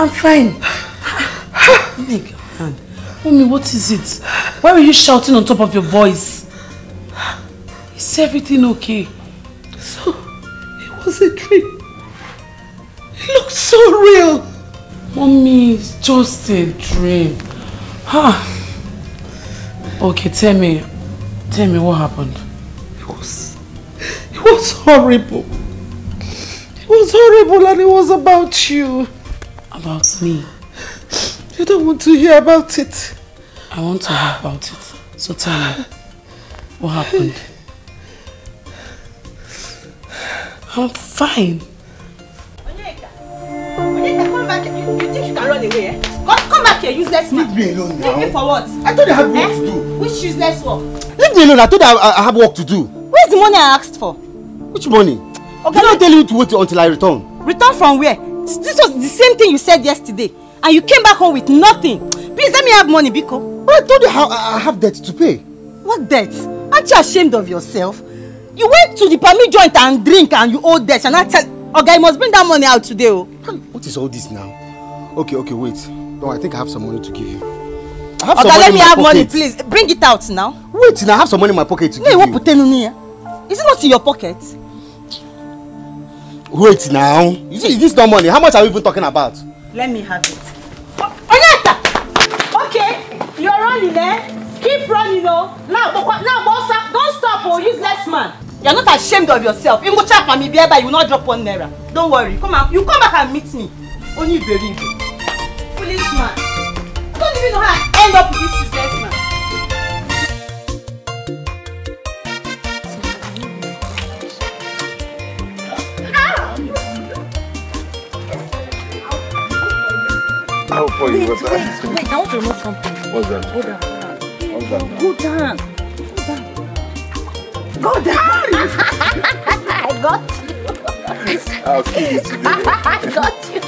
I'm fine. Oh my God. Mommy, what is it? Why were you shouting on top of your voice? Is everything okay? So, it was a dream. It looked so real. Mommy, it's just a dream. Ah. Okay, tell me. Tell me what happened. It was... It was horrible. It was horrible and it was about you. Me? You don't want to hear about it. I want to hear about it. So tell me. What happened? I'm fine. Onyeka, come back. You, you think you can run away, eh? Come, come back here, useless man. Leave me alone Leave me now. for what? I thought I had work Eh? to do. Which useless work? Leave me alone. I thought I, I, I have work to do. Where's the money I asked for? Which money? Okay, Did I tell you to wait until I return? Return from where? This was the same thing you said yesterday. And you came back home with nothing. Please let me have money, Biko. But I told you how I have debt to pay. What debt? Aren't you ashamed of yourself? You went to the palm wine joint and drink and you owe debt and I tell Okay, you must bring that money out today. Oh. What is all this now? Okay, okay, wait. No, I think I have some money to give you. I have Okay, some let me have money, please. Bring it out now. Wait, now I have some money in my pocket to No, give you you. won't put any here. Is it not in your pocket? Wait now. Is, is this not money? How much are we even talking about? Let me have it. Onyeka! Okay, you're running, eh? Keep running, oh. Now, Bokwa- now, Bosa, don't stop, oh, useless man. You're not ashamed of yourself. You go chap and me by you will not drop one naira. Don't worry. Come on, you come back and meet me. Only very Foolish man. I don't even know how I end up with this useless man. I'll pour you water. Wait, I want to remove something. What's that? Go down. What's that? Go down. Go down. I got you. I'll kill you today. I got you.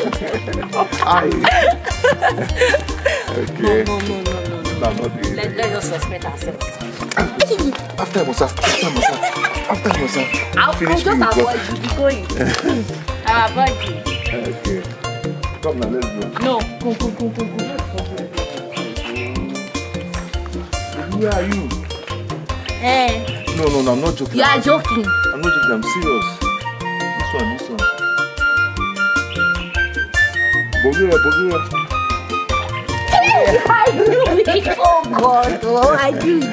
Aye. okay. No, no, no, no, no, no. Not doing Let, let's just respect ourselves. After I have. After I have. After I have. I'll, I'll just avoid you. Be going. I'll avoid you. Okay. Come now, let's go. No, go, go, go, go, go. Where are you? Hey, No, no, no, I'm not joking. you are joking. I'm not joking. I'm serious. This one, this one. Bulgaria, Bulgaria. I knew it. Oh God, oh, I knew it.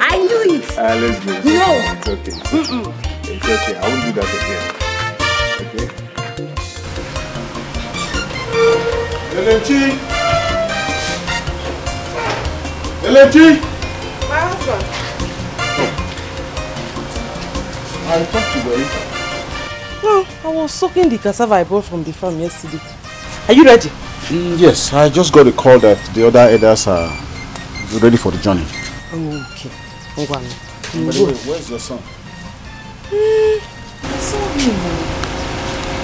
I knew it. Ah, let's go. No. It's okay. It's okay. I won't do that again. LMG! LMG! My husband. I talked to Barry. Well, I was soaking the cassava I bought from the farm yesterday. Are you ready? Mm, yes, I just got a call that the other elders are ready for the journey. Okay. Ngwan. By the way, where's your son? I saw him.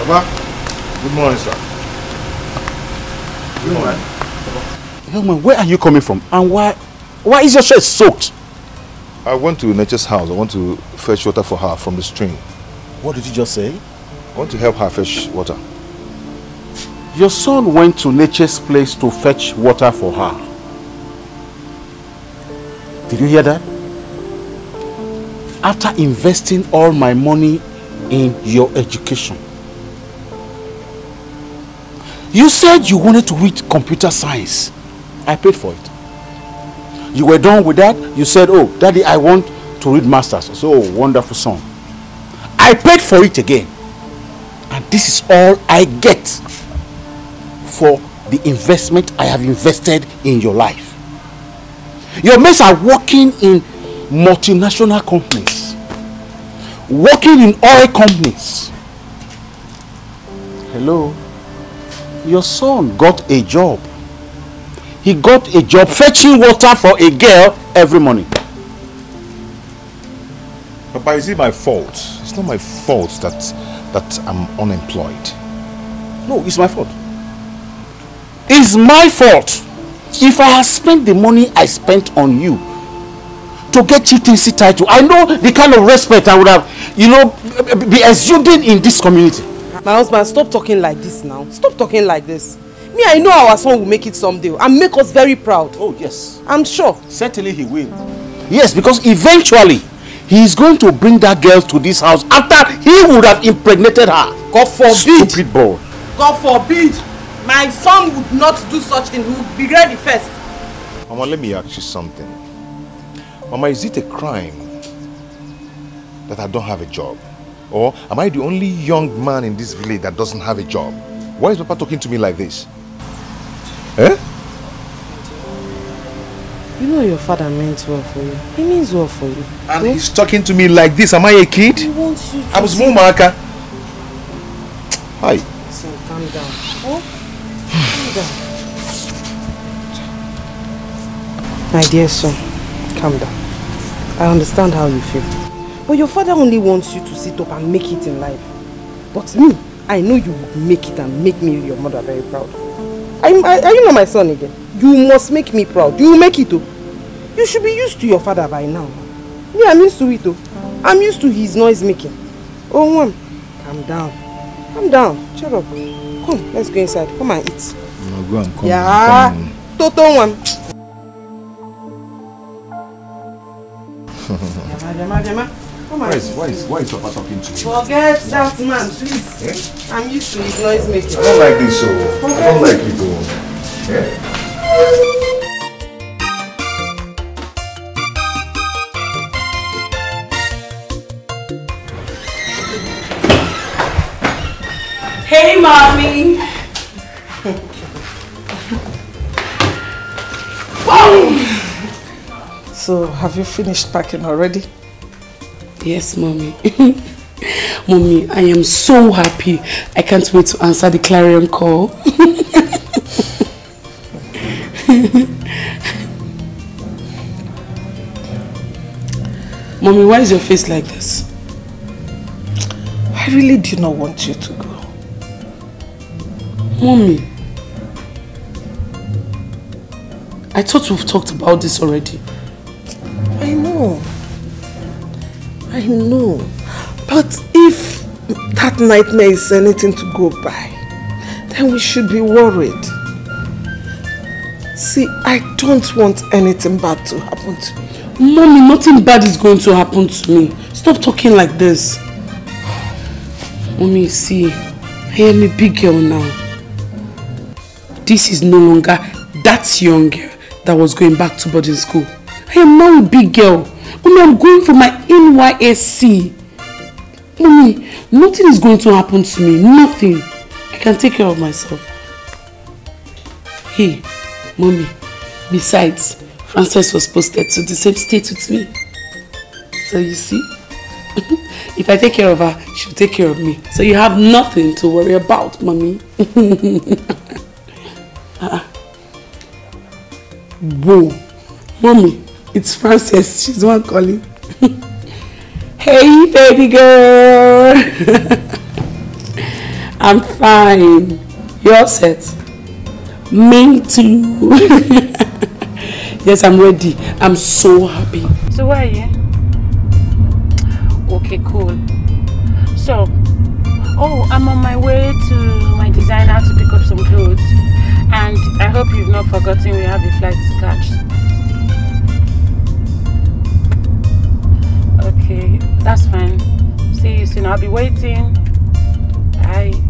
Papa, good morning, sir. Morning. Hellman, where are you coming from? And why why is your shirt soaked? I went to Nature's house. I want to fetch water for her from the stream. What did you just say? I want to help her fetch water. Your son went to nature's place to fetch water for her. Did you hear that? After investing all my money in your education. You said you wanted to read computer science. I paid for it. You were done with that. You said, oh, daddy, I want to read masters. So oh, wonderful son. I paid for it again. And this is all I get for the investment I have invested in your life. Your mates are working in multinational companies, working in oil companies. Hello? Your son got a job. He got a job fetching water for a girl every morning. Papa, is it my fault? It's not my fault that that I'm unemployed. No, it's my fault. It's my fault if I have spent the money I spent on you to to get chieftaincy title, I know the kind of respect I would have, you know, be exuding in this community. My husband, stop talking like this now. Stop talking like this. Me, I know our son will make it someday and make us very proud. Oh, yes. I'm sure. Certainly he will. Yes, because eventually he is going to bring that girl to this house after he would have impregnated her. God forbid. Stupid boy. God forbid. My son would not do such thing. He would be ready first. Mama, let me ask you something. Mama, is it a crime that I don't have a job? Or am I the only young man in this village that doesn't have a job? Why is Papa talking to me like this? Eh? You know your father meant well for you. He means well for you. And he's talking to me like this. Am I a kid? He wants you to I was see- Mumaka. Hi. So calm down. Oh, calm down. My dear son, calm down. I understand how you feel. But your father only wants you to sit up and make it in life. But me, I know you will make it and make me your mother very proud. I'm, I, are you not my son again? You must make me proud. You will make it too. You should be used to your father by now. Me, I'm used to it too. I'm used to his noise making. Oh, one, calm down. Calm down. Shut up. Come, let's go inside. Come and eat. No, go and come. Yeah. come. Toto one. Jama, jama, jama. Come Why on. is, why, is, why is Papa talking to you? Forget that man, please. Eh? I'm used to his noise making. I don't like this, so I don't like it, though. Yeah? Hey, mommy. So, have you finished packing already? Yes, mommy. mommy, I am so happy. I can't wait to answer the clarion call. mommy, why is your face like this? I really do not want you to go. Mommy. I thought we've talked about this already. Know. But if that nightmare is anything to go by, then we should be worried. See, I don't want anything bad to happen to you. Mommy, nothing bad is going to happen to me. Stop talking like this. Mommy, see, I am a big girl now. This is no longer that young girl that was going back to boarding school. I am now a big girl. Mommy, I'm going for my NYSC. Mommy, nothing is going to happen to me. Nothing. I can take care of myself. Hey, mommy. Besides, Frances was posted to the same state with me. So you see, if I take care of her, she'll take care of me. So you have nothing to worry about, mommy. uh-uh. Whoa, mommy, it's Frances. She's the one calling. hey, baby girl. I'm fine. You're set. Me too. yes, I'm ready. I'm so happy. So where eh? are you? Okay, cool. So, oh, I'm on my way to my designer to pick up some clothes. And I hope you've not forgotten we have a flight to catch. That's fine. See you soon. I'll be waiting. Bye.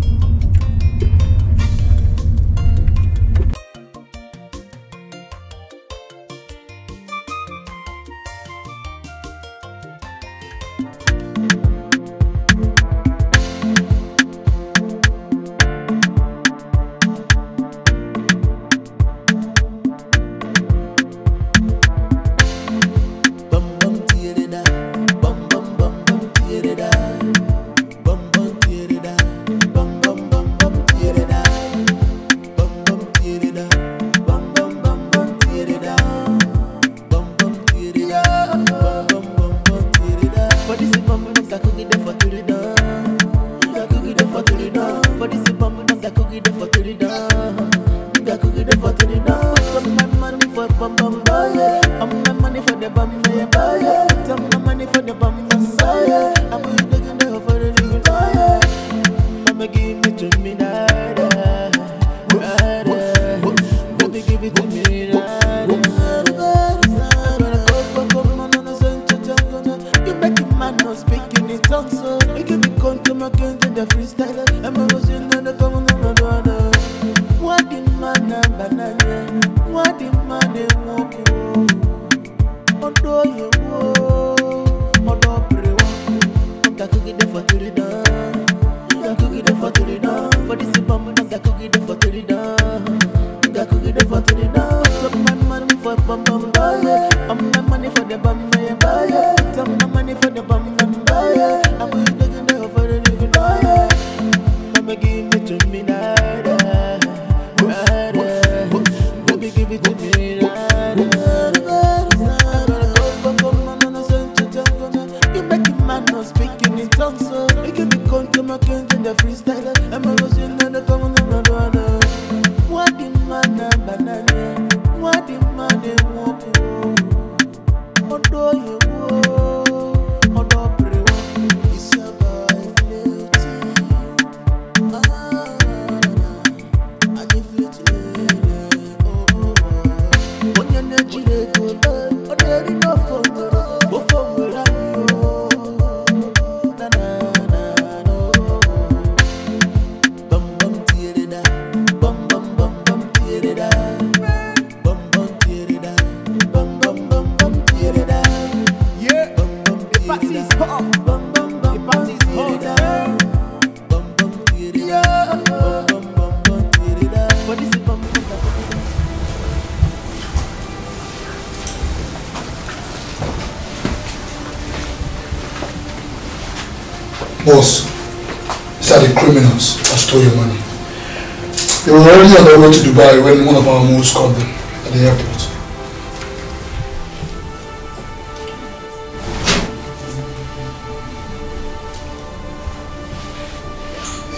Were on their way to Dubai when one of our moves caught them at the airport.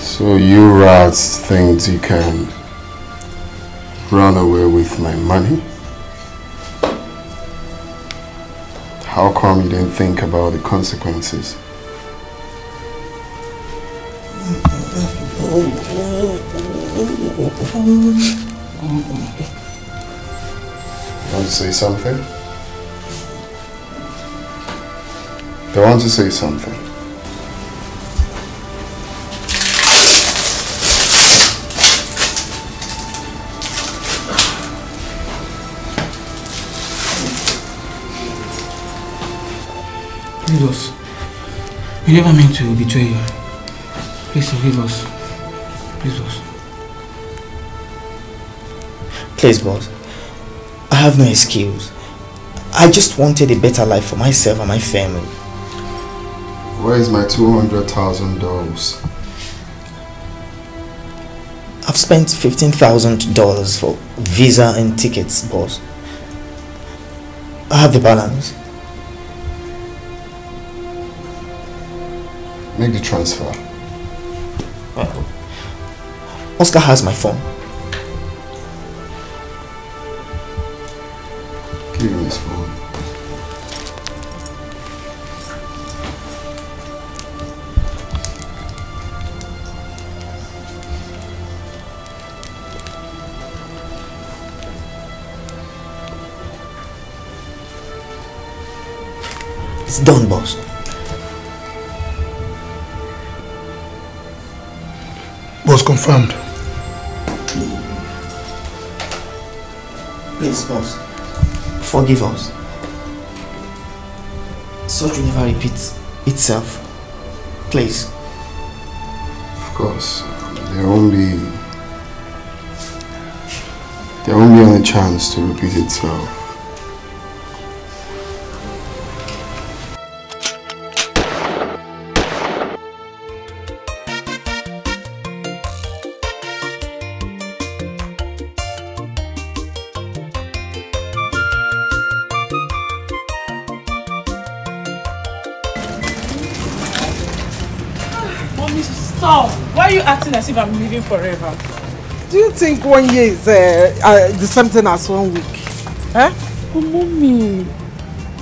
So you rats think you can run away with my money? How come you didn't think about the consequences? Want to say something? They want to say something. Please, boss. We never meant to betray you. Please forgive us. Please, boss. I have no excuse. I just wanted a better life for myself and my family. Where is my $200,000? I've spent $15,000 for visa and tickets, boss. I have the balance. Make the transfer. Oscar has my phone. Confirmed. Please, boss. Forgive us. Such will never repeat itself. Please. Of course, there won't be there won't be any chance to repeat itself. Acting as if I'm living forever? Do you think one year is uh, uh, the same thing as one week? Huh? Oh, mommy.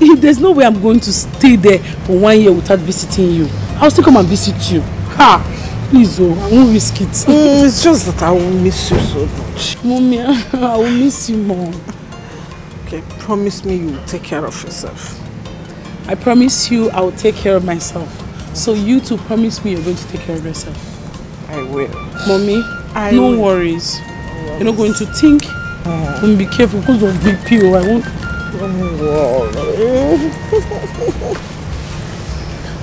If there's no way I'm going to stay there for one year without visiting you, I'll still come and visit you. Ha! Please, oh, I won't risk it. Mm, it's just that I will miss you so much. Mommy, I will miss you more. Okay, promise me you will take care of yourself. I promise you I will take care of myself. So you too promise me you're going to take care of yourself. I will. Mommy, I no will. worries. You're not going to think. Ah. And be careful because of BP. oh, I won't. Worry.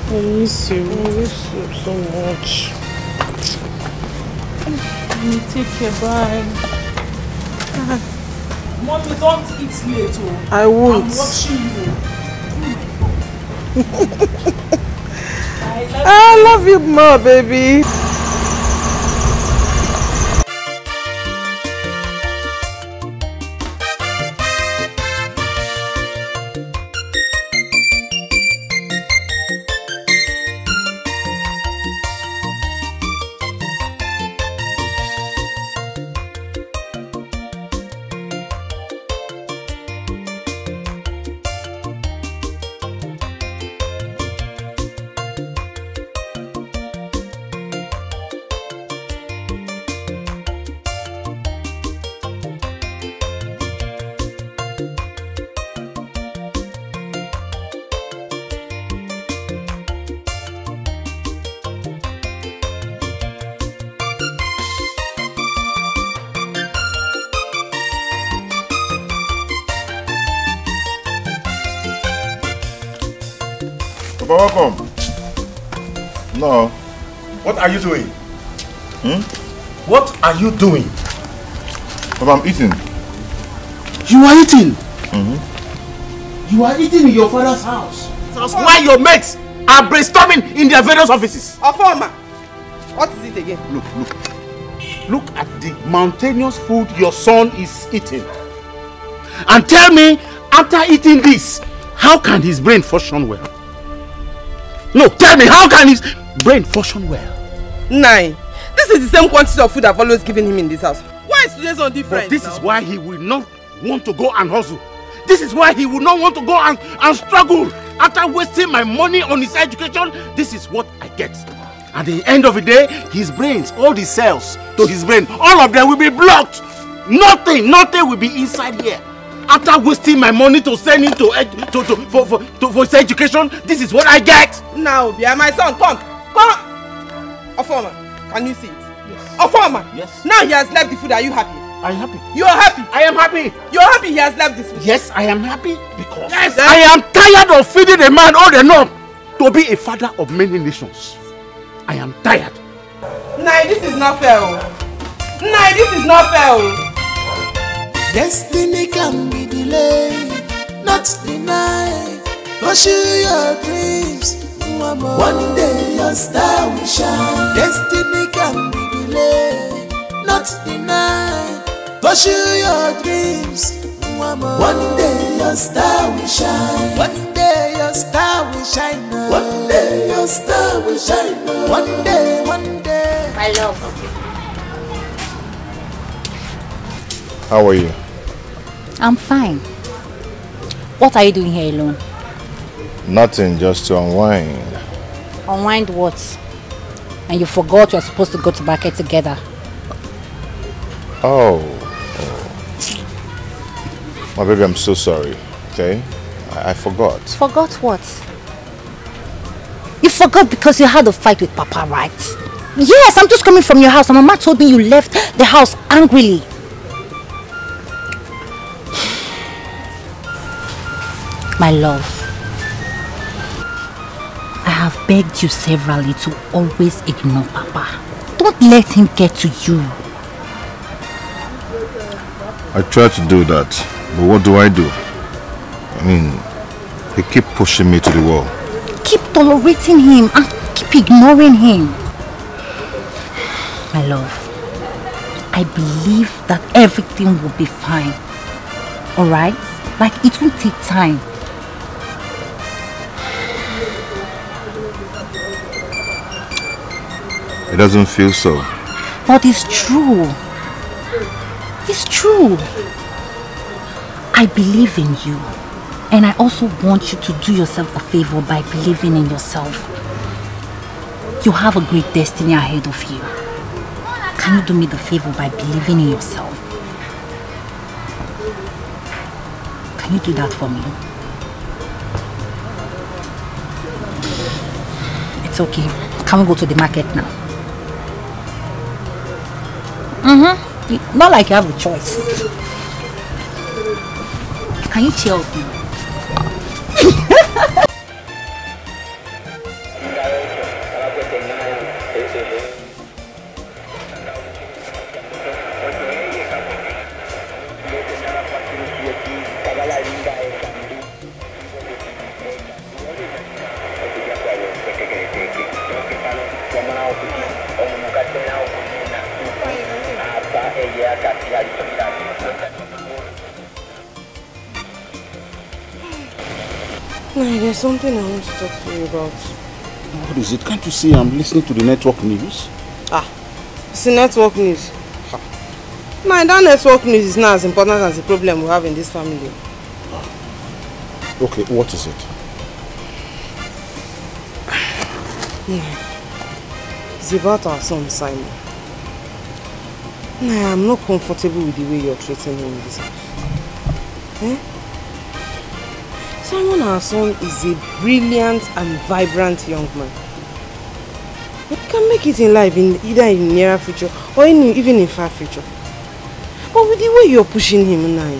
I miss you. I miss you so much. Mommy, take care. Bye. Ah. Mommy, don't eat late. Oh. I won't. I'm watching you. I ah, love you more, baby. Are you doing? Hmm? What are you doing? Papa, I'm eating. You are eating. Mm-hmm. You are eating in your father's house. That's why your mates are brainstorming in their various offices. A Ofoma, what is it again? Look, look. Look at the mountainous food your son is eating. And tell me, after eating this, how can his brain function well? No, tell me, how can his brain function well? Nine. This is the same quantity of food I've always given him in this house. Why is today's one different But this now? is why he will not want to go and hustle. This is why he will not want to go and, and struggle. After wasting my money on his education, this is what I get. At the end of the day, his brains, all the cells to his brain, all of them will be blocked. Nothing, nothing will be inside here. After wasting my money to send him to, to, to, for, for, to, for his education, this is what I get. Now, Obi, my son, come, come. Ofoma, can you see it? Yes. Ofoma. Yes. Now he has left the food. Are you happy? Are you happy? You are happy. I am happy. You are happy he has left this food. Yes, I am happy because yes, I am tired of feeding a man old enough to be a father of many nations. I am tired. Nai, this is not fair. oh. Nai, this is not fair. oh. Destiny can be delayed, not denied. Pursue your dreams. Mama. One day your star will shine. Destiny can be delayed, not denied. Pursue your dreams. One day your star will shine. One day your star will shine. One day your star will shine. One day, one day. My love. How are you? I'm fine. What are you doing here alone? Nothing, just to unwind. Unwind what? And you forgot you're supposed to go to market together. Oh. oh. My baby, I'm so sorry. Okay? I, I forgot. Forgot what? You forgot because you had a fight with Papa, right? Yes, I'm just coming from your house and Mama told me you left the house angrily. My love, I have begged you severally to always ignore Papa. Don't let him get to you. I try to do that, but what do I do? I mean, they keep pushing me to the wall. Keep tolerating him and keep ignoring him. My love, I believe that everything will be fine. Alright? Like it will take time. It doesn't feel so. But it's true. It's true. I believe in you. And I also want you to do yourself a favor by believing in yourself. You have a great destiny ahead of you. Can you do me the favor by believing in yourself? Can you do that for me? It's okay. Can we go to the market now? Mm-hmm. Not like you have a choice. Can you chill with me? Something I want to talk to you about. What is it? Can't you see I'm listening to the network news? Ah, it's the network news. Nai, that network news is not as important as the problem we have in this family. Okay, what is it? Nai, it's about our son Simon. Nai, I'm not comfortable with the way you're treating him in this house. Eh? Simon, our son, is a brilliant and vibrant young man. He can make it in life in either in near future or in, even in far future. But with the way you're pushing him now,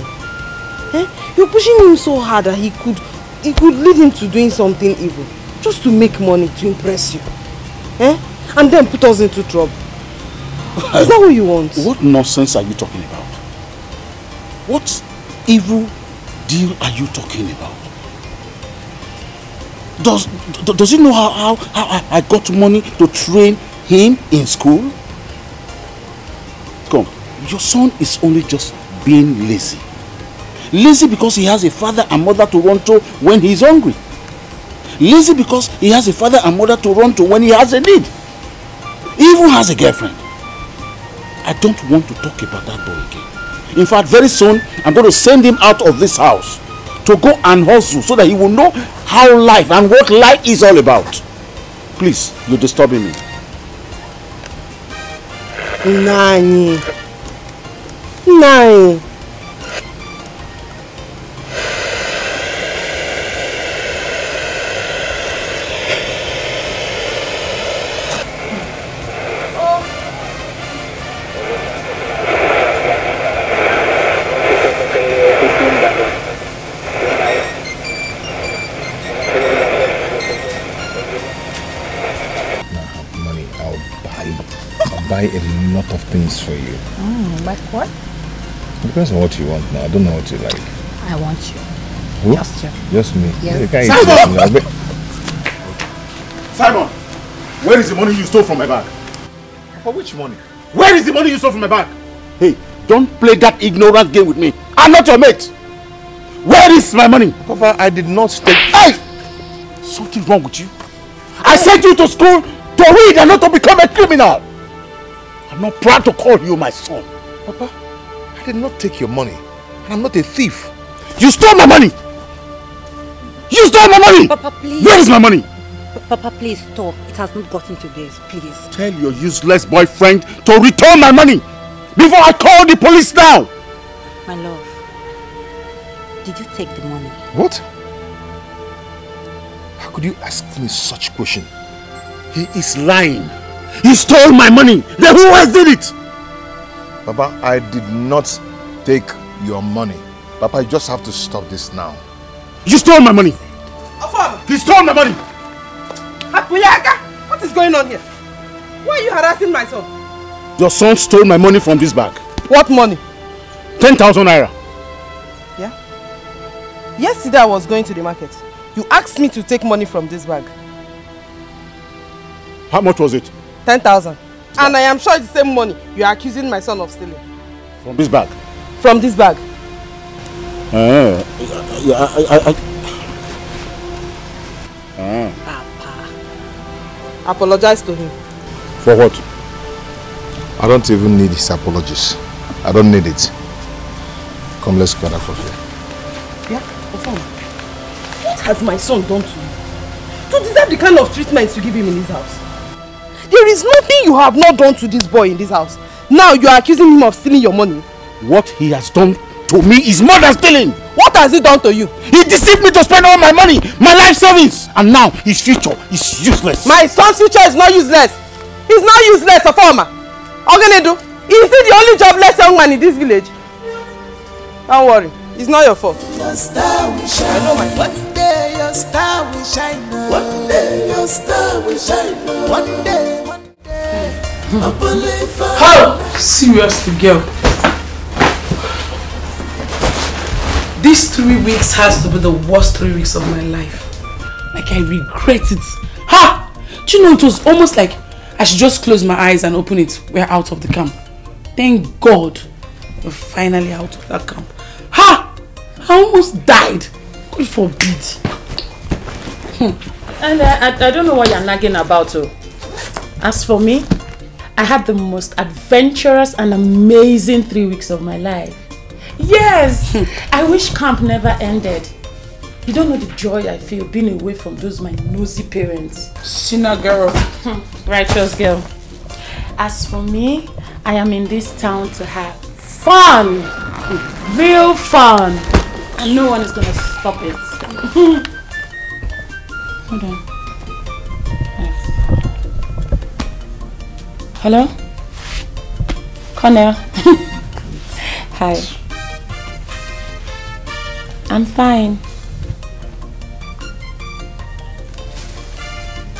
eh? You're pushing him so hard that he could it could lead him to doing something evil. Just to make money, to impress you. Eh? And then put us into trouble. Is that what you want? What nonsense are you talking about? What evil deal are you talking about? Does does he know how, how, how I got money to train him in school? Come, your son is only just being lazy. Lazy because he has a father and mother to run to when he's hungry. Lazy because he has a father and mother to run to when he has a need. He even has a girlfriend. I don't want to talk about that boy again. In fact, very soon, I'm going to send him out of this house to go and hustle so that he will know how life and what life is all about. Please, you're disturbing me. Nani. Nani. Buy a lot of things for you. Mm, like what? Depends on what you want now. I don't know what you like. I want you. Who? Just you. Just me. Yes. You Simon! eat me. Simon, where is the money you stole from my bag? For which money? Where is the money you stole from my bag? Hey, don't play that ignorant game with me. I'm not your mate. Where is my money? Papa, I did not take... Hey! Something wrong with you? I sent you to school to read and not to become a criminal. I'm not proud to call you my son. Papa, I did not take your money. And I'm not a thief. You stole my money! You stole my money! Papa, please. Where is my money? Papa, please stop. It has not gotten to this. Please. Tell your useless boyfriend to return my money before I call the police now. My love. Did you take the money? What? How could you ask me such question? He is lying. He stole my money. Then who else did it? Papa, I did not take your money. Papa, you just have to stop this now. You stole my money. Afam! He stole my money. Apuyaka! What is going on here? Why are you harassing my son? Your son stole my money from this bag. What money? 10,000 naira. Yeah? Yesterday I was going to the market. You asked me to take money from this bag. How much was it? 10,000. And I am sure it's the same money you are accusing my son of stealing. From this bag. From this bag. Uh, I, I, I, I, Apologize to him. for what? I don't even need his apologies. I don't need it. Come, let's get out of here. Yeah? Afam. What has my son done to you? To deserve the kind of treatment you give him in this house? There is nothing you have not done to this boy in this house. Now you are accusing him of stealing your money. What he has done to me is more than stealing. What has he done to you? He deceived me to spend all my money, my life savings. And now his future is useless. My son's future is not useless. He's not useless, a Afoma. Ogenedu, is he the only jobless young man in this village? Don't worry, it's not your fault. Your star will shine. I know my fault. One day your star will shine. One day your star will shine. One day, How? Seriously, girl. These three weeks has to be the worst three weeks of my life. Like I regret it. Ha! Do you know it was almost like I should just close my eyes and open it. We're out of the camp. Thank God we're finally out of that camp. Ha! I almost died. God forbid. And uh, I, I don't know what you're nagging about. Oh. As for me, I had the most adventurous and amazing three weeks of my life. Yes! I wish camp never ended. You don't know the joy I feel being away from those my nosy parents. Sinner girl. Hmm, righteous girl. As for me, I am in this town to have fun. Real fun. And no one is gonna stop it. Hold on. Hello? Connell? Hi. I'm fine.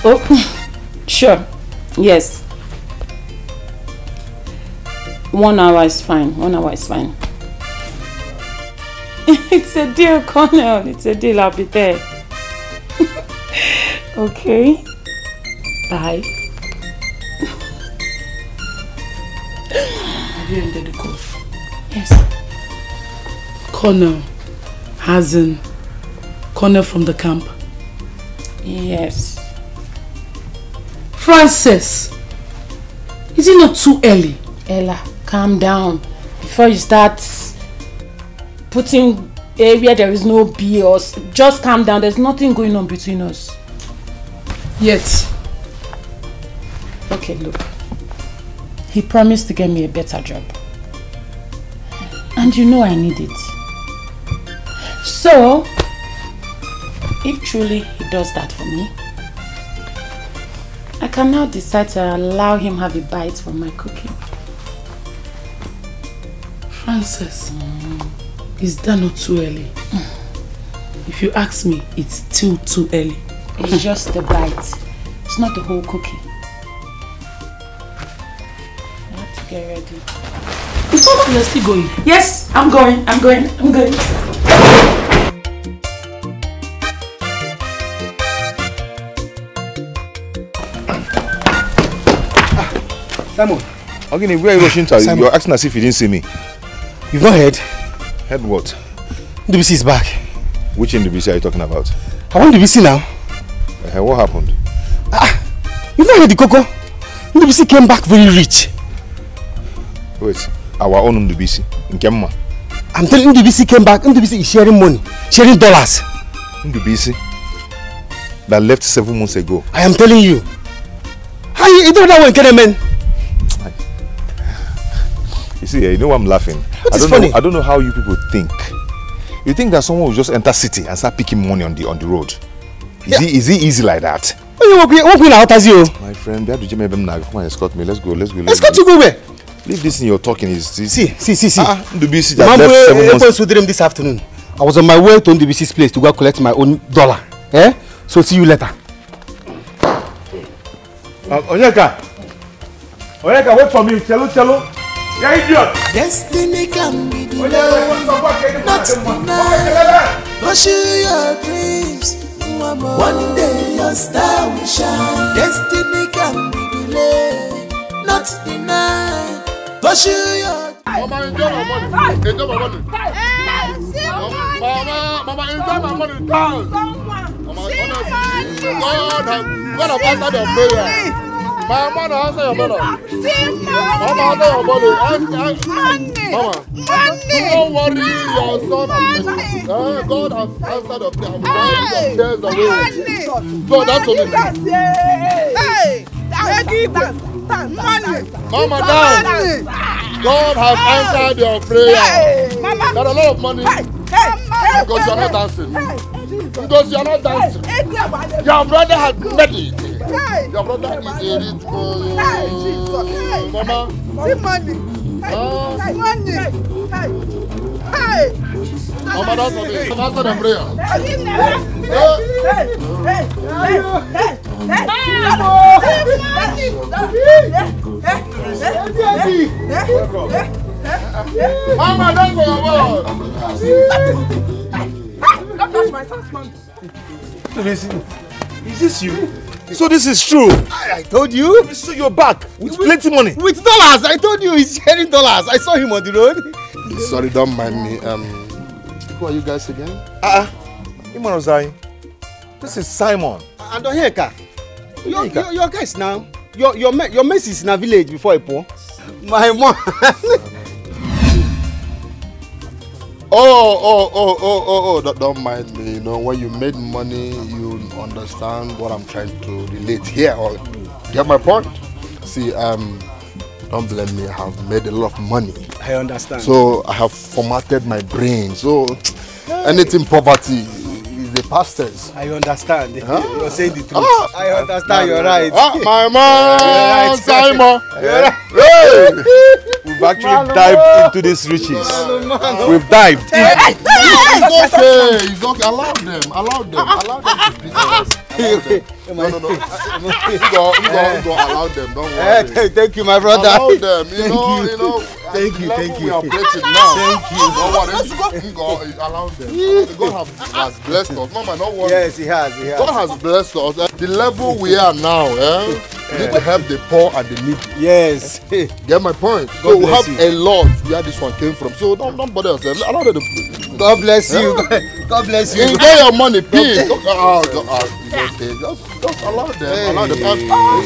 Oh, sure. Yes. One hour is fine. One hour is fine. it's a deal, Connell. It's a deal. I'll be there. Okay. Bye. Have you ended the call? Yes. Connor, as in Connor from the camp. Yes. Frances, is it not too early? Ella, calm down. Before you start putting area there is no B or just calm down. There's nothing going on between us. Yet. Okay, look. He promised to get me a better job. And you know I need it. So, if truly he does that for me, I can now decide to allow him have a bite from my cooking. Frances, is that not too early? If you ask me, it's still too early. It's just the bite. It's not the whole cookie. I have ready. You're still going? Yes, I'm going. I'm going. I'm going. Simon. Ogini, where are you rushing to? Simon. You're acting as if you didn't see me. You've not heard? Heard what? NDBC is back. Which NDBC are you talking about? I want NDBC now. Uh, what happened? You've not heard the Coco? NDBC came back very rich. Wait, our own NDBC in Kemma. I'm telling you, NDBC came back. NDBC is sharing money, sharing dollars. NDBC that left seven months ago. I am telling you. How you, you do that one, Kenemen? You see, you know why I'm laughing? What I is don't funny? know. I don't know how you people think. You think that someone will just enter city and start picking money on the on the road? Is it is it easy like that? Oh, you walk walk me out as you. My friend, make them now? Come on, escort me. Let's go. Let's go. Let's Escort you go where? Leave this in your talking. Is see, see, see, see. Ah, The that man left seven wey months. Ekwe Sudrem this afternoon. I was on my way to NDBC's place to go collect my own dollar. Eh? So see you later. Uh, Onyeka, Onyeka, wait for me. Chelo, chelo. Yeah, idiot. Destiny can be delayed, not denied. Pursue your dreams. One day your star will shine. Destiny can be delayed, not denied. Mama, enjoy my money. Enjoy my money. Mama, mama, enjoy my money. Dance. Mama, honestly, God has, God has answered your prayer. My mama answer your brother. Mama answer your body. Ask, ask. Mama, don't worry, your son has made uh, God has answered your prayer. I'm wiping your tears away. So that's what it is. Mama, down. God has answered your prayer. There are a lot of money because you are not dancing. Because you are not dancing. Your brother has made it. Your brother is a rich boy. Mama. Mama, that's what it. Is. Answer the prayer. Mama, don't go Don't touch my son's money. Is this you? So this is true. I, I told you. So you're back with, plenty money. With dollars. I told you he's sharing dollars. I saw him on the road. Sorry, don't mind me. Um, who are you guys again? Ah, uh, Iman Ozai. This is Simon. And Onyeka. Your, your, your guys now. Your your your mess is in a village before Epo. My mom. Oh, oh, oh, oh, oh, oh, don't, don't mind me. You know, when you made money, you understand what I'm trying to relate here. Or get my point? See, um, don't blame me. I have made a lot of money. I understand. So I have formatted my brain. So anything poverty is the past tense. I understand. Huh? You're saying the truth. Ah. I understand. You're right. Ah, my man, right. Simon. Right. Hey! We've actually dived into these riches. We've dived. It's okay. It's okay. Allow them. Allow them. Allow them to be. No, no, no. You go, you go, you go. Allow them. Don't Eh, worry. th- Thank you, my brother. Allow them. You Thank know, you. you know. Thank you, thank you. We are operating now. Thank you. No worry. God allow them. God have, has blessed us. Mama, no worry. Yes, he has. He has. God has blessed us. Uh, The level we are now, eh? We need to help the poor and the needy. Yes. Get my point? God so we have you. a lot where this one came from. So don't, don't bother yourself. Allow them to God bless you. Yeah. God bless you. Enjoy your money. Don't, oh, don't, oh, you don't pay. Just, just allow them. Allow them. Ah.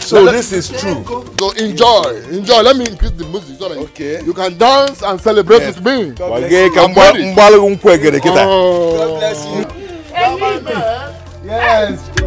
So this is true. So enjoy, enjoy. Let me increase the music so that okay. you can dance and celebrate with me. Wage ka mgba- mgbalụ nkwụ egere kịta. God bless you. Yes.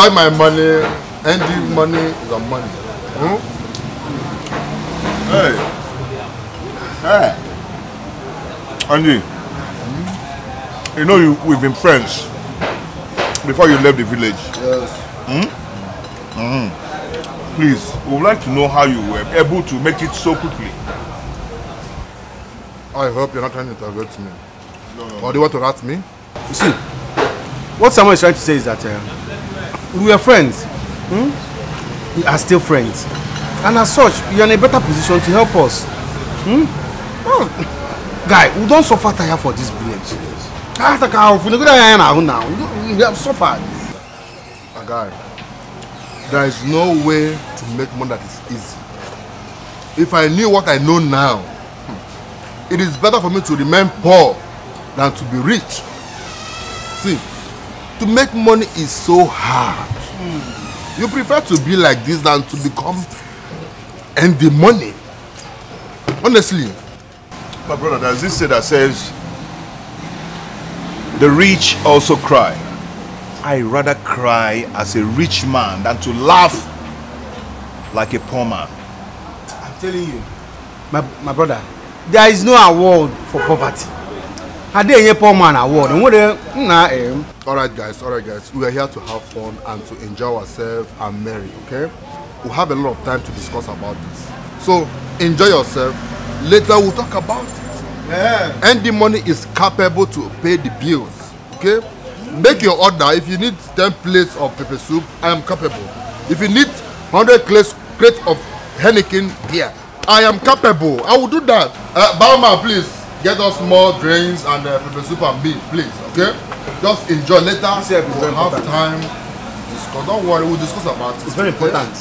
Enjoy my money. Andy money is a money. Hmm? Hey. Hey. Andy. You know you we've been friends before you left the village. Yes. Hmm? hmm Please, we would like to know how you were able to make it so quickly. I hope you're not trying to target me. Or do you want to rat me? You see, what someone is trying to say is that uh, we were friends. Hmm? We are still friends. And as such, you're in a better position to help us. Hmm? Oh. Guy, we don't suffer tire for this village. Go now. We have suffered. A guy, there is no way to make money that is easy. If I knew what I know now, hmm, it is better for me to remain poor than to be rich. See, to make money is so hard. You prefer to be like this than to become and the money. Honestly, My brother, there's this say that says, the rich also cry. I rather cry as a rich man than to laugh like a poor man. I'm telling you, my, my brother, there is no award for poverty. Had they a poor man award, eh, Alright guys, alright guys. We are here to have fun and to enjoy ourselves and merry, okay? We'll have a lot of time to discuss about this. So enjoy yourself. Later we'll talk about it. Yeah. And the money is capable to pay the bills. Okay? Make your order. If you need 10 plates of pepper soup, I am capable. If you need 100 crates, crates of Henneken beer, I am capable. I will do that. Uh, barman, please get us more drinks and uh, pepper soup and beef, please. Okay? Just enjoy. Later, we'll have time to discuss. Don't worry, we'll discuss about it. It's very important.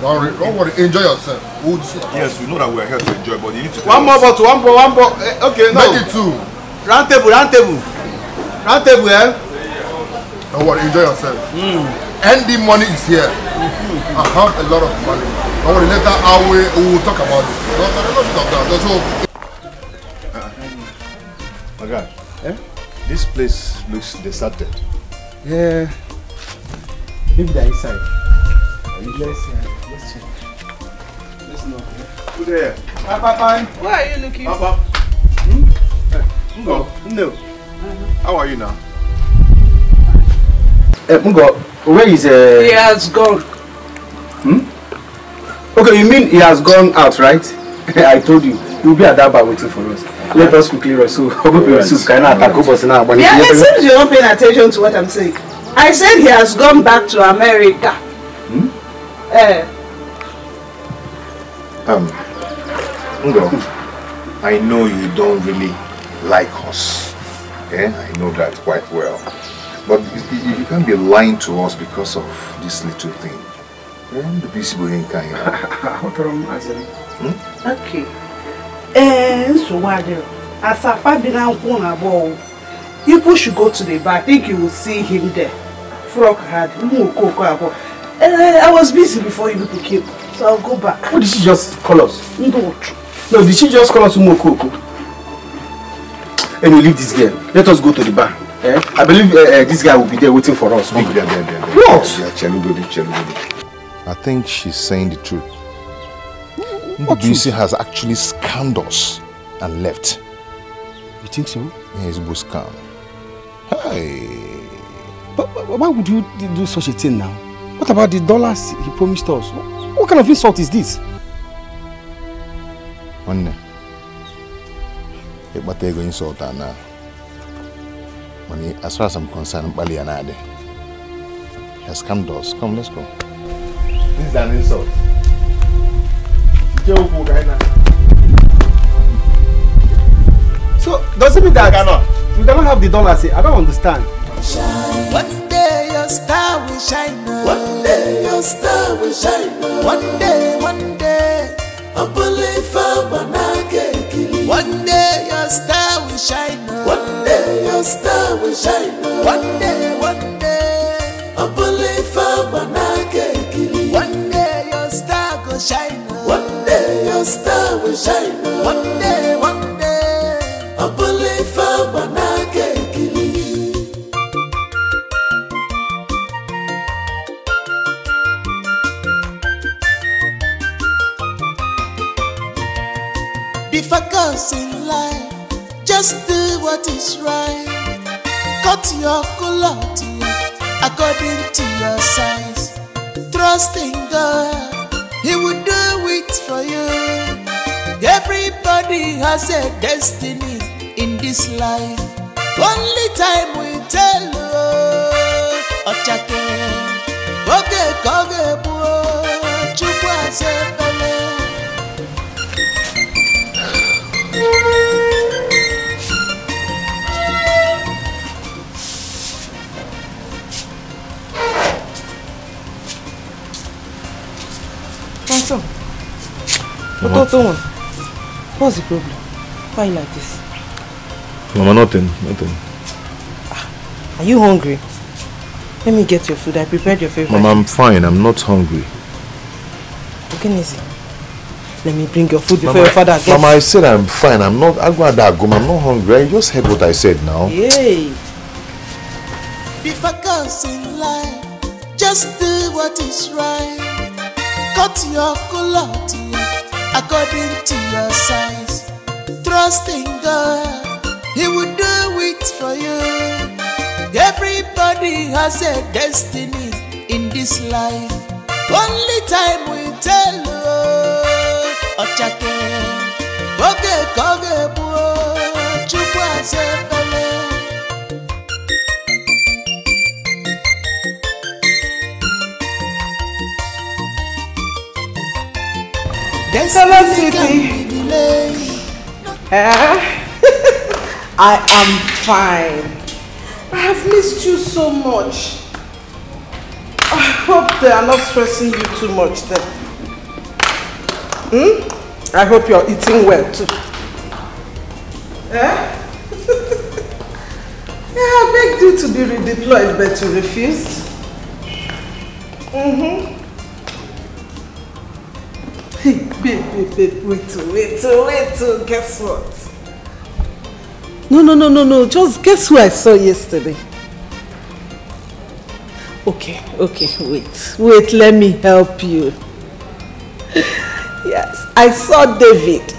Don't worry, don't worry. enjoy yourself. We'll discuss. Yes, we know that we're here to enjoy, but you need to One more bottle, one more, one more. Eh, okay, no. Make it two. Round table, round table. Round table, eh? Don't worry, enjoy yourself. And the money is here. I have a lot of money. Don't worry, later I will, we will talk about it. Don't, don't, don't talk about that. God, eh? this place looks deserted. Yeah. Maybe they're inside. Let's, uh, let's check. Let's know. Who there? Bye, bye. Where are you looking Papa. Hmm? Ngo, no. How are you now? Uh, Ngo, where is uh? He has gone. Hmm? Okay, you mean he has gone out, right? I told you, he will be at that bar waiting for us. Let us quickly rush. So, hope we soup can attack us now. But Yeah, it seems you're not paying attention to what I'm saying. I said he has gone back to America. Hmm? Eh, Um, Ngo, I know you don't really like us. Yeah, I know that quite well. But you, you, you can't be lying to us because of this little thing. Yeah, the peaceable ain't kind okay. Eh, nsogbu adịrọ. Asafa dị na nkwụ na abụọ. People should go to the bar. I think you will see him there. Frog had ụmụ okoko abụọ. Uh, I was busy before you people came, so I'll go back. What did she just call us? No. No, did she just call us Umokoko? Anyway, leave this girl. Let us go to the bar. Eh? I believe uh, uh, this guy will be there waiting for us. There, there, there, there. What? Yeah. I think she's saying the truth. What Ndubisi has actually scammed us and left. You think so? Yeah, it's a scam. Hey. But, but why would you do such a thing now? What about the dollars he promised us? What kind of insult is this? Nwanne, ịkpata ego insult a na Money, as far as I'm concerned, mkpali ya na-adị. He has scammed us. Come, let's go. This is an insult. Ka anyị na- So, does it mean that we cannot have the dollars? I don't understand. One day your star will shine. One day your star will shine. One day, one day, I believe I'm One day your star will shine. One day your star will shine. One day, one day, I believe I'm One day your star will shine. One day your star will shine. One day, one day, I believe I'm Be focused in life, just do what is right. Cut your culotte according to your size. Trust in God, He will do it for you. Everybody has a destiny in this life. Only time will tell. oh, Ochake, oge ọ ga-egbu oh, Chukwu asa Ototo one. What's the problem? Why you like this? Mama, nothing, nothing. Ah, are you hungry? Let me get your food. I prepared your favorite. Mama, I'm fine. I'm not hungry. Okay, Nisi. Let me bring your food before Mama, your father gets. Mama, I said I'm fine. I'm not. I go at that I'm not hungry. I just heard what I said now. Yay! Be focused in life, just do what is right. Cut your culotte according to your size. Trust in God, He will do it for you. Everybody has a destiny in this life. Only time will tell. Ochake, oge ka ọ ga-egbu oh, Chukwu asa Hello, sweetie. Eh? I am fine. I have missed you so much. I hope they are not stressing you too much then. Hmm? I hope you're eating well too. Eh? yeah, I begged you to be redeployed, but you refused. Mm-hmm. Hey, babe, babe, babe, wait, wait, oh, wait, oh, guess what? No, no, no, no, no, just guess who I saw yesterday? Okay, okay, wait, wait, let me help you. Yes, I saw David.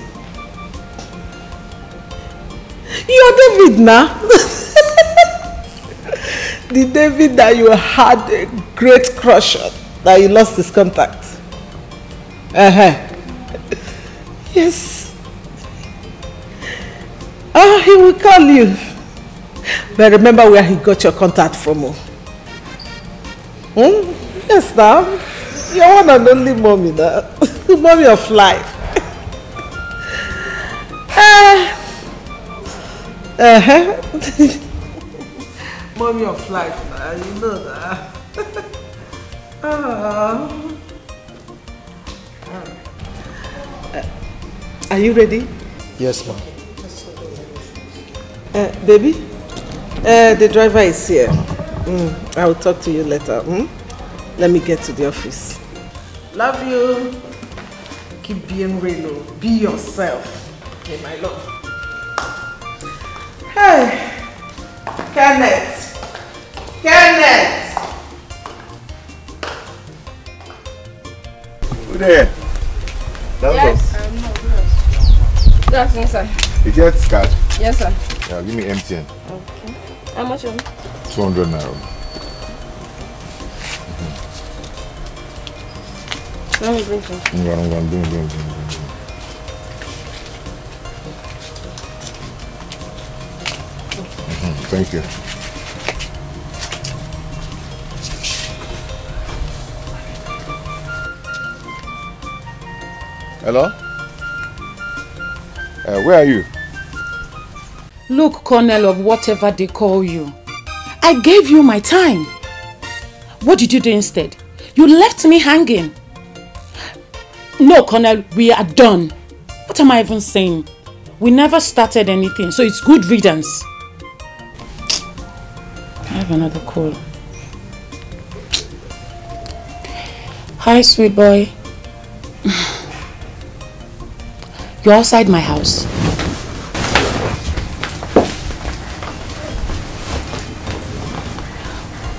You're David now. the David that you had a great crush on, that you lost his contact. Uh-huh. Yes. Oh, he will call you. But remember where he got your contact from. oh. Hmm? Yes, now. You're one and only mommy now. mommy of life. Ah. uh-huh. mommy of life, now. You know that. Uh, Are you ready? Yes, ma'am. Uh, baby, uh, the driver is here. Mm, I will talk to you later. Hmm? Let me get to the office. Love you. Keep being real. oh. Be yourself. Okay, my love. Hey, Kenneth. Kenneth. Who there? That's Yes, us. um, no, yes. That's inside. You get card? Yes, sir. Yeah, give me MTN. Okay. How much of it? 200 naira. Let me bring some. I'm gonna, I'm gonna, bring, bring, bring, bring, bring. Mhm, Thank you. Hello? Uh, where are you? Look, Colonel of whatever they call you. I gave you my time. What did you do instead? You left me hanging. No, Colonel, we are done. What am I even saying? We never started anything, so it's good riddance. I have another call. Hi, sweet boy. You're outside my house.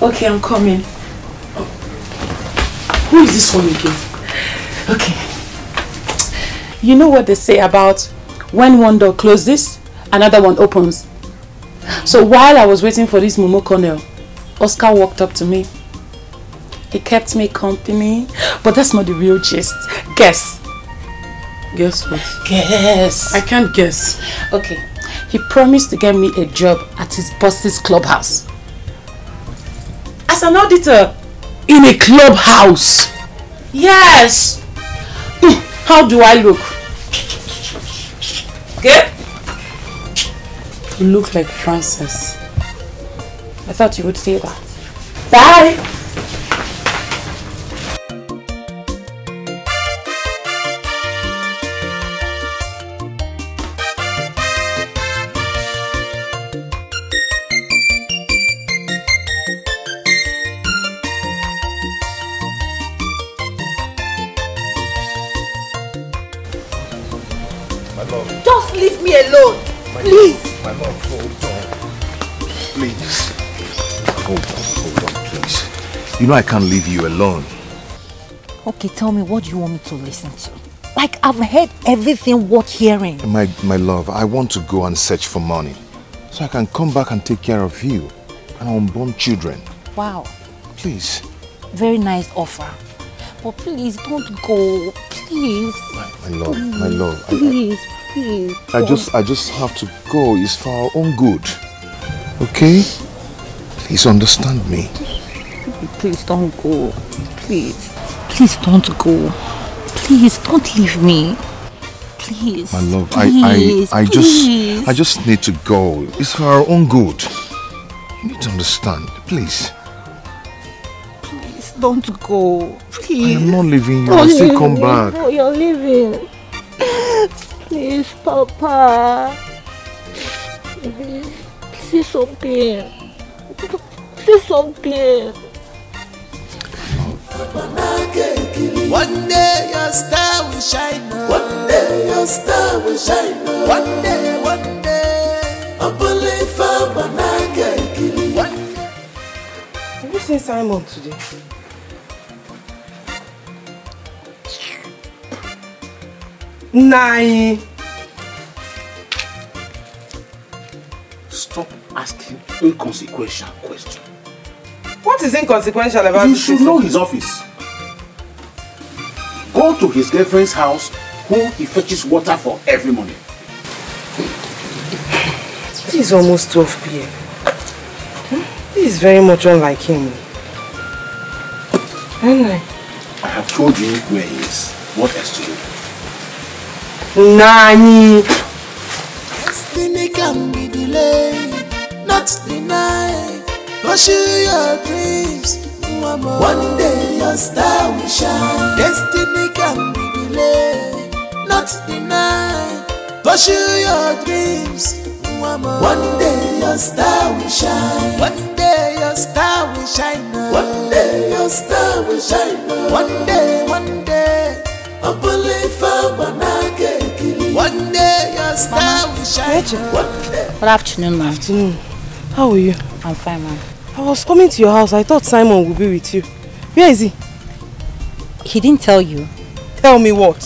Okay, I'm coming. Who is this one again? Okay. You know what they say about when one door closes, another one opens. So while I was waiting for this Momo Colonel, Oscar walked up to me. He kept me company, but that's not the real gist. Guess. Guess what? Guess. I can't guess. Okay. He promised to get me a job at his boss's clubhouse. As an auditor. In a clubhouse? Yes. Mm, How do I look? Okay? You look like Frances. I thought you would say that. Bye. You know I can't leave you alone. Okay, tell me, what do you want me to listen to? Like, I've heard everything worth hearing. My, my love, I want to go and search for money. So I can come back and take care of you and our unborn children. Wow, Please. very nice offer. But please, don't go. Please. My love, my love. I, Please, please. I, I don't. just I just have to go. It's for our own good. Okay? Please understand me. Please don't go. Please. Please don't go. Please don't leave me. Please. My love, please, I, I, I please. just I just need to go. It's for our own good. You need to understand, please. Please don't go. Please. I am not leaving you. I'll still come me. back. No, you're leaving. Please, Papa. Please, say something. Say something. One day your star will shine. One day your star will shine. One day, one day. Abulifa banake ikili. One Have you seen Simon today? Nine. Stop asking inconsequential questions. What is inconsequential about You this should know his office. Go to his girlfriend's house who he fetches water for every morning. It is almost 12 p.m. Hmm? This is very much unlike him. Anyway. I have told you where he is. What else to do? Nani. Destiny can be delayed, not denied. Pursue your dreams. One day your star will shine. Destiny can be delayed, not denied. Pursue your dreams. One day your star will shine. One day your star will shine. One day your star will shine. One day, one day. One day your star will shine. One day. Good afternoon, ma'am. Afternoon. How are you? I'm fine, ma'am. I was coming to your house. I thought Simon would be with you. Where is he? He didn't tell you. Tell me what?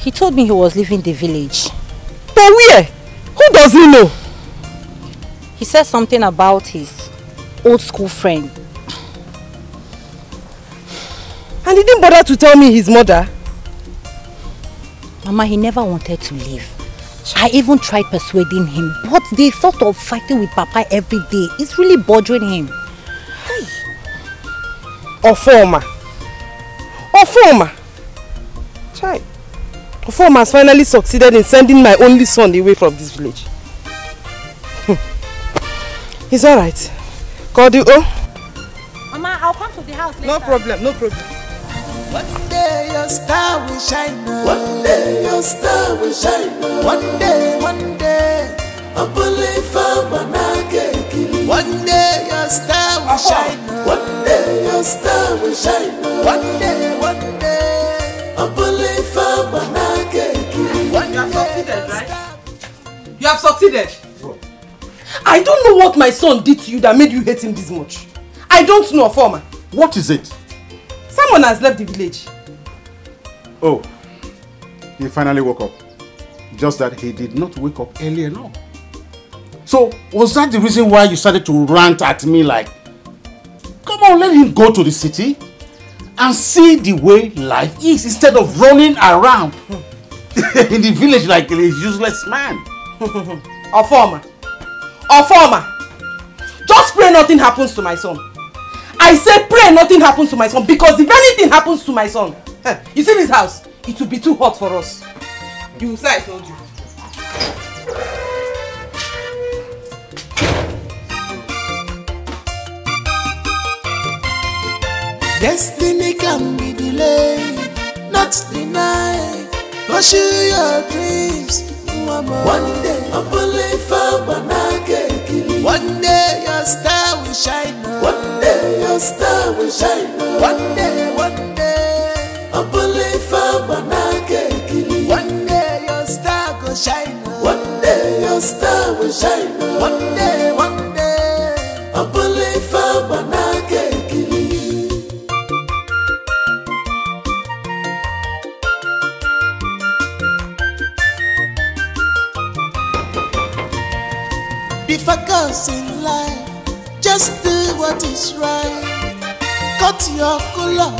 He told me he was leaving the village. But where? Who does he know? He said something about his old school friend. And he didn't bother to tell me his mother? Mama, he never wanted to leave. I even tried persuading him, but the thought of fighting with Papa every day is really bothering him. Ofoma. Ofoma. Chai. Ofoma has finally succeeded in sending my only son away from this village. Hmm. He's alright. Call you. Oh, Mama, I'll come to the house later. no problem, no problem. One day your star will shine. One day your star will shine. One day, one day. Abulifa banake kili. One day your star will shine. One day your star will shine. One day, one day. Abulifa banake kili. One You have succeeded, right? You have succeeded. I don't know what my son did to you that made you hate him this much. I don't know, Former. What is it? Someone has left the village. Oh, he finally woke up. Just that he did not wake up early enough. So, was that the reason why you started to rant at me like, come on, let him go to the city and see the way life is instead of running around in the village like a useless man? Ofoma. Ofoma. Just pray nothing happens to my son. I say pray nothing happens to my son because if anything happens to my son, eh, you see this house, it will be too hot for us. You will say I told you. Destiny can be delayed, not denied. Pursue your dreams. One day. One day your star will shine. One day your star will shine. One day, one day, Abulifa banake kili. One day your star will shine. One day your star will shine. One day, one day, Abulifa banake kili. Be focused in life, just do what is right. Cut your color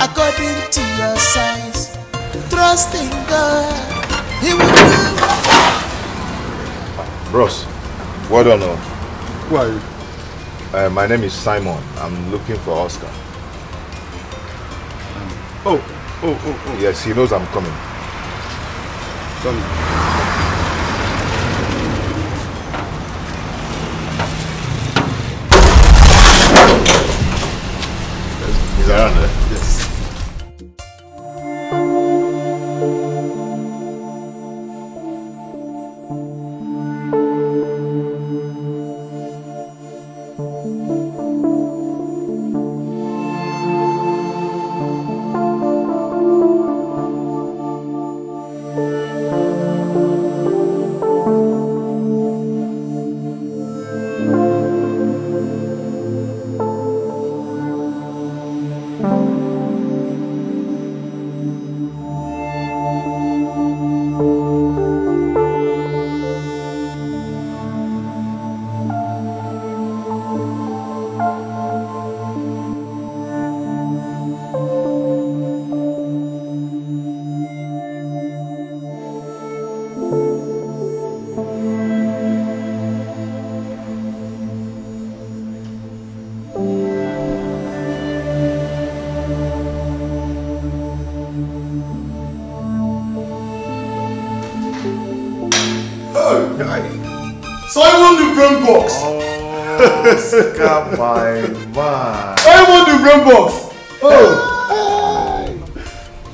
according to your size. Trust in God, He will do. Bros, well done. oh. Who are you? Uh, my name is Simon. I'm looking for Oscar. Oh, oh, oh, oh. Yes, he knows I'm coming. Come. My man. Simon the brain box. Oh.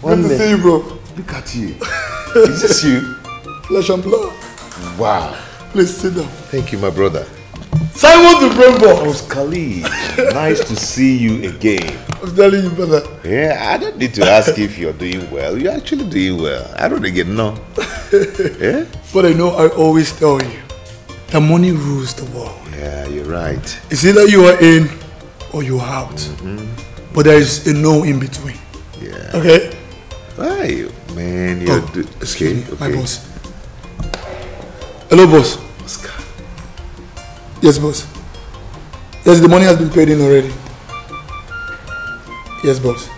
Good to see you, bro. Look at you. Is this you? Flesh and blood. Wow. Please sit down. Thank you, my brother. Simon the brain. Oscar Lee, nice to see you again. I'm telling you, brother. Yeah, I don't need to ask if you're doing well. You're actually doing well. I don't get no. yeah? But I know I always tell you, the money rules the world. Yeah, you're right. It's either you are in or you are out. Mm-hmm. But there is a no in between. Yeah. Okay? Why, man? You're Oh, okay, me, okay. my boss. Hello, boss. Oscar. Yes, boss. Yes, the money has been paid in already. Yes, boss.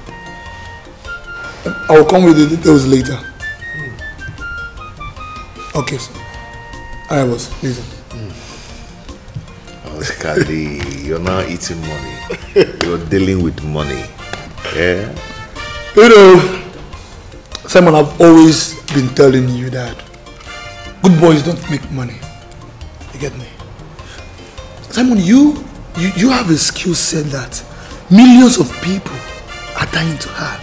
I will come with the details later. Hmm. Okay, sir. Alright, boss. Listen. Lee, you're not eating money. You're dealing with money. Yeah? You know, Simon, I've always been telling you that good boys don't make money. You get me? Simon, you you, you have a skill set that millions of people are dying to have.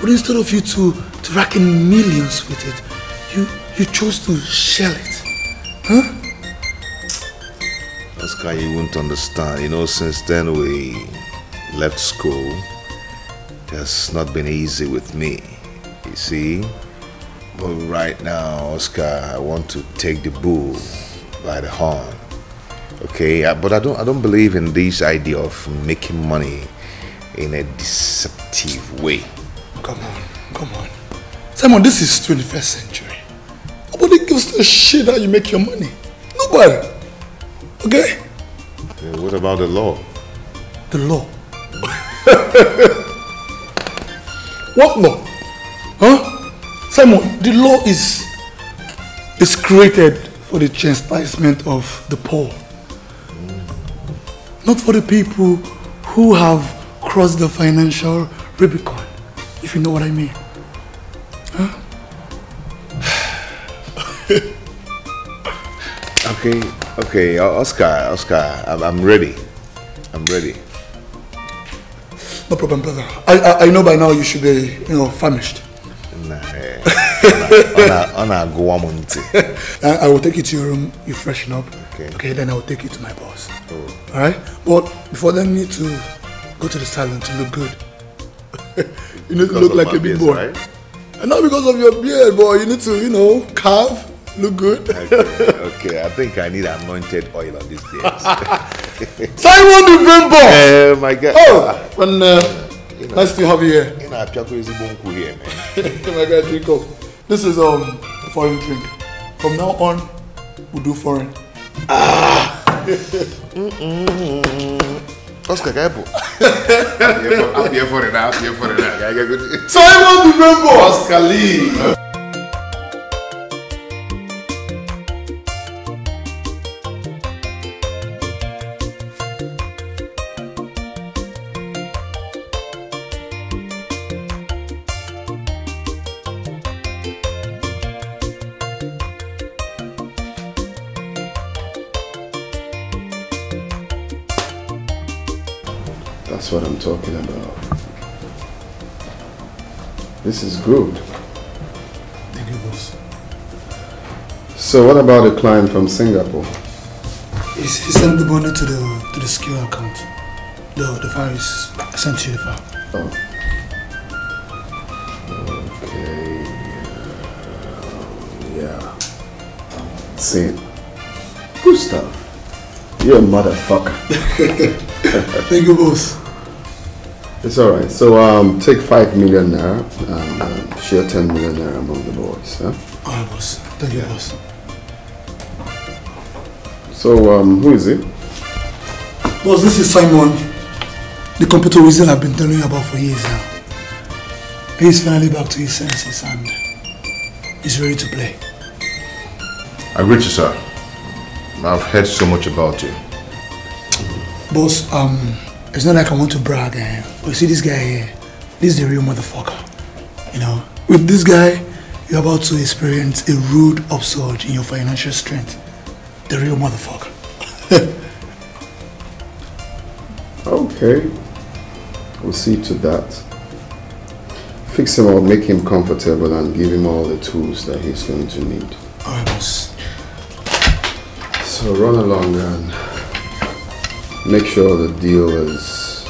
But instead of you to, to rack in millions with it, you you chose to shell it. Huh? Oscar, you won't understand. You know, since then we left school, it has not been easy with me. You see? But right now, Oscar, I want to take the bull by the horn. Okay, Uh, but I don't I don't believe in this idea of making money in a deceptive way. Come on, come on. Simon, this is 21st century. Nobody gives a shit how you make your money. Nobody. Okay? Uh, what about the law? The law. what law? Huh? Simon, the law is is created for the chastisement of the poor. Not for the people who have crossed the financial Rubicon, if you know what I mean. Huh? Okay, okay, uh, Oscar, Oscar, I'm, I'm ready. I'm ready. No problem, brother. I, I, I know by now you should be, you know, famished. Nah, eh, ọ na- ọ na-agụwa m. I, I will take you to your room, you freshen up. Okay. Okay, then I will take you to my boss. Oh. Alright? But before then, you need to go to the salon to look good. you need to Because look of like a big boy. right? And not because of your beard, boy. You need to, you know, carve, look good. Okay, okay, I think I need anointed oil on this beard. Simon the! Oh my God. Oh, when, uh, nice to have you here. Ị na-apịakwa ezigbo nkwụ here, man. my drink up. This is um a foreign drink. From now on, we do foreign. Ah! Oscar, ka bụ. Apịa for it now, apịa for it now. Ka anyị ga-go- Simon the Boss! Oscar Lee. Talking about. This is good. Thank you, boss. So what about the client from Singapore? He, sent the money to the to the skill account. The the file is I sent you the file. Oh. Okay. Yeah. See, good stuff. You're a motherfucker. Thank you, boss. It's all right. So um, take five million naira and um, share ten million naira among the boys. Huh? Alright, boss. Thank you, boss. So um, who is it? Boss, this is Simon, the computer wizard I've been telling you about for years now. He's finally back to his senses and he's ready to play. I greet you, sir. I've heard so much about you. Boss, um, it's not like I want to brag, eh? but you see this guy here, this is the real motherfucker. You know, with this guy, you're about to experience a rude upsurge in your financial strength. The real motherfucker. Okay. We'll see to that. Fix him up, make him comfortable, and give him all the tools that he's going to need. Alright, boss. So run along and make sure the deal is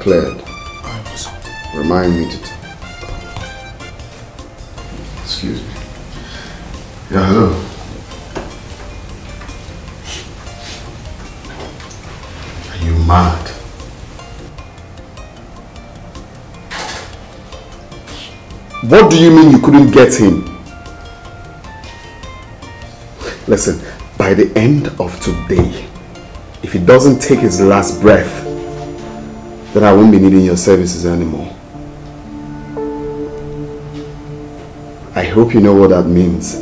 cleared. Remind me to. Excuse me. Yeah, hello. Are you mad? What do you mean you couldn't get him? Listen, by the end of today, if he doesn't take his last breath, then I won't be needing your services anymore. I hope you know what that means.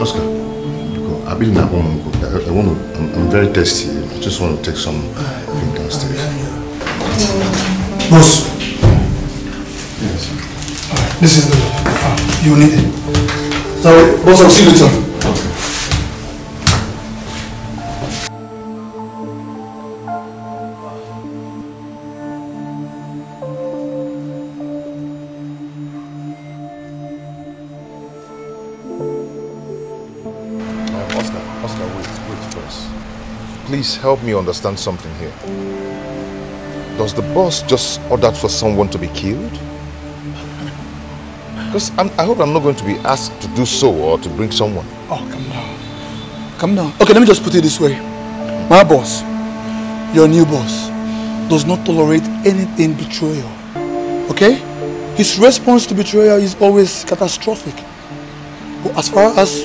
Oscar, go. I've been in that one. I, I want to, I'm, I'm very thirsty. I just want to take some drink downstairs. Boss. This is the. You need it. Sorry, boss, I'll see you later. Please help me understand something here. Does the boss just order for someone to be killed? Because I hope I'm not going to be asked to do so or to bring someone. Oh, come down. Come down. Okay, let me just put it this way. My boss, your new boss, does not tolerate anything betrayal. Okay? His response to betrayal is always catastrophic. But as far as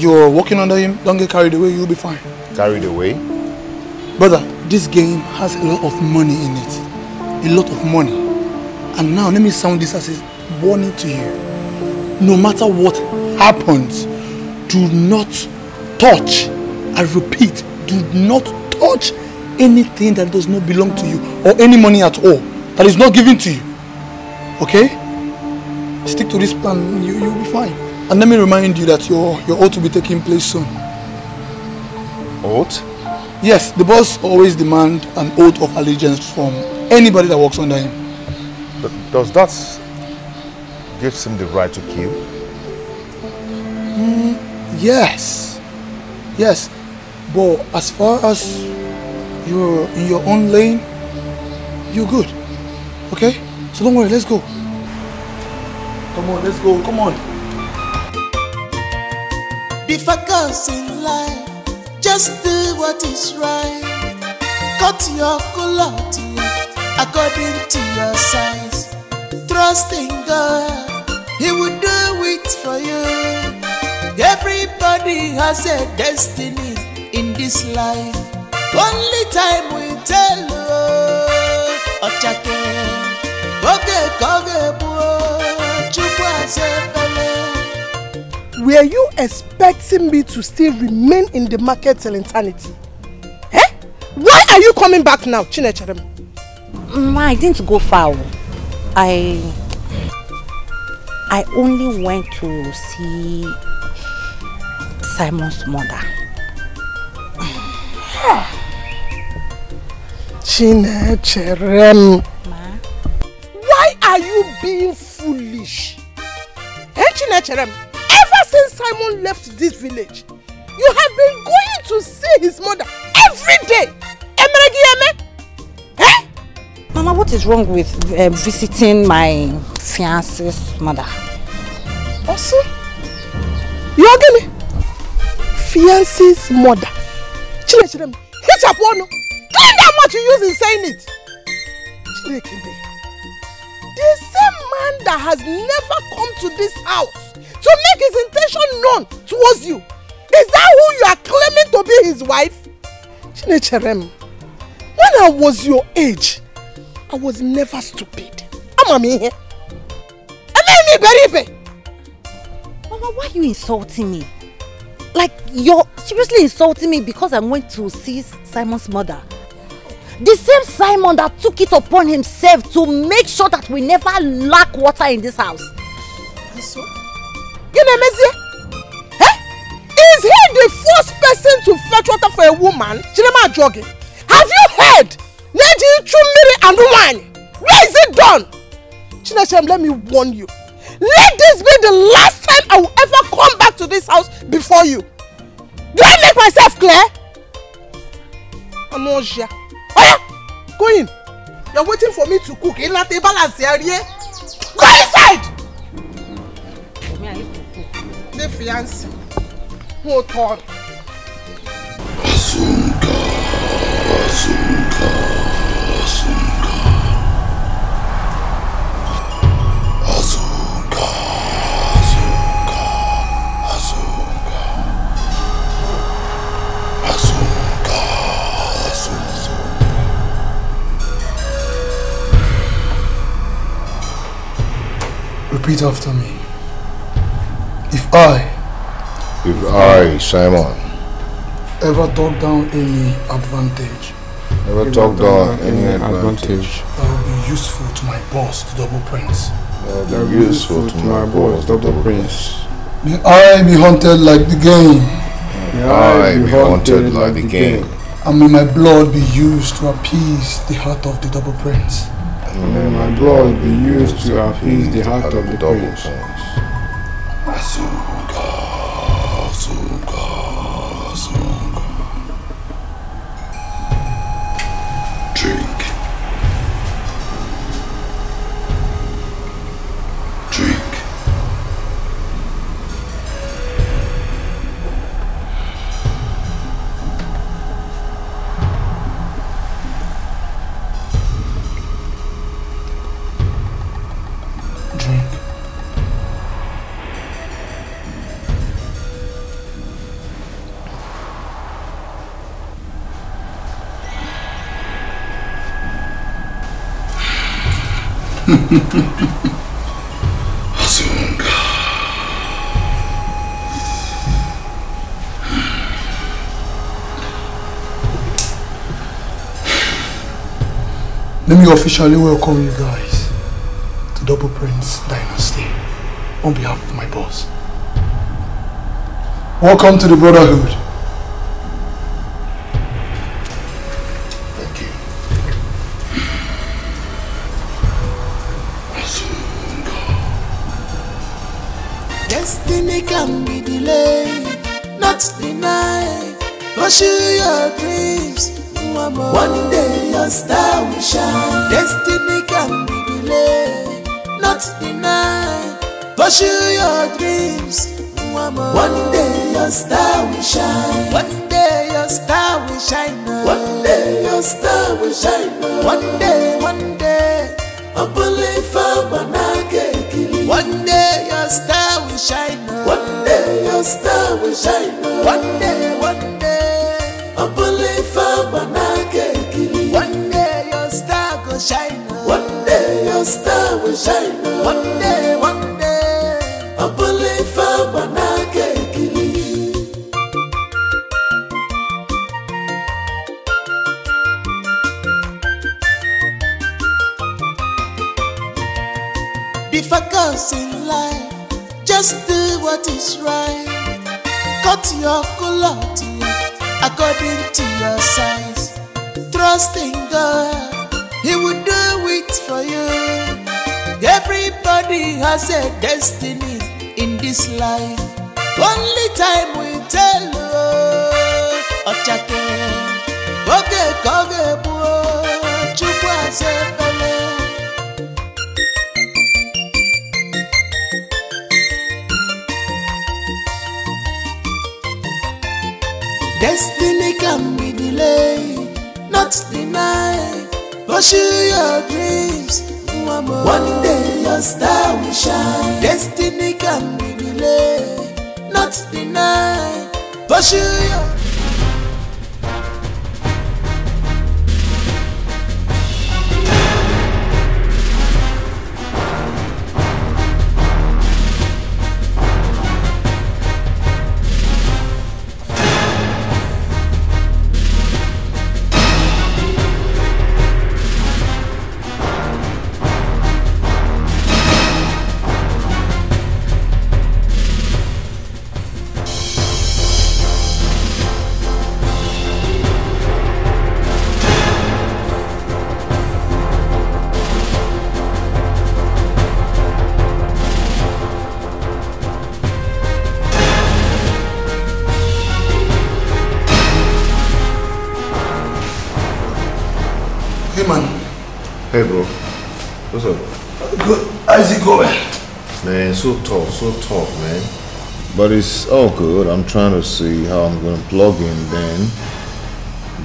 you're working under him, don't get carried away, you'll be fine. Carried away? Brother, this game has a lot of money in it. A lot of money. And now let me sound this as a warning to you. No matter what happens, do not touch, I repeat, do not touch anything that does not belong to you or any money at all that is not given to you. Okay? Stick to this plan, you, you'll be fine. And let me remind you that your, your oath will be taking place soon. Oath? Yes, the boss always demand an oath of allegiance from anybody that works under him. But does that give him the right to kill? Mm, yes. Yes. But as far as you're in your own lane, you're good. Okay? So don't worry, let's go. Come on, let's go. Come on. Be focused in life, just do what is right. Cut your color according to your size. Trust in God, He will do it for you. Everybody has a destiny in this life. Only time will tell you. Ochake, oge koge bu, chukwu azebele. Were you expecting me to still remain in the market till eternity? Eh? Why are you coming back now, Chinecherem? Ma, I didn't go far. I I only went to see Simon's mother. Chinecherem. Why are you being foolish? Eh, Chinecherem? Ever since Simon left this village, you have been going to see his mother every day. Emeregi Eme? Mama, what is wrong with uh, visiting my fiance's mother? Also, you're gonna fiance's mother. Chinecherem, hit up one. Clean that much you use in saying it. Chinekebe, the same man that has never come to this house to make his intention known towards you. Is that who you are claiming to be his wife? Chinecherem, when I was your age, I was never stupid. I'm a here. Mama, why are you insulting me? Like, you're seriously insulting me because I went to see Simon's mother. The same Simon that took it upon himself to make sure that we never lack water in this house. So? Ginemezie? Eh? Is he the first person to fetch water for a woman? Chidema Ajogi. Have you heard? Neji Chumiri and Wine. Where is it done? Chinechem, let me warn you. Let this be the last time I will ever come back to this house before you. Do I make myself clear? Anosia. Oh yeah, go in. You're waiting for me to cook. In latte balance here. Go inside. The fiancé. Hold on. Asunka, Repeat after me. If I If I, Simon, ever talk down any advantage ever talk down any advantage that will be useful to my boss, the double prince, that will be useful to my boss, the double prince, may I be hunted like the game, may I be haunted like the game, and may my blood be used to appease the heart of the double prince. And may my blood be used to appease the heart of the double prince. Asunka, Let me officially welcome you guys to Double Prince Dynasty on behalf of my boss. Welcome to the Brotherhood. One day your star will shine. One day your star will shine. One day your star will shine. One day, one day. One day your star will shine. One day your star will shine. One day, one day. One day your star will shine. One day your star will shine. One day, one day. Unbeliever banake Be focused in life, just do what is right. Cut your culotte according to your size. Trust in God, He will do it for you. Everybody has a destiny in this life. Only time will tell. oh, Ochake, oge ga-egbu oh, Chukwu asa Destiny can be delayed, not denied. Pursue your dreams. One day your star will shine. Destiny can be delayed, not denied. Pursue your so tough, man. But it's all good. I'm trying to see how I'm gonna plug in then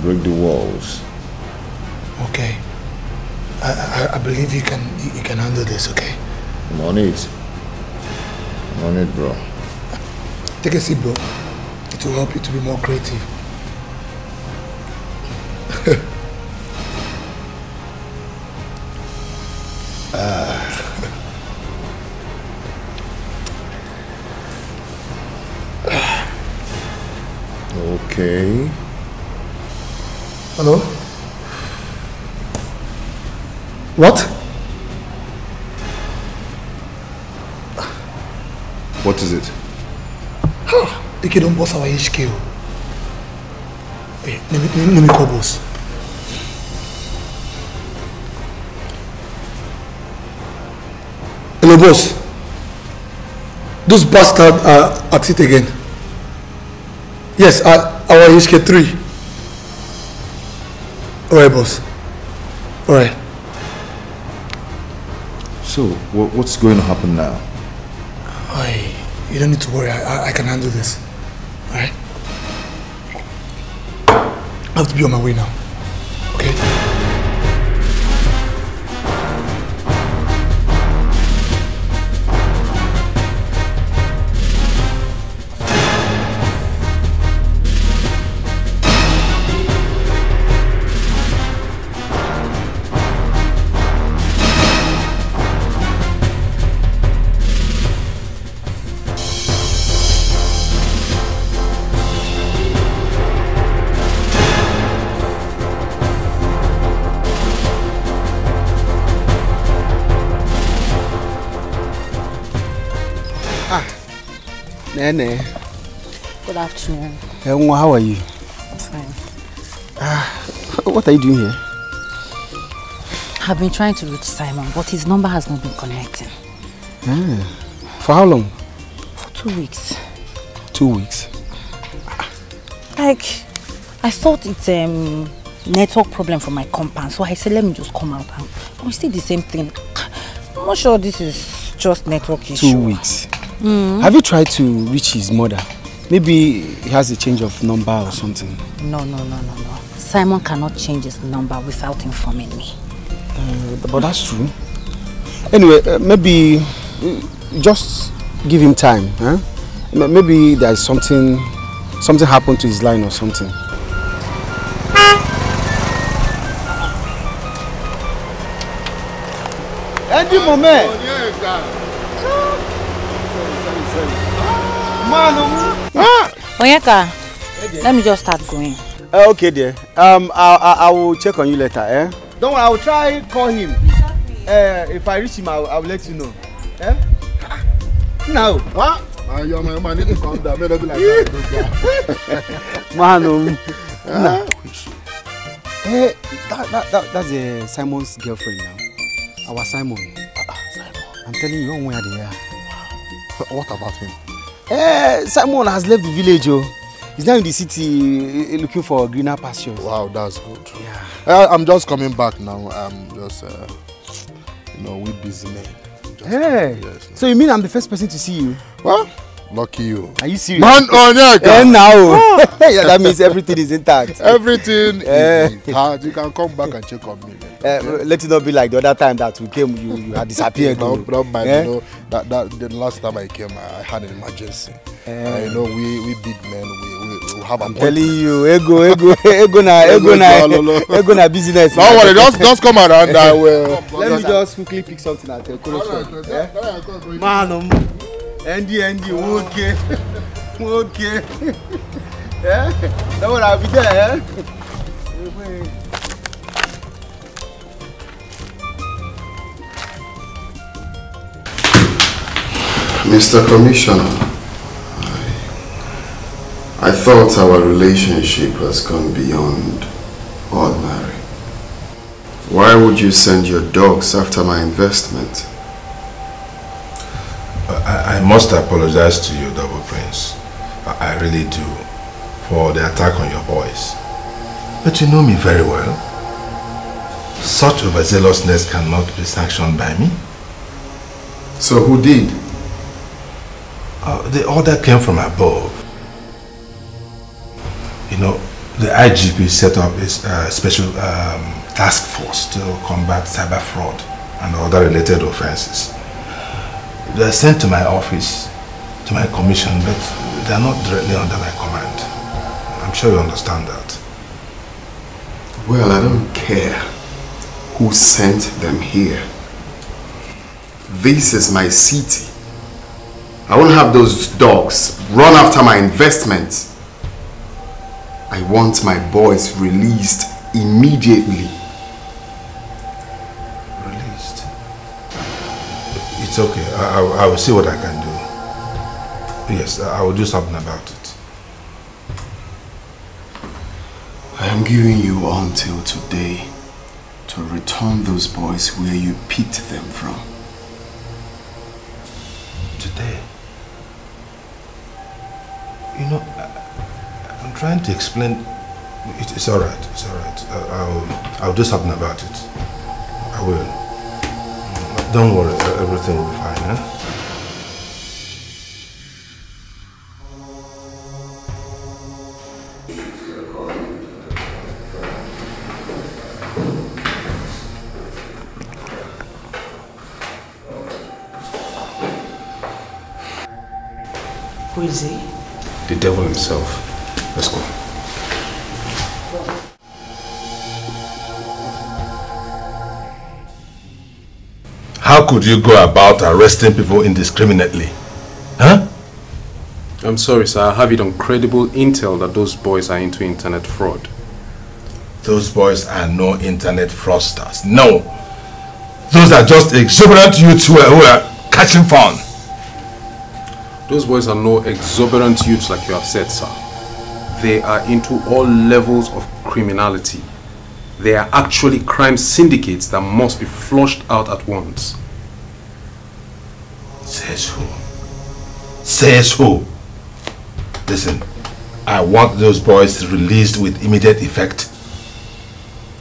break the walls. Okay. I, I, I believe you can you, you can handle this, okay? I'm on it. I'm on it, bro. Take a seat, bro. It will help you to be more creative. What? What is it? Ike don't boss our HQ. Let me, let me, let me call boss. Hello, boss. Those bastards are at it again. Yes, uh, our HQ 3. Alright, boss. Alright. So, what, what's going to happen now? I, you don't need to worry. I, I, I can handle this. Alright? I have to be on my way now. Nene. Good afternoon. How are you? Fine. Ah, What are you doing here? I've been trying to reach Simon, but his number has not been connecting. Ah, for how long? For two weeks. Two weeks. Like, I thought it's a um, network problem for my compound, so I said, let me just come out. And it's still the same thing. I'm not sure this is just network issue. Two weeks. Mm. Have you tried to reach his mother? Maybe he has a change of number or something. No, no, no, no, no. Simon cannot change his number without informing me. Uh, but that's true. Anyway, uh, maybe uh, just give him time. Huh? Maybe there's something, something happened to his line or something. Andy Moment. Onyeka, let me just start going. Uh, okay, dear. Um, I, I, I will check on you later. Eh? Don't worry, I will try call him. Uh, if I reach him, I will, I will let you know. Eh? No. Huh? Ah, you're my man. Need to calm down. May not be like that. Man, um, Huh? nah. Eh, that, that, that, that's uh, Simon's girlfriend now. Our Simon. I'm telling you, one way or the other. What about him? Eh, Simon has left the village. Oh. He's now in the city uh, looking for greener pastures. Wow, that's good. Yeah. Uh, I'm just coming back now. I'm just, uh, you know, we busy men. Hey, Yes. so you mean I'm the first person to see you? Well, lucky you. Are you serious? Man, Onyeka. Eh, now. yeah, that means everything is intact. Everything Eh. is intact. You can come back and check on me. Uh, let it not be like the other time that we came, you, you had disappeared. No, don't mind. Eh? You know that that the last time I came, I had an emergency. Eh. Uh, you know, we we big men, we we, we have a. I'm telling you, ego, ego, ego na, ego na, ego na business. Don't worry, just just come around. I will. Let me just quickly pick something at the eh? Man, um, Andy, Andy, okay, okay. Yeah, don't worry, I'll be there. Eh? Mr. Commissioner, I, I thought our relationship has gone beyond ordinary. Why would you send your dogs after my investment? I, I must apologize to you, Double Prince. I, I really do for the attack on your boys. But you know me very well. Such overzealousness cannot be sanctioned by me. So who did? Uh, the order came from above. You know, the IGP set up a uh, special um, task force to combat cyber fraud and other related offenses. They are sent to my office, to my commission, but they are not directly under my command. I'm sure you understand that. Well, I don't care who sent them here. This is my city. I won't have those dogs run after my investments. I want my boys released immediately. It's okay. I, I, I will see what I can do. Yes, I will do something about it. I am giving you until today to return those boys where you picked them from. Today? You know, I, I'm trying to explain. It, it's all right. It's all right. I, I'll, I'll do something about it. I will. Don't worry. Everything will be fine. Eh? Who is he? The devil himself. Let's go. How could you go about arresting people indiscriminately? Huh? I'm sorry, sir. I have it on credible intel that those boys are into internet fraud. Those boys are no internet fraudsters. No. Those are just exuberant youths who are, who are catching fun. Those boys are no exuberant youths like you have said, sir. They are into all levels of criminality. They are actually crime syndicates that must be flushed out at once. Says who? Says who? Listen, I want those boys released with immediate effect.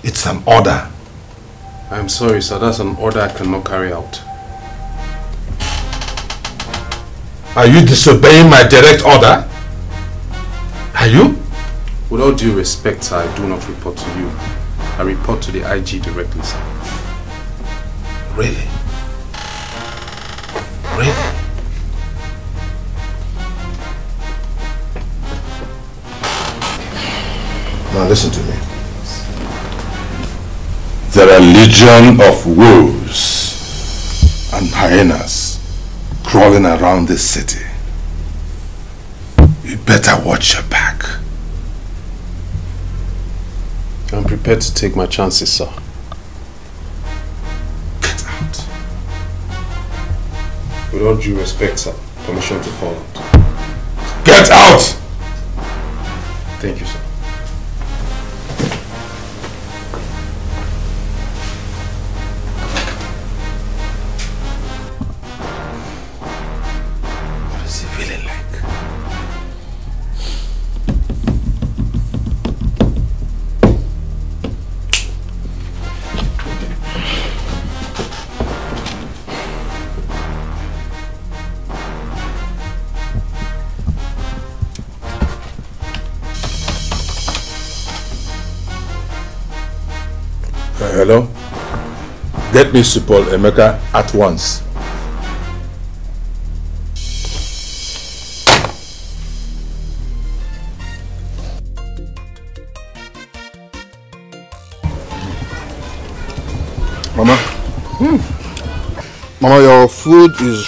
It's an order. I'm sorry, sir. That's an order I cannot carry out. Are you disobeying my direct order? Are you? With all due respect, sir, I do not report to you. I report to the IG directly, sir. Really? Really? Now listen to me. There are legion of wolves and hyenas crawling around this city. You better watch your back. I'm prepared to take my chances, sir. With all due respect, sir, permission to fall out. Get out! Thank you, sir. Get me Supol Emeka at once. Mama. Mama, your food is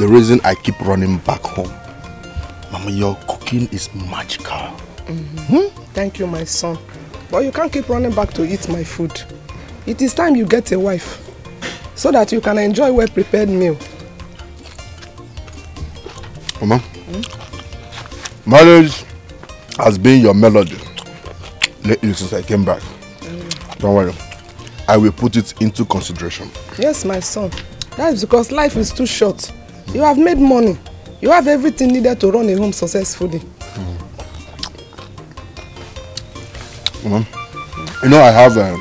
the reason I keep running back home. Mama, your cooking is magical. Hmm? Thank you, my son. But you can't keep running back to eat my food. It is time you get a wife so that you can enjoy well-prepared meal. Mama, marriage has been your melody lately since I came back. Don't worry. I will put it into consideration. Yes, my son. That is because life is too short. You have made money. You have everything needed to run a home successfully. Mama, you know I have uh,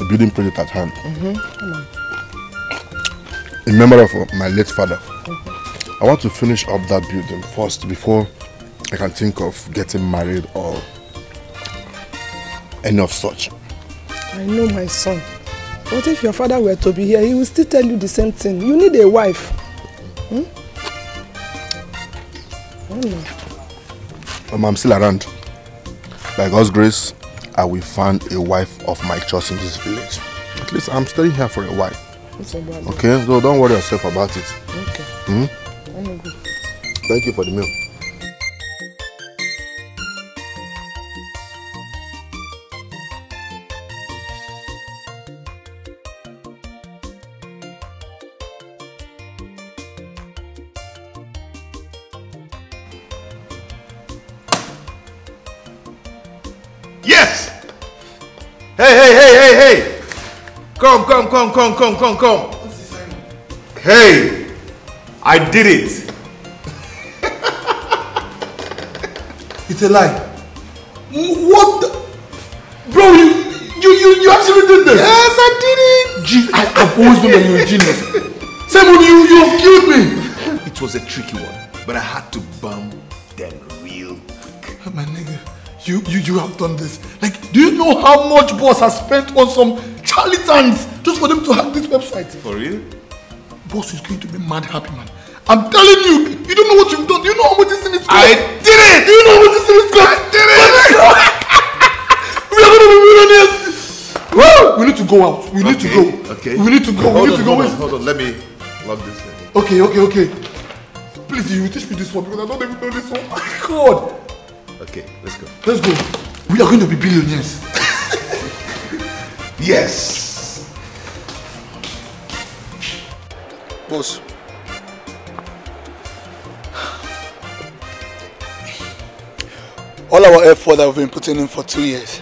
a building project at hand. Mm-hmm. Come on. In memory of my late father. I want to finish up that building first before I can think of getting married or any of such. I know my son. What if your father were to be here? He will still tell you the same thing. You need a wife. Hmm? I don't. Um, I'm still around. By God's grace, I will find a wife of my choice in this village. At least I'm staying here for a while. Okay, so don't worry yourself about it. Okay. Hmm? Thank you for the meal. Hey, hey! Come, come, come, come, come, come, come. Hey! I did it! It's a lie. What? The? Bro, you, you, you, you actually did this? Yes, I did it! Gee, I, I've always known that you're a genius. Simon, you, you have killed me. It was a tricky one, but I had to bum them real quick. My nigga, you, you, you have done this. Like, do you know how much boss has spent on some charlatans just for them to have this website? For real? Boss is going to be mad happy, man. I'm telling you, you don't know what you've done. Do you know how much this thing is I did it! Do you know how much this thing is cost? I did it! we are gonna be millionaires! Woo! We need to go out. We need to go. Okay. We need to go. Hold we need on, to go. hold on, hold on. Let me log this in. Okay, okay, okay. Please, you teach me this one because I don't even know this one. God. Okay, let's go. Let's go. We are going to be billionaires. Yes! Boss. All our effort that we've been putting in for two years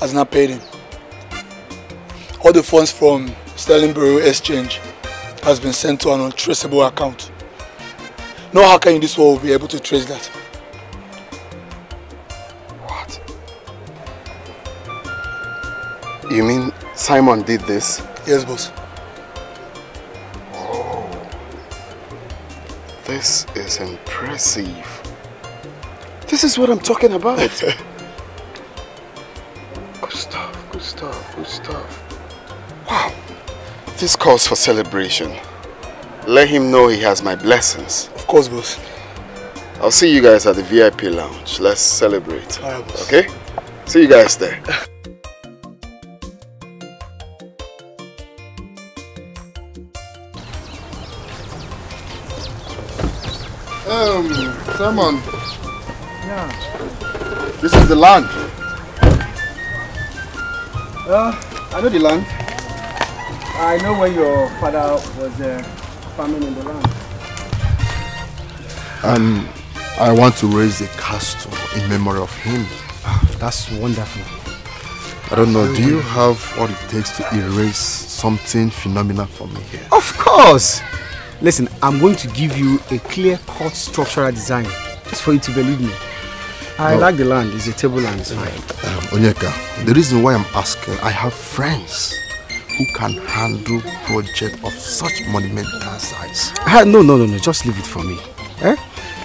has not paid in. All the funds from Sterling Bureau Exchange has been sent to an untraceable account. No hacker in this world will be able to trace that. You mean Simon did this? Yes, boss. Oh. This is impressive. This is what I'm talking about. good stuff, good stuff, good stuff. Wow. This calls for celebration. Let him know he has my blessings. Of course, boss. I'll see you guys at the VIP lounge. Let's celebrate. Okay? See you guys there. Um, Simon. Yeah. This is the land. Uh, I know the land. I know where your father was uh, farming in the land. And I want to raise a castle in memory of him. That's wonderful. I don't know, do you have what it takes to erase something phenomenal for me here? Of course! Listen, I'm going to give you a clear-cut structural design just for you to believe me. I No. like the land. It's a table land. It's fine. Um, Onyeka, the reason why I'm asking, I have friends who can handle project of such monumental size. Ah, no, no, no, no. Just leave it for me. Eh?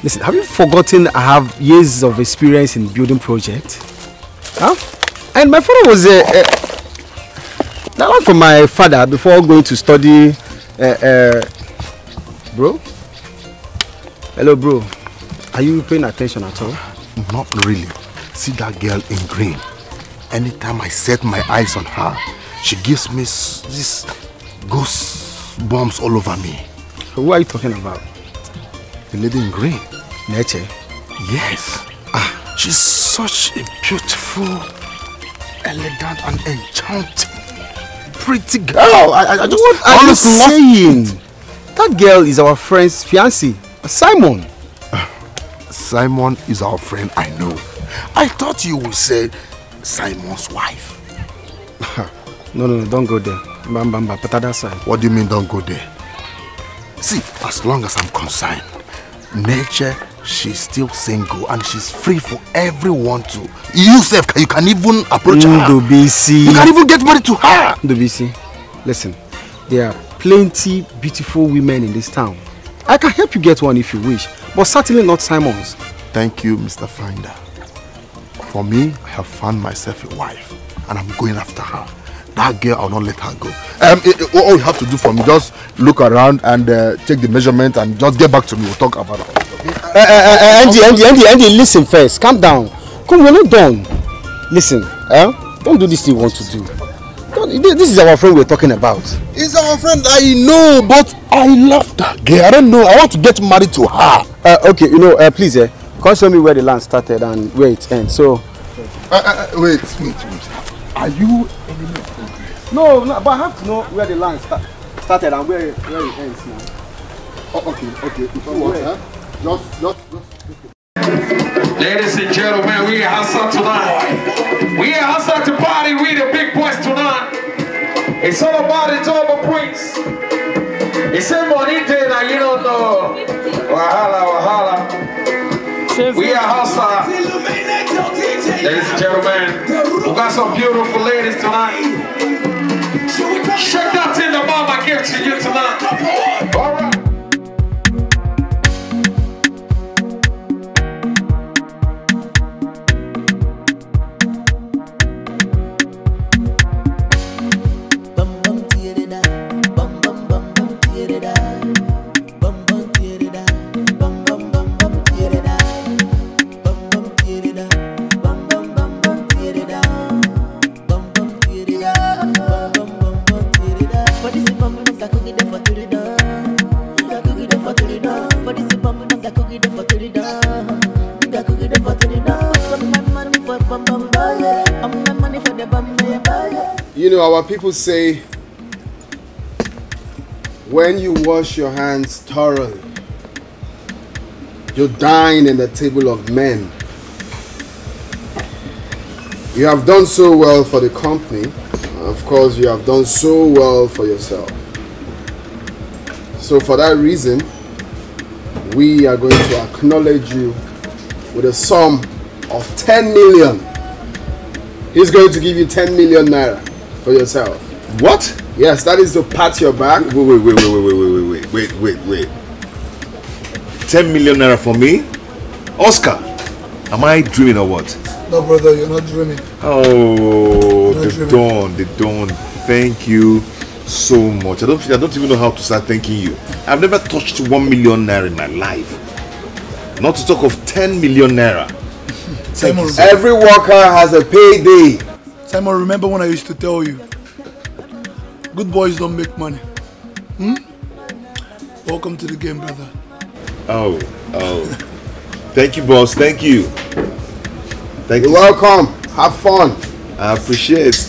Listen, have you forgotten I have years of experience in building projects? Huh? And my father was a. Uh, that one from my father before going to study. Uh, uh, bro? Hello, bro. Are you paying attention at all? Not really. See that girl in green. Anytime I set my eyes on her, she gives me this ghost bombs all over me. Who are you talking about? The lady in green. Neche? Yes. Ah, she's such a beautiful, elegant, and enchanting, pretty girl. I, I, I just What are you saying? That girl is our friend's fiancé, Simon. Simon is our friend, I know. I thought you would say Simon's wife. no, no, no, don't go there. Bam, bam, bam, patada side. What do you mean don't go there? See, as long as I'm concerned, nature she's still single and she's free for everyone to. You you can even approach her. Ndobisi. You can even get married to her. Ndobisi, listen. There are plenty beautiful women in this town. I can help you get one if you wish, but certainly not Simon's. Thank you, Mr. Finder. For me, I have found myself a wife and I'm going after her. That girl, I'll not let her go. Um, it, it- all you have to do for me, just look around and uh, take the measurement and just get back to me. We'll talk about it. Uh, uh, uh, Andy, Andy, Andy, Andy, listen first. Calm down. Come, we're not done. Listen, eh? Don't do this thing you want to do. This is our friend we're talking about. It's our friend, I know, but I love that girl. I don't know. I want to get married to her. Uh, okay, you know, uh, please, eh? Come show me where the land started and where it ends. So. Uh, uh, uh, wait, wait, wait. Are you No, no, but I have to know where the land sta- started and where, where it ends now. Oh, okay, okay. If you want, huh? Just, just, just. Ladies and gentlemen, we are hustle tonight. It's all about the Double Prince. It's a monite na you don't know. Wahala, wahala. We are hustle. Ladies and gentlemen, we got some beautiful ladies tonight. Know, our people say when you wash your hands thoroughly, you dine in the table of men. You have done so well for the company. Of course, you have done so well for yourself. So, for that reason, we are going to acknowledge you with a sum of 10 million. He's going to give you 10 million naira for yourself. What? Yes, that is to pat your back. Wait, wait, wait, wait, wait, wait, wait, wait, wait, wait, wait. 10 million naira for me? Oscar, am I dreaming or what? No, brother, you're not dreaming. Oh, Not they dreaming. don't, they don't. Thank you so much. I don't, I don't even know how to start thanking you. I've never touched 1 million naira in my life. Not to talk of 10 million naira. Simon, Every worker has a payday. Simon, remember when I used to tell you, good boys don't make money. Hmm? Welcome to the game, brother. Oh, oh. Thank you, boss. Thank you. Thank You're you. welcome. Have fun. I appreciate.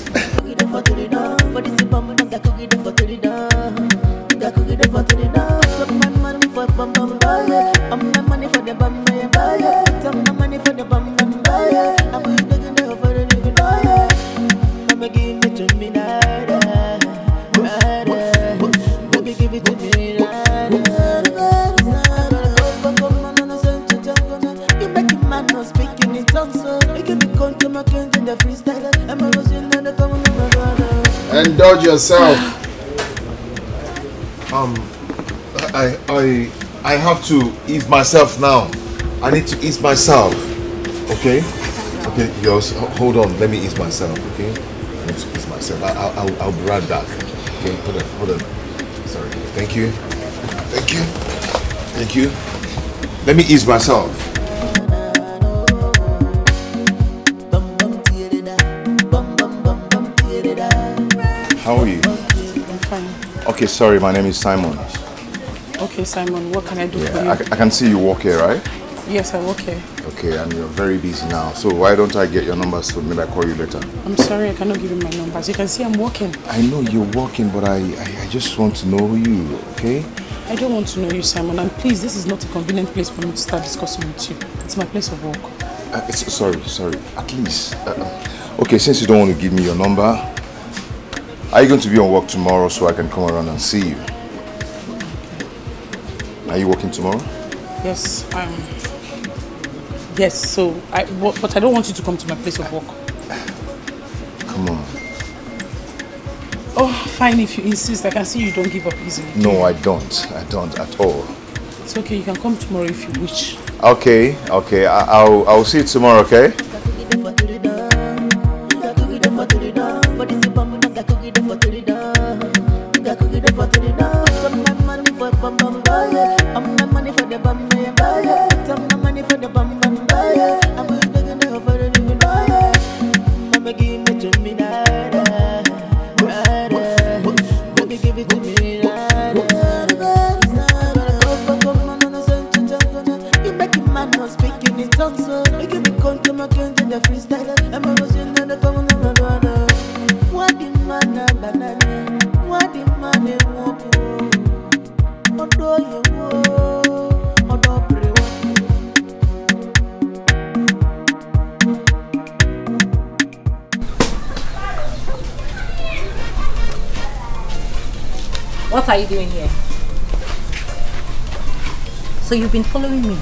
Indulge yourself. Um, I, I, I have to ease myself now. I need to ease myself. Okay? Okay, yours. Hold on. Let me ease myself. Okay? I need to ease myself. I, I, I'll, I'll be right back. Okay? Hold on. Hold on. Sorry. Thank you. Thank you. Thank you. Let me ease myself. Okay, sorry. My name is Simon. Okay, Simon, what can I do for you? I, I can see you walk here, right? Yes, I work here. Okay, and you're very busy now. So why don't I get your number so maybe I call you later? I'm sorry, I cannot give you my number. As you can see, I'm working. I know you're working, but I, I, I just want to know you, okay? I don't want to know you, Simon. And please, this is not a convenient place for me to start discussing with you. It's my place of work. Uh, it's, sorry, sorry. At least. Uh, uh, okay, since you don't want to give me your number, are you going to be on work tomorrow so I can come around and see you? Are you working tomorrow? Yes, um, Yes, so I but but I don't want you to come to my place of work. Come on. Oh, fine if you insist. I can see you don't give up easily. No, I don't. I don't at all. It's okay. You can come tomorrow if you wish. Okay, okay. I, I'll I'll see you tomorrow. Okay. Been following me?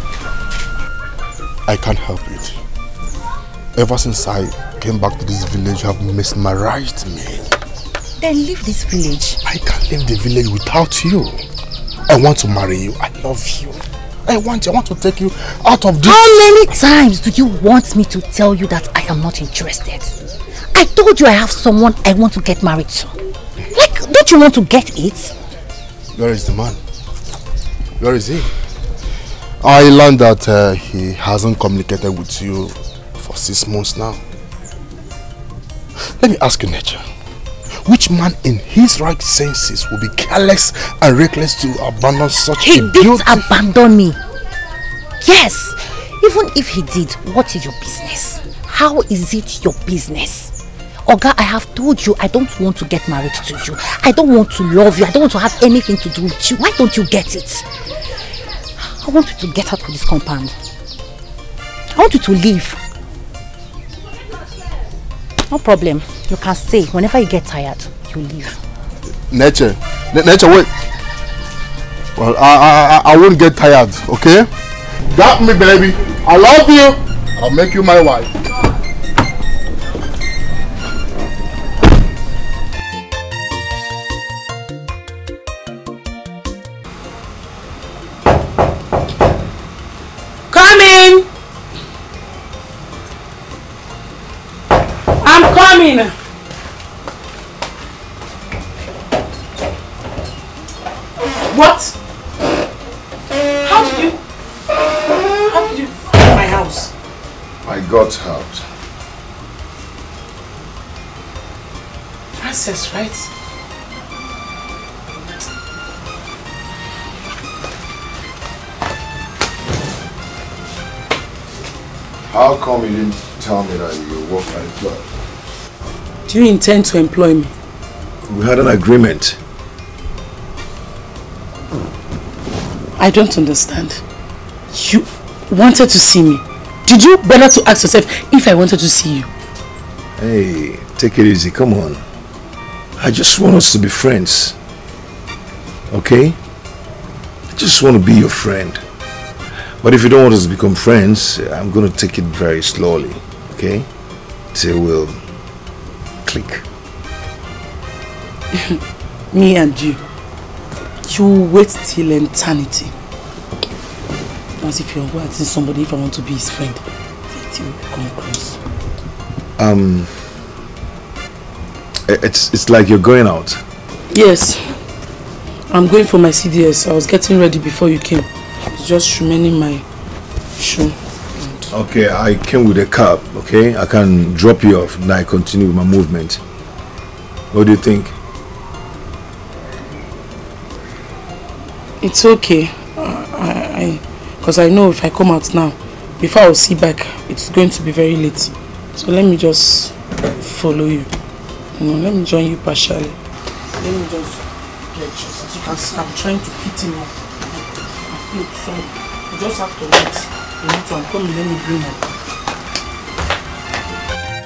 I can't help it. Ever since I came back to this village, you have mesmerized me. Then leave this village. I can't leave the village without you. I want to marry you. I love you. I want you. I want to take you out of this. How many times do you want me to tell you that I am not interested? I told you I have someone I want to get married to. Like, don't you want to get it? Where is the man? Where is he? I learned that uh, he hasn't communicated with you for six months now. Let me ask you, Neche. Which man in his right senses will be careless and reckless to abandon such He a did beautiful... abandon me. Yes. Even if he did, what is your business? How is it your business? Oga, I have told you I don't want to get married to you. I don't want to love you. I don't want to have anything to do with you. Why don't you get it? I want you to get out of this compound. I want you to leave. No problem. You can stay. Whenever you get tired, you leave. Nature. Nature, wait. Well, I, I, I won't get tired, okay? Got me, baby. I love you. I'll make you my wife. You intend to employ me? We had an agreement. I don't understand. You wanted to see me. Did you bother to ask yourself if I wanted to see you? Hey, take it easy. Come on. I just want us to be friends. Okay? I just want to be your friend. But if you don't want us to become friends, I'm going to take it very slowly. Okay? Till we'll click. me and you. You will wait till eternity. As if you're waiting somebody if I want to be his friend. That you come close. Um, it's it's like you're going out. Yes. I'm going for my CDS. I was getting ready before you came. It's just remaining my shoe. Okay, I came with a cab. Okay, I can drop you off. Now I continue with my movement. What do you think? It's okay. I, because I, know if I come out now, before I'll see back, it's going to be very late. So let me just follow you. You know, let me join you partially. Let me just get just as you can see, I'm trying to fit in my clothes. So you just have to wait. You need I'm coming, let me bring my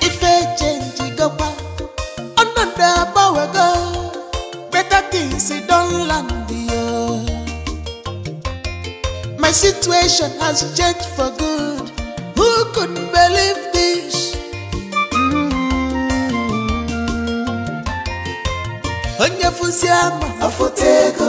Ife change gakwa ọnọdụ agbanwego better things don land yo. My situation has changed for good Who could believe this? Mm-hmm. Onye fụzi ama afụta ego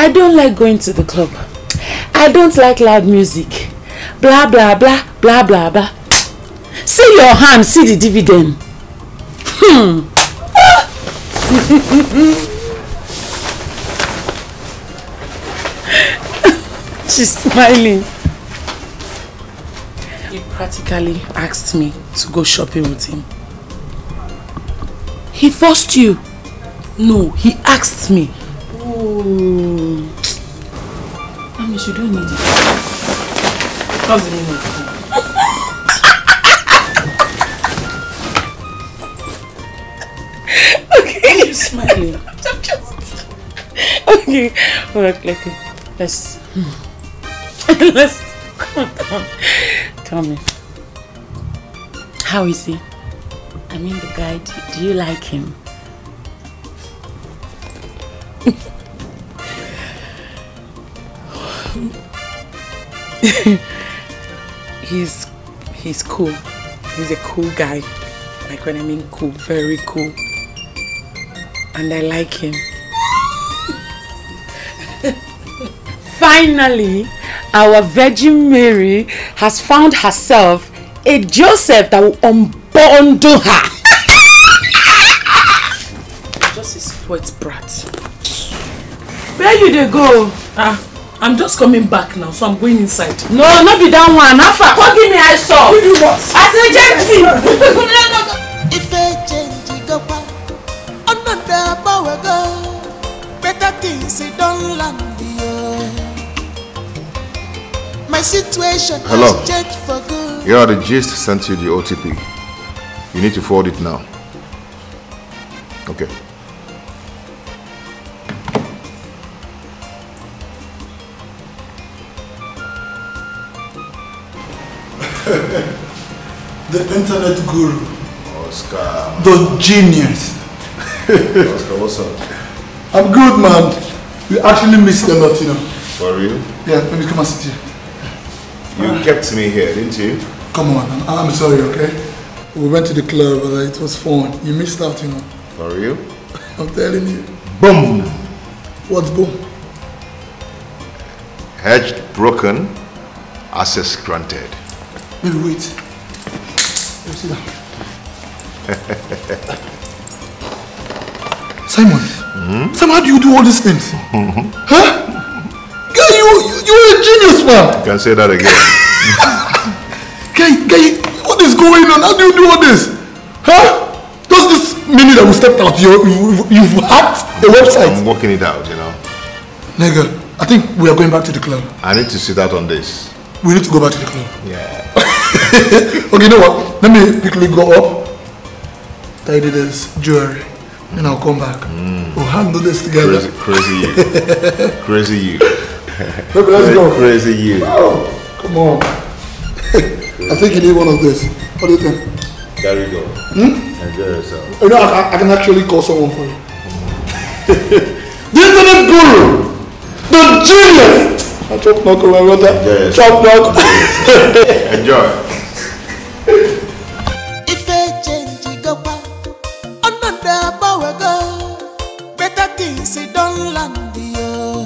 I don't like going to the club. I don't like loud music. Blah blah blah blah blah blah. See your hand, see the dividend. Hmm. She's smiling. He practically asked me to go shopping with him. He forced you. No, he asked me. Oh. Mommy, you don't need it. What's the meaning of it? Okay, you're smiling. I'm just... Okay, alright, okay. Let's... Let's... Come on. Tell me. How is he? I mean the guy, do you like him? he's he's cool. He's a cool guy. Like when I mean cool, very cool. And I like him. Finally, our Virgin Mary has found herself a Joseph that will unbundle her. Just a spoilt brat. Where you dey go? Ah, I'm just coming back now, so I'm going inside. No, not be that one. Afa, come give me eye saw. Give you what? I say gently. Ife change Better things e don land My situation Hello. has changed for good Yeah, the gist sent you the OTP. You need to forward it now. Okay. The internet guru, Oscar. the genius. Oscar, what's up? I'm good, man. We actually missed a lot, you know. For real? Yeah, let me come and sit here. You kept me here, didn't you? Come on, I'm, I'm sorry, okay? We went to the club, it was fun. You missed out, you know. For real? I'm telling you. Boom! What's boom? Hedge broken, access granted. Maybe wait. Let me sit down. Simon, mm-hmm. Simon, how do you do all these things? Mm-hmm. huh? Guy, you, you, you're a genius, man. You can say that again. Guy, guy, what is going on? How do you do all this? Huh? Does this mean that we stepped out? You, you, you've hacked a website? I'm working it out, you know. Nigga, I think we are going back to the club. I need to sit out on this. We need to go back to the club. Yeah. okay, you know what? Let me quickly go up, tidy this jewelry, and I'll come back. We'll handle this together. Crazy, crazy you. crazy you. Baby, let's go. Crazy you. Oh, come on. I think you need one of this. What do you think? There you go. Hmm? Enjoy yourself. You know, I, I- I can actually call someone for you. the internet guru, the genius. I chop knock my brother. Chop knock. Enjoy. Ife change gokwa Ọnọdụ agbanwego Better things don land yo.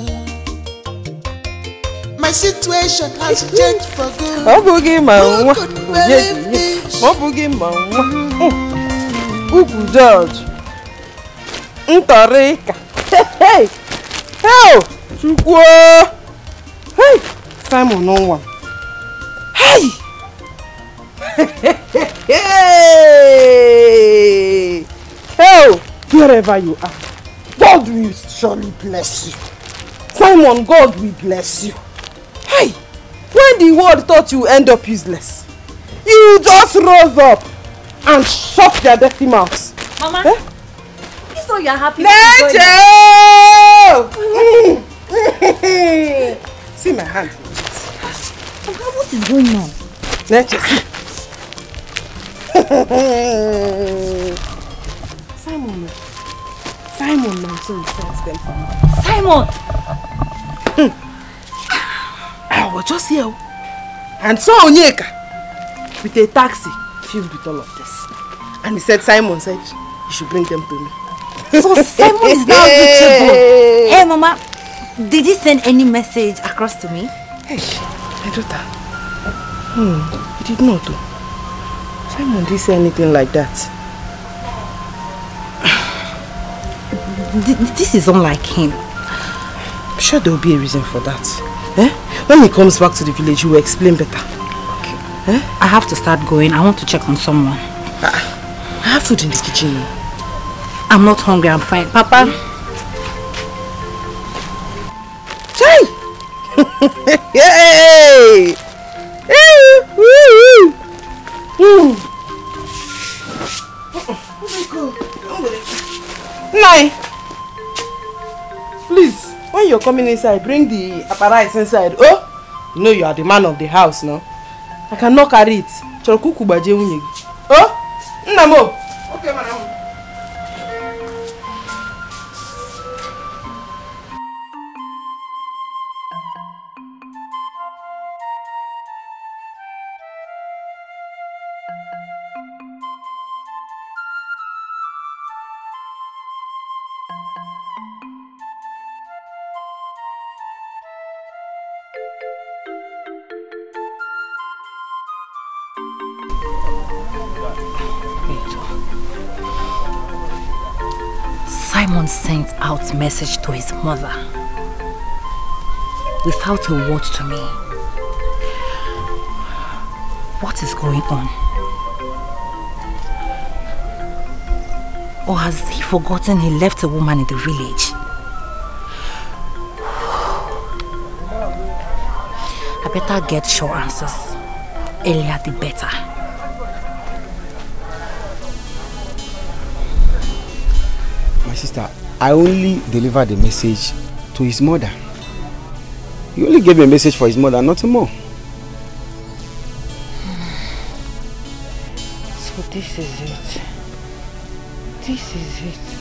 My situation has changed for good. Ọ bụghị ma nwa ọ bụghị ma nwa ukwu George ntọrịka. Hey! Hey! Chukwu Hey! Simon nwa Hey! Hey! Hey! Wherever you are, God will surely bless you. Simon, God will bless you. when the world thought you end up useless, you just rose up and shut their dirty mouths. Mama, eh? this all you're happy Leche! See my hand. Mama, what is going on? Leche, see. Simon, Simon, now so he sends them for me. Simon! I was just here and saw Onyeka with a taxi filled with all of this. And he said, Simon said, you should bring them to me. So Simon is now reachable. Hey, Mama, did he send any message across to me? Hey, my daughter. Hmm, he did not. Simon didn't say anything like that. Th- This is unlike him. I'm sure there will be a reason for that. Eh? When he comes back to the village, he will explain better. Okay. Eh? I have to start going. I want to check on someone. I have food in the kitchen. I'm not hungry. I'm fine. Papa, Nai! Please, when you're coming inside, bring the apparatus inside. Oh! You know you are the man of the house, no? I cannot carry it. Chọrọ ka ukwu. Oh! Nna! Okay, madam. Message to his mother without a word to me. What is going on? Or has he forgotten he left a woman in the village? I better get sure answers. Earlier the better. My sister, I only delivered the message to his mother. He only gave a message for his mother, nothing more. So this is it. This is it.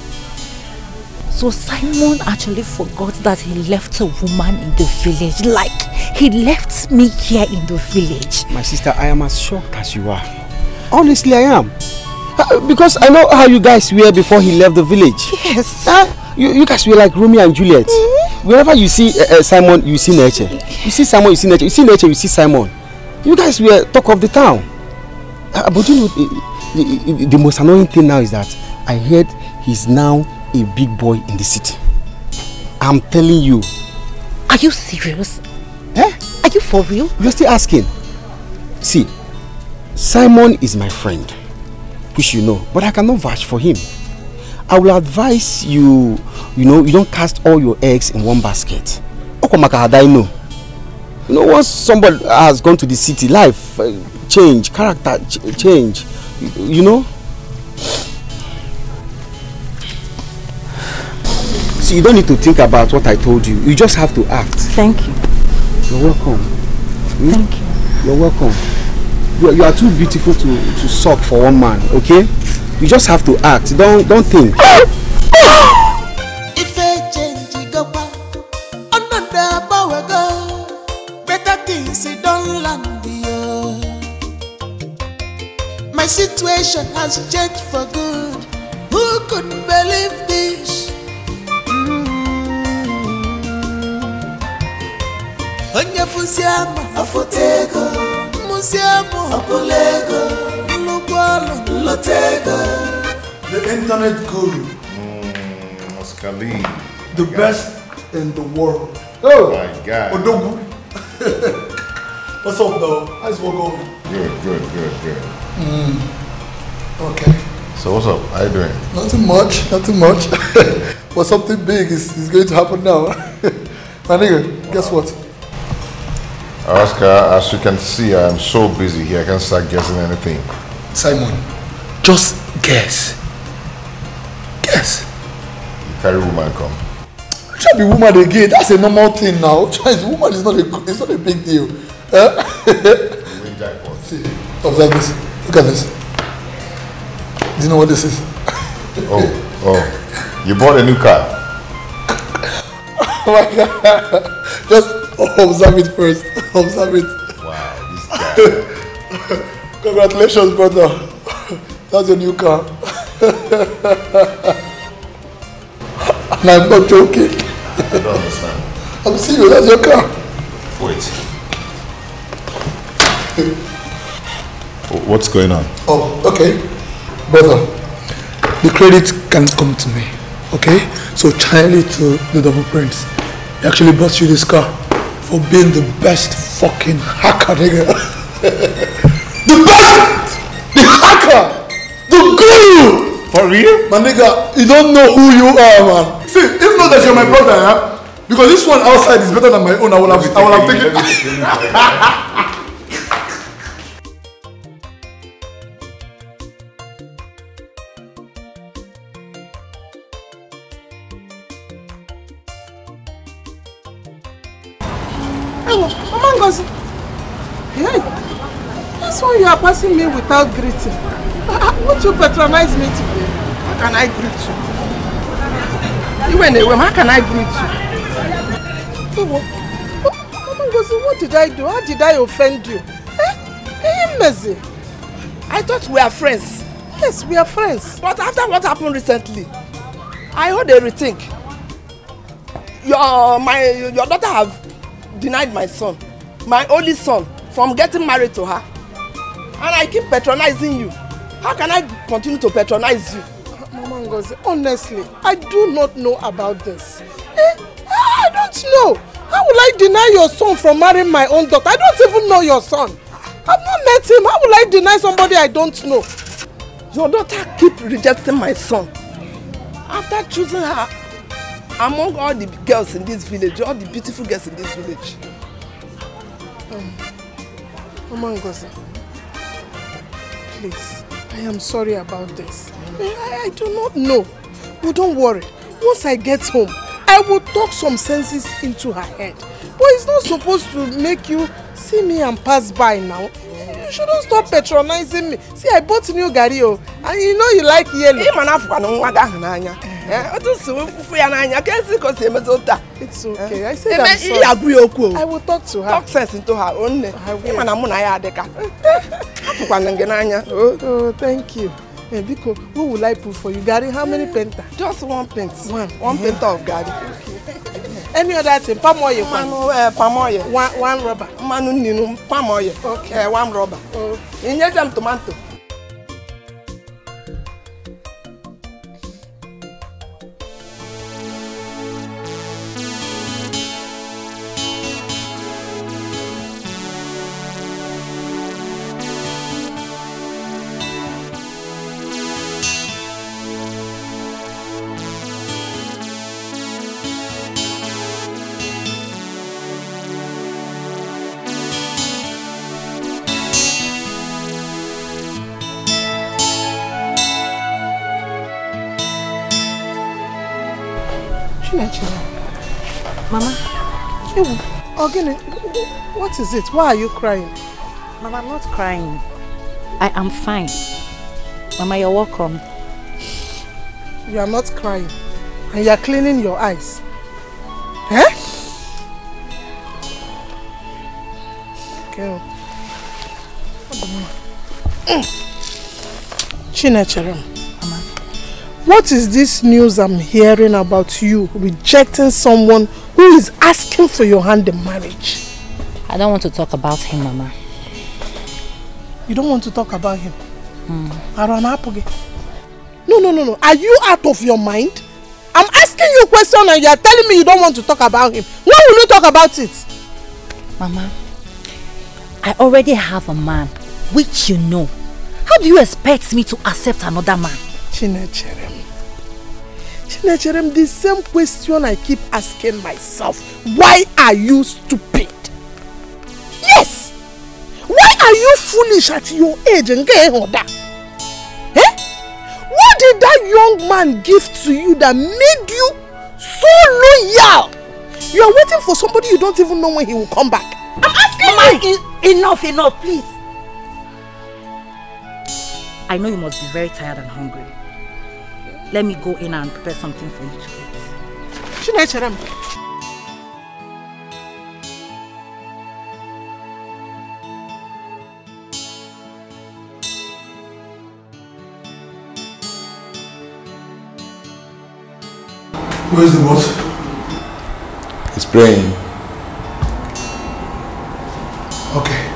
So Simon actually forgot that he left a woman in the village. Like he left me here in the village. My sister, I am as shocked as you are. Honestly, I am. Uh, Because I know how you guys were before he left the village. Yes. you, you guys were like Romeo and Juliet. Wherever you see uh, uh, Simon, you see Neche. You see Simon, you see Neche. You see Neche, you see Simon. You guys were talk of the town. Uh, but you know, the, the, the most annoying thing now is that I heard he's now a big boy in the city. I'm telling you. Are you serious? Eh? Are you for real? You're still asking. See, Simon is my friend, you know, but I cannot vouch for him. I will advise you, you know, you don't cast all your eggs in one basket. Okwamaka had I know. You know, once somebody has gone to the city, life uh, change, character ch- change, you, you know. See, you don't need to think about what I told you. You just have to act. Thank you. You're welcome. Thank you. You're welcome. You, are- you are too beautiful to, to suck for one man, okay? You just have to act. Don't don't think. My situation has changed for good. Who could believe this? Onye ama ego, mmụzi ama ọbụla ego, nnukwu ọlụ nlọta ego. The internet guru, Muscali. the best in the world. Oh my God. Odogu. What's up, though? How's work going? Good, good, good, good. Mm. Okay. So what's up? How you doing? Nothing much, nothing much. but something big is, is going to happen now. My nigga, guess what? Oscar, as you can see, I am so busy here. I can't start guessing anything. Simon, just guess. Guess. You carry woman come. Try be woman again. That's a normal thing now. Try woman is not a it's not a big deal. See, observe this. Look at this. Do you know what this is? Oh, oh. You bought a new car. oh my god. Just observe it first. Observe it. Wow, this guy. Congratulations, brother. That's your new car. and I'm not joking. I don't understand. I'm serious, that's your car. Wait. What's going on? Oh, okay. Brother, the credit can come to me. Okay? So channel it to the double prince. He actually bought you this car for being the best fucking hacker, nigga. the best! The hacker! The guru! For real? My nigga, you don't know who you are, man. See, even though that you're my brother, huh? Because this one outside is better than my own, I will have, I will have taken Ewo, why you are passing me without greeting. Ah, ah, Won't you patronize me today? How can I greet you? Went away, how can I greet you? What did I do? How did I offend you? Eh? Eh, Mezi. I thought we are friends. Yes, we are friends. But after what happened recently, I heard a rethink. Your my your daughter have denied my son, my only son, from getting married to her. And I keep patronizing you. How can I continue to patronize you? Mama Ngozi, honestly, I do not know about this. Eh? I don't know. How will I deny your son from marrying my own daughter? I don't even know your son. I've not met him. How will I deny somebody I don't know? Your daughter keep rejecting my son. After choosing her among all the girls in this village, all the beautiful girls in this village. Um, Mama Ngozi, please, I am sorry about this. I, I do not know. But don't worry. Once I get home, I will talk some senses into her head. But it's not supposed to make you see me and pass by now. You shouldn't stop patronizing me. See, I bought new gari o. And you know you like yellow. Eh, Otu si fufu ya n'anya ka esi ka o si emetụ taa. It's okay. I said Eme I'm sorry. ihe agụ ya okwu o. I will talk to her. Talk sense into her o nne. Ịma na mụ na ya adịka. Afụkwana gị n'anya. Oh, oh, thank you. Eh, Biko, what will I put for you? Gary, how many penta? Just one pent. One. One penta of gari. Any other thing? Palm oil. Mmanụ eh, palm oil. One, one rubber. Mmanụ nninu palm oil. Okay. Eh, one rubber. Inyezi m tomato. Ewu, Ogene, what is it? Why are you crying? Mama, I'm not crying. I am fine. Mama, you're welcome. You are not crying. And you are cleaning your eyes. Eh? Girl. Chinecherem. Mama. What is this news I'm hearing about you rejecting someone who is asking for your hand in marriage? I don't want to talk about him, Mama. You don't want to talk about him? Mm. No, no, no, no. Are you out of your mind? I'm asking you a question and you are telling me you don't want to talk about him. When will you talk about it? Mama, I already have a man, which you know. How do you expect me to accept another man? Chinecherem. Chinecherem, the same question I keep asking myself. Why are you stupid? Yes! Why are you foolish at your age and get that? Eh? What did that young man give to you that made you so loyal? You are waiting for somebody you don't even know when he will come back. I'm asking Mama, you. enough, enough, please. I know you must be very tired and hungry. Let me go in and prepare something for you to eat. Chinechere Where's the boss? He's praying. Okay.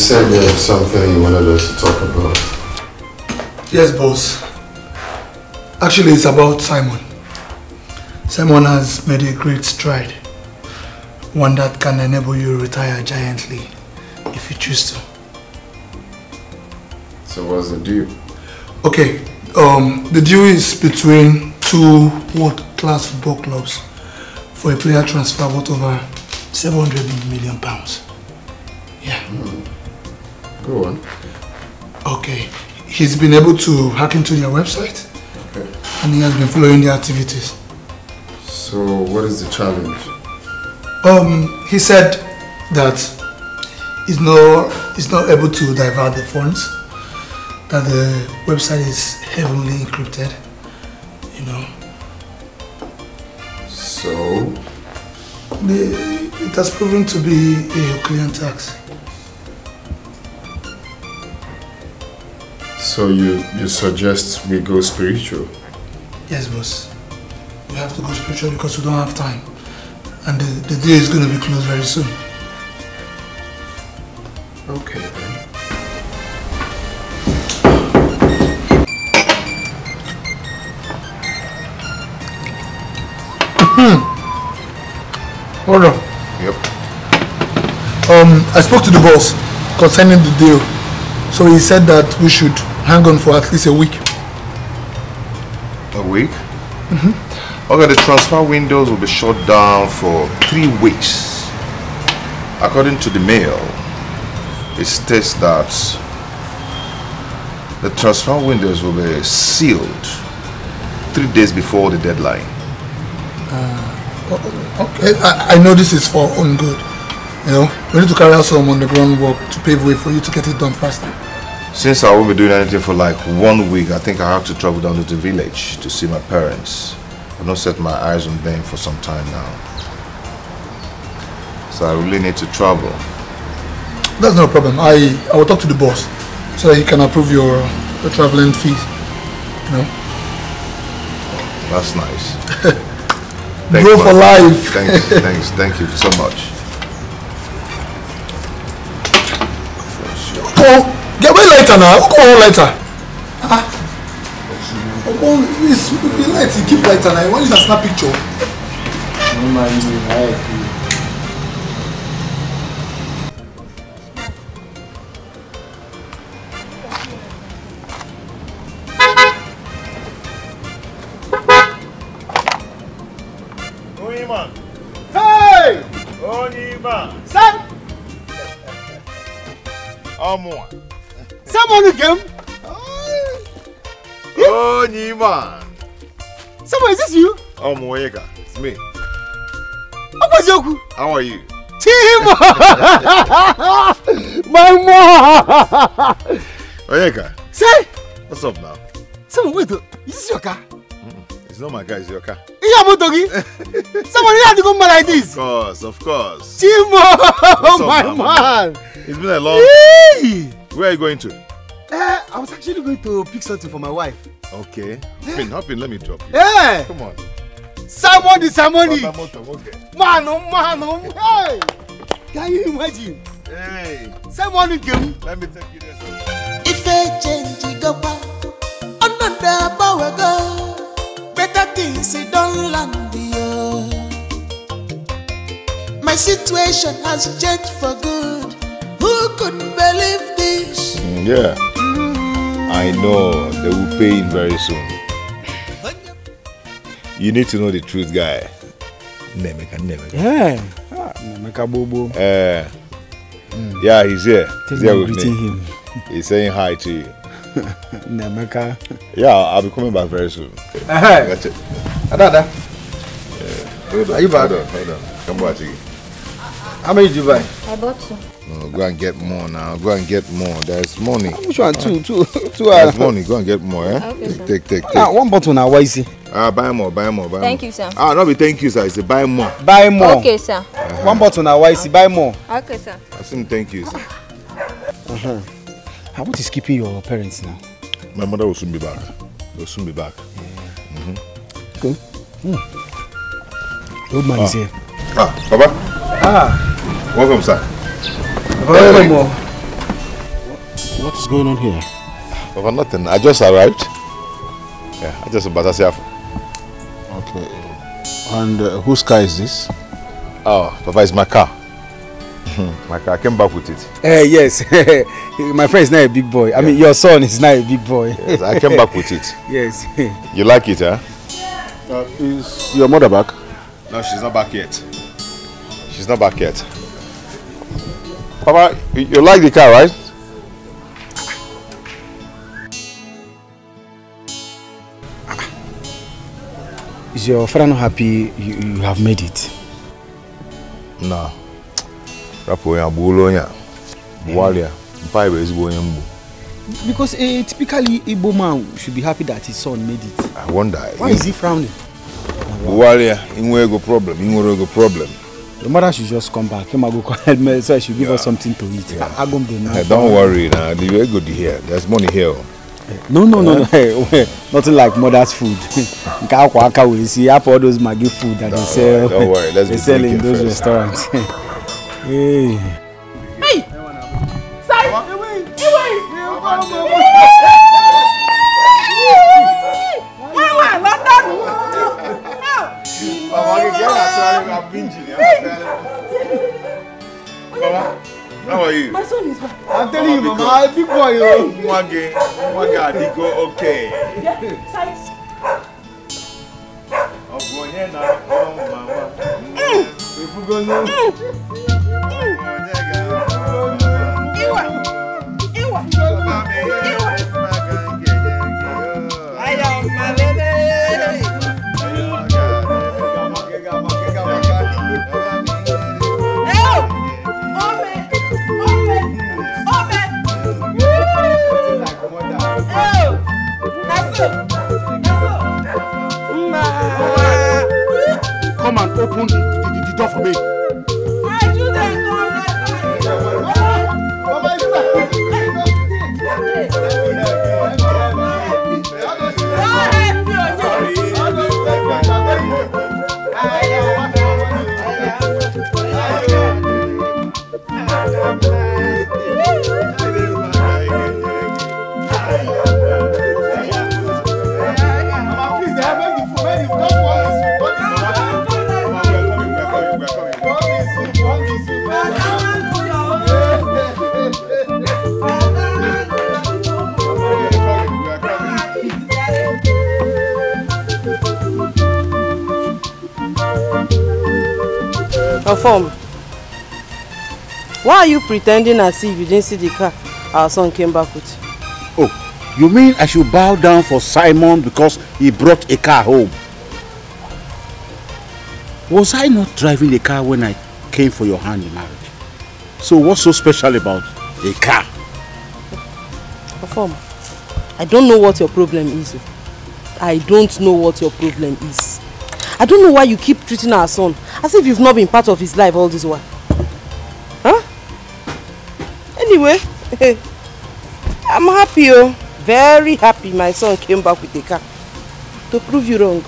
Said there was something you wanted us to talk about. Yes, boss. Actually, it's about Simon. Simon has made a great stride. One that can enable you to retire giantly if you choose to. So what's the deal? Okay, um, the deal is between two world-class football clubs for a player transfer worth over 700 million pounds. Go on. Okay. He's been able to hack into your website Okay. and he has been following their activities. So what is the challenge? Um, he said that he's not, he's not able to divert the funds, that the website is heavily encrypted, you know. So? The, it has proven to be a Herculean tax. So you, you suggest we go spiritual? Yes, boss. We have to go spiritual because we don't have time. And the, the day is going to be closed very soon. Okay then. Hmm. Hold on. Yep. Um, I spoke to the boss concerning the deal. So he said that we should hang on for at least a week. A week? Mhm. Okay, the transfer windows will be shut down for three weeks. According to the mail, it states that the transfer windows will be sealed three days before the deadline. Uh, okay, I, I know this is for own good. You know, we need to carry out some on the ground work to pave way for you to get it done faster. Since I won't be doing anything for like one week, I think I have to travel down to the village to see my parents. I've not set my eyes on them for some time now. So I really need to travel. That's no problem. I, I will talk to the boss so that he can approve your, your traveling fees. You know? That's nice. Bro for life. Thanks, thanks, thank you so much. Get away later now. Go on later. Ah. Oh, this the light you keep lighter now. You want use a snap picture? No mind me, I agree. You? Ọmụega. It's me. Okwu. How are you? Timo! My mom! Onyeka. Say! What's up now? Someone, wait, is this your car? It's not my car, it's your car. Iya moto gi? Someone had to come like this. Of course, of course. Timo! What's up My now, man! It's been a long Hey! Where are you going to? Eh, I was actually going to pick something for my wife. Okay. Hop in, hop in, let me drop you. Yeah! Come on. Simon the Simonic! Baba moto, okay. Man, oh man, oh hey! Can you imagine? Hey! Simon Game. Let me take you there. Ife change gakwa ọnọdụ agbanwego better things don land yo. My situation has changed for good. Who could believe this? Mm, yeah. I know they will pay in very soon. You need to know the truth, guy. Nemeka, Nemeka. Yeah. Ah, Nemeka Bobo. Uh, Yeah, he's here. Tell he's here with me. him. He's saying hi to you. Nemeka. Yeah, I'll, be coming back very soon. Uh-huh. Gotcha. Adada. Hold on, Are you back? Hold on, hold on. Come back to you. How many did you buy? I bought two. No, go and get more now. Go and get more. There's money. Which one? Two, two, two. There's money. Go and get more, eh? Okay, take, take, take, take. Ah, one bottle now. Why is it? Ah, buy more, buy more, buy Thank more. you, sir. Ah, not be thank you, sir. It's a buy more. Buy more. Okay, sir. One bottle now. Why is it? Buy more. Okay, sir. I said thank you, sir. Uh-huh. How about is keeping your parents now? My mother will soon be back. Will soon be back. Mm-hmm. Cool. Hmm. Old man is Ah. here. Ah, Papa. Ah. Welcome, sir. Welcome. What is going on here? Papa, nothing. I just arrived. Yeah, I just about to say. Okay. And uh, whose car is this? Oh, Papa, it's my car. my car. I came back with it. Eh, yes. My friend is not a big boy. I mean, your son is not a big boy. Yes, I came back with it. Yes. You like it, huh? Uh, is your mother back? No, she's not back yet. She's not back yet. Papa, you, like the car, right? Is your father not happy you, you have made it? No. Rapo onye agbuola onye a. Gbuwalịa. Mpa bụ ezigbo onye mgbu. Because a typically Igbo man should be happy that his son made it. I wonder. Why is he frowning? Gbuwalịa. Inwe ego problem. Inwere ego problem. Your mother should just come back. Come and go call me so I should give us something to eat. Yeah. I, I go there Hey, don't worry now. The ego dey here. There's money here. No, no, no, no. Hey, wait, nothing like mother's food. Nke akwa aka wee see after all those Maggi food that they Don't sell. worry, don't worry. Let's they be sell in drinking those first. restaurants. hey. Hey! Sorry! How are you? My son is back. I'm telling you, mama, I'm a big boy. oh. Nwa gị, nwa gị adịgo okay. Yeah, size. Ọ bụ onye na-akpọ mama. Efugo no. Iwa! Iwa! Iwa! Come and open the, the, the door for me. My Confirm. Why are you pretending as if you didn't see the car our son came back with? Oh, you mean I should bow down for Simon because he brought a car home? Was I not driving the car when I came for your hand in marriage? So what's so special about a car? Perform. I don't know what your problem is. I don't know what your problem is. I don't know why you keep treating our son as if you've not been part of his life all this while. Huh? Anyway, I'm happy, oh. Very happy my son came back with a car to prove you wrong.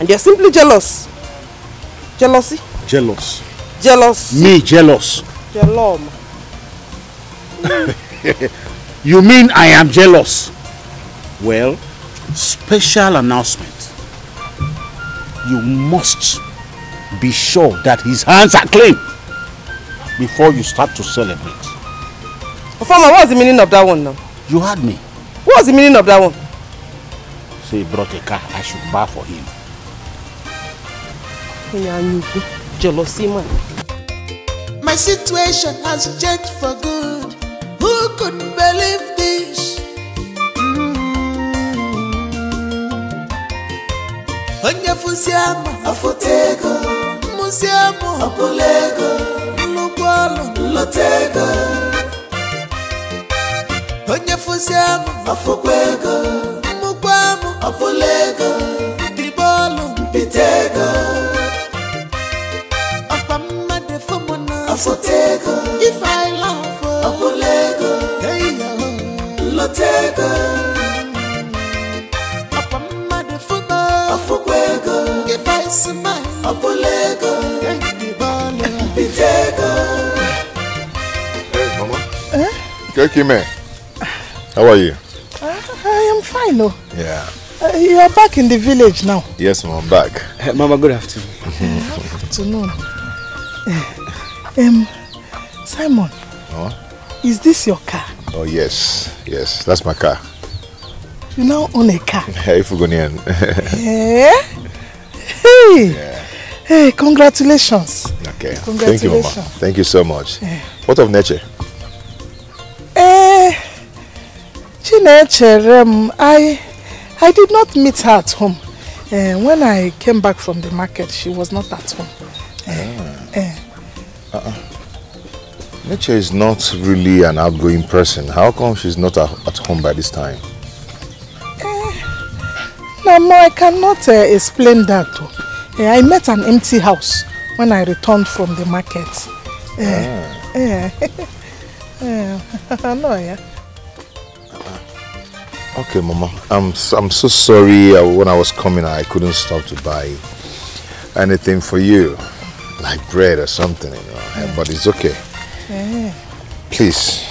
And you're simply jealous. Jealousy? Jealous. Jealous. Me jealous. Jelom. you mean I am jealous? Well, special announcement. You must be sure that his hands are clean before you start to celebrate. Farmer, what's the meaning of that one now? You heard me. What's the meaning of that one? So he brought a car. I should buy for him. Jealousy, man. My situation has changed for good. Who could believe this? Mm. Onye fusiama afotego, musiamo apolego, nnukwu ọlụ nlotego. Onye fusiama afokwego, nnukwu amụ apolego, dibọọlụ mpitego. Ọkpa mmadụ fọmụna afotego, ife anyị lafọ apolego, eyiyo nlotego. Ọkpa fụma afokwego, ife anyị smile apolego, dibọọlụ. Hey, Mama. Okay, man. How are you? I am fine, oh. Yeah. Uh, you are back in the village now. Yes, Mama, I'm back. Mama, good afternoon. good Afternoon. Um, Simon, Oh? is this your car? oh, yes. Yes, that's my car. You now own a car. Hey, Fugonian. Eh? Hey! Hey, congratulations. okay. Thank you, Mama. Congratulations. Thank you so much. Eh. What of nature? Eh, Chinecherem, I, I did not meet her at home. Eh, when I came back from the market, she was not at home. Eh, Uh-uh. Nature is not really an outgoing person. How come she's not at home by this time? No, I cannot uh, explain that. Eh, I met an empty house when I returned from the market. Eh, eh, eh, no, yeah. Okay, Mama. I'm so, I'm so sorry. Uh, when I was coming, I couldn't stop to buy anything for you, like bread or something, you know. But it's okay. Eh, Please,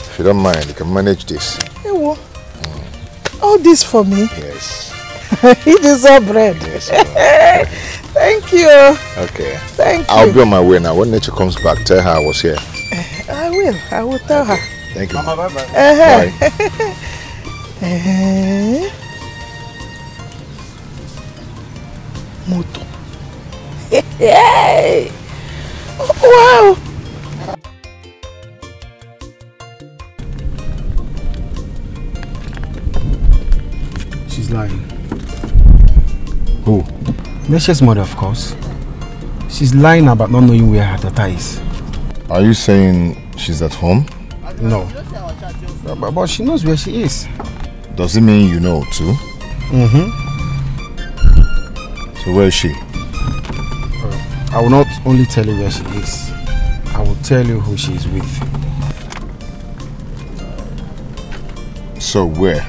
if you don't mind, you can manage this. Ewo. All this for me? Yes. it is all bread. Yes. Thank you. Okay. Thank you. I'll be on my way now. When nature comes back, tell her I was here. I will. I will tell her. Thank you. Mama, bye Uh-huh. Eh? Moto. Hey! Wow! She's lying. Who? Neche's mother, of course. She's lying about not knowing where her daughter is. Are you saying she's at home? No. But, but she knows where she is. Does it mean you know too? Mm-hmm. So where is she? I will not only tell you where she is. I will tell you who she is with. So where?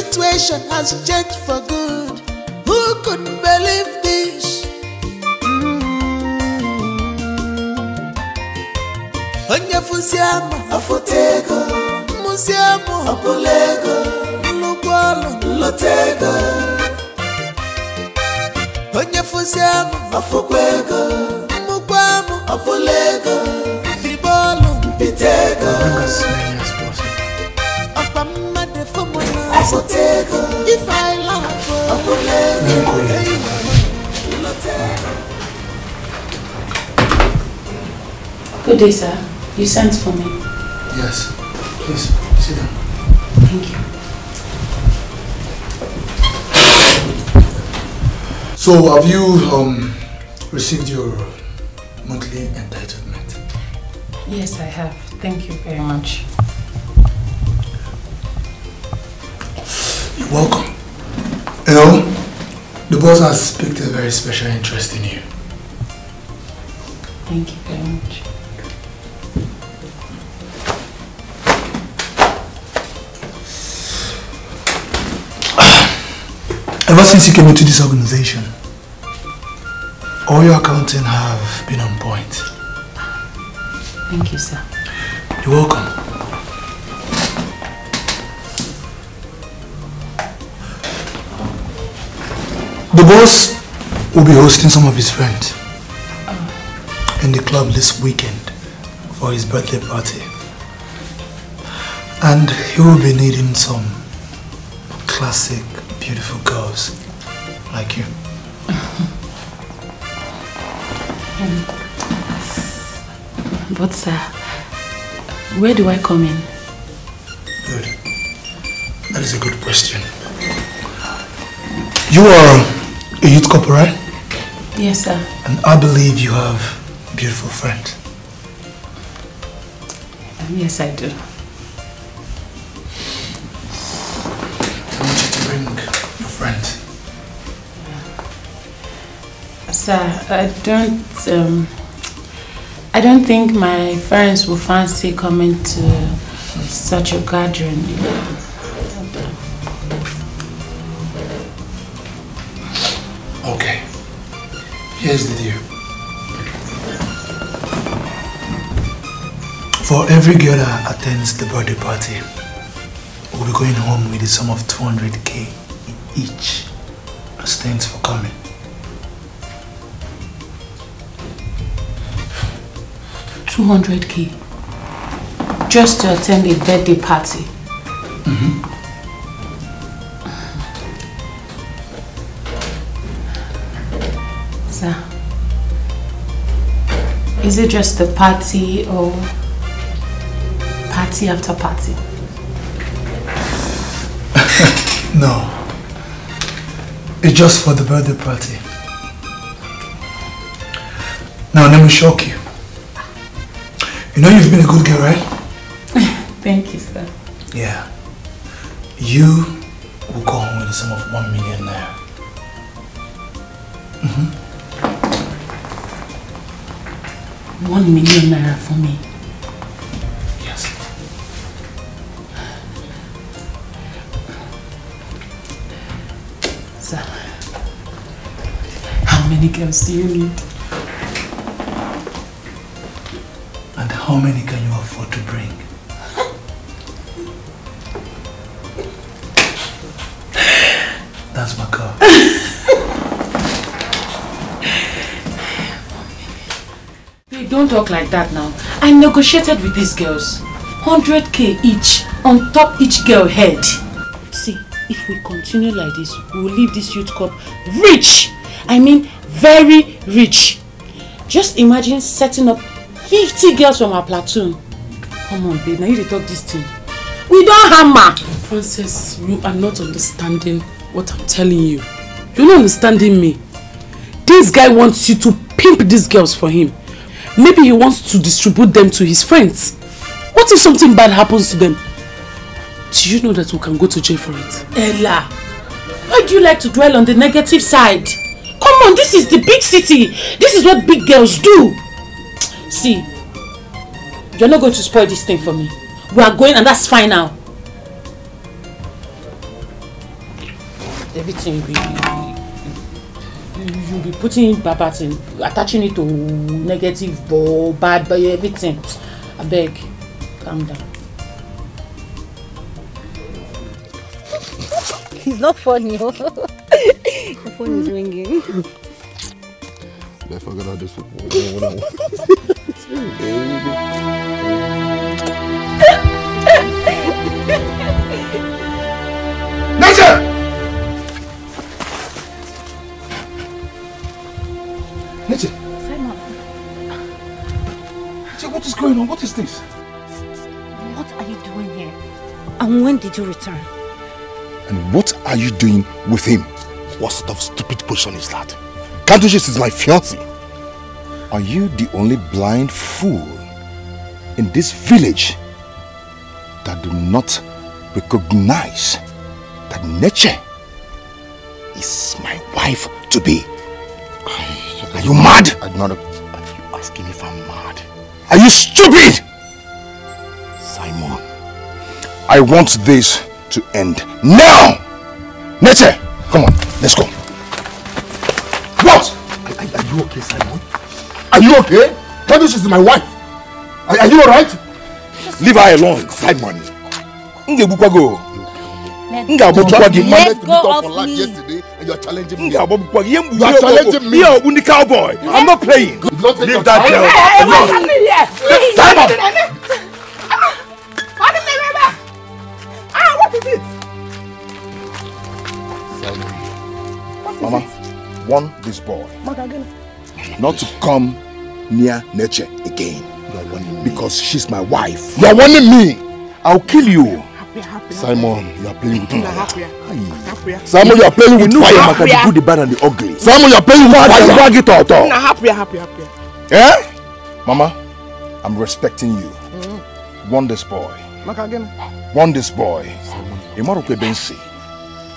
Situation has changed for good. Who could believe this? Onye fusiama afotego, musiamu apolego, nnukwu ọlụ nlotego. onye fụziamụ afọkwego mmụkwu amụ ọpụlego bibọọlụ mpitego ọkpa If I. Good day, sir. You sent for me. Yes. Please, sit down. Thank you. So, have you um, received your monthly entitlement? Yes, I have. Thank you very much. Welcome. You know, the boss has picked a very special interest in you. Thank you very much. Ever since you came into this organization, all your accounting have been on point. Thank you, sir. You're welcome. The boss will be hosting some of his friends oh. in the club this weekend for his birthday party. And he will be needing some classic, beautiful girls like you. But sir, where do I come in? Good. That is a good question. You are a youth couple, right? Yes, sir. And I believe you have beautiful friends. Um, yes, I do. I want you to bring your friends. Sir, I don't, um, I don't think my friends will fancy coming to such a gathering. Here's the deal. For every girl that attends the birthday party, we'll be going home with a sum of 200k in each as thanks for coming. Two hundred k, just to attend a birthday party. Sir, is it just the party or party after party? No. It's just for the birthday party. Now let me shock you. You know you've been a good girl, right? Thank you, sir. Yeah. You will go home with a sum of one million naira. Mhm. One million naira for me. Yes. Sir, how many girls do you need? And how many can talk like that now. I negotiated with these girls. 100k each on top each girl head. See, if we continue like this, we will leave this youth cup rich. I mean, very rich. Just imagine setting up 50 girls from our platoon. Come on, babe. Now you talk this thing. We don't hammer. Princess, you are not understanding what I'm telling you. You're not understanding me. This guy wants you to pimp these girls for him. Maybe he wants to distribute them to his friends. What if something bad happens to them? Do you know that we can go to jail for it? Ella, why do you like to dwell on the negative side? Come on, this is the big city. This is what big girls do. See, you're not going to spoil this thing for me. We are going and that's fine now. Everything you be, you, you be putting babat in, attaching it to negative, or bad, but everything. I beg, calm down. It's not funny. oh. the phone is ringing. I forgot how this people. Nature! Simon. Nature, what is going on? What is this? What are you doing here? And when did you return? And what are you doing with him? What sort of stupid position is that? See she's my fiancé. Are you the only blind fool in this village that do not recognize that nature is my wife to be? Are you mad? I'm not. Are you asking if I'm mad? Are you stupid? Simon, I want this to end now. Nature, come on, let's go. What? Are, are, are you okay, Simon? Are you okay? Tell me she's my wife. Are, are you alright? Leave her alone, Simon. Ngebukwago. Ngagbukwa gị. Let go of me. Yesterday, and you're challenging me. Gị. You are challenging me. You are the cowboy. I'm not playing. Leave that girl alone. Simon. Ah, what is it? Mama, warn this boy not to come near nature again. Because she's my wife. You are warning me. I'll kill you. Simon, you are playing with fire. Simon, you are playing with You fire. the good, the bad, and the ugly. Simon, you are playing with fire. Wag it out. Happy, happy, happy. Eh? Mama, I'm respecting you. Warn this boy. Magagana. Warn this boy. Imaro kwe bensi.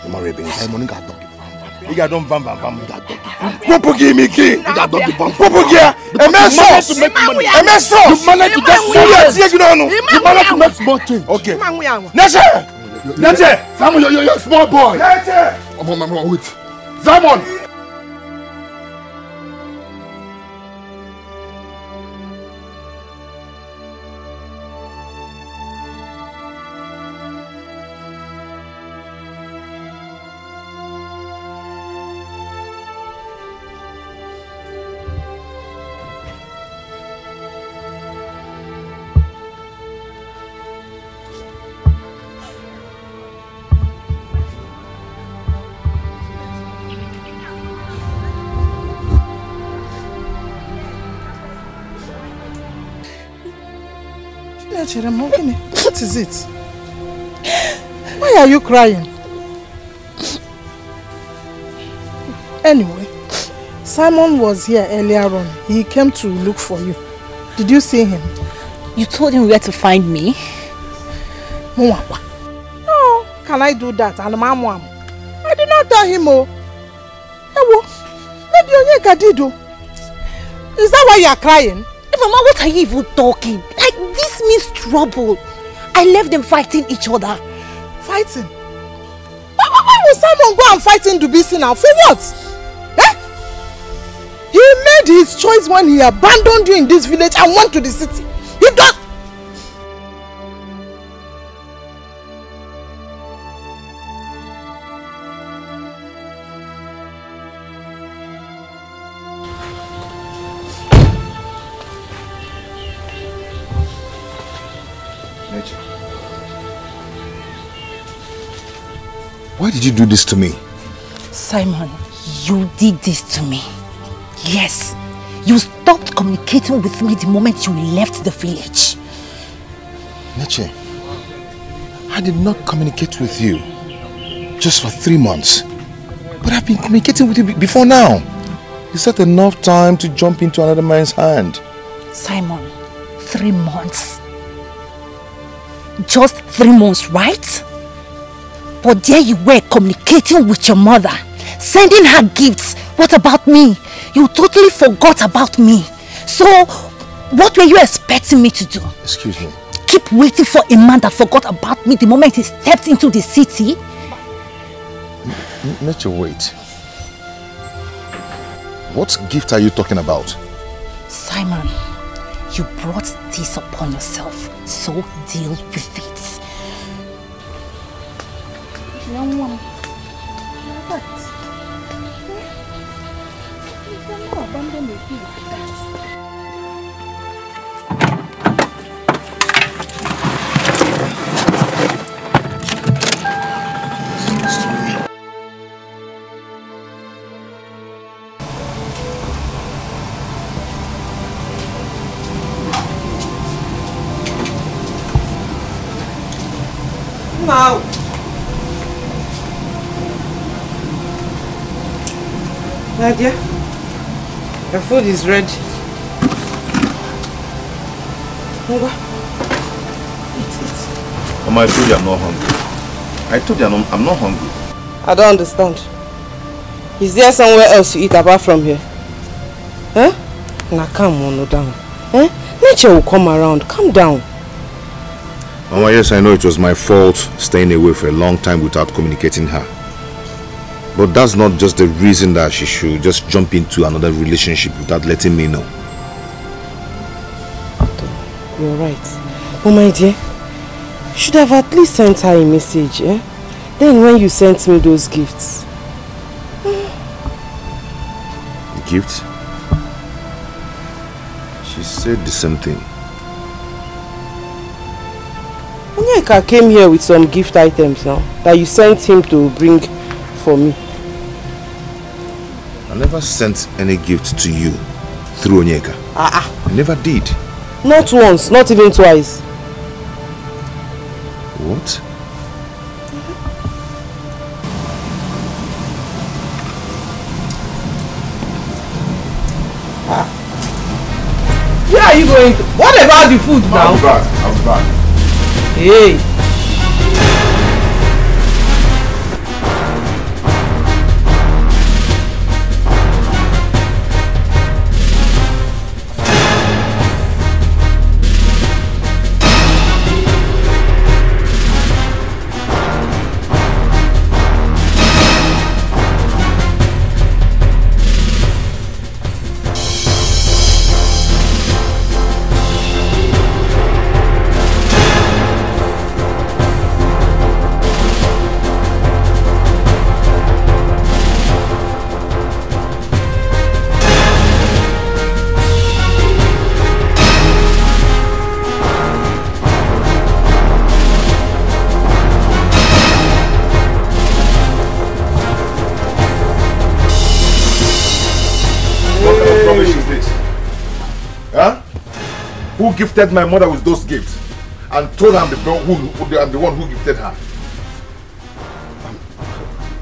Imaro bensi. Simon, got dog. You got done vam vam vam. Popo give me key. You got dog. Popo give. Emeso. to make money. Emeso. You managed to get Serious. serious. You know no. You managed to make small change. Okay. Mangu yangu. Neche. Neche. Simon, you're, you're, you're a small boy. Neche. Oh, mama, mama, wait. Simon. What is it? Why are you crying? Anyway, Simon was here earlier on. He came to look for you. Did you see him? You told him where to find me? Mwakwa. No, can I do that? Mama. I did not tell him, oh. Ewo, maybe Onyeka did, oh. Is that why you are crying? Mama, what are you even talking? Means trouble. I left them fighting each other. Fighting? Why, why, why would Simon go and fight in Dubisi now? For what? Eh? He made his choice when he abandoned you in this village and went to the city. Why did you do this to me? Simon, you did this to me. Yes. You stopped communicating with me the moment you left the village. Neche, I did not communicate with you just for three months. But I've been communicating with you before now. Is that enough time to jump into another man's hand? Simon, three months. Just three months, right? But there you were communicating with your mother, sending her gifts. What about me? You totally forgot about me. So, what were you expecting me to do? Excuse me. Keep waiting for a man that forgot about me the moment he stepped into the city? N- Neche, wait. What gift are you talking about? Simon, you brought this upon yourself, so deal with it. Young woman. What? You cannot abandon a kid like that. Now. Nadia, your food is ready. Ngwa. Mama, I told you I'm not hungry. I told you I'm not, I'm not hungry. I don't understand. Is there somewhere else to eat apart from here? Huh? Now calm on, down. Eh? Nature will come around. Calm down. Mama, yes, I know it was my fault staying away for a long time without communicating her. But that's not just the reason that she should just jump into another relationship without letting me know. You're right. Oh my dear, you should have at least sent her a message, eh? Then when you sent me those gifts. The gift? She said the same thing. Onyeka came here with some gift items now that you sent him to bring for me. I never sent any gift to you through Onyeka. Ah, ah. I never did. Not once, not even twice. What? Where are you going to? What about the food now? I'll be back. I'll be back. Hey. Who gifted my mother with those gifts? And told her I'm the, one who, I'm the one who gifted her.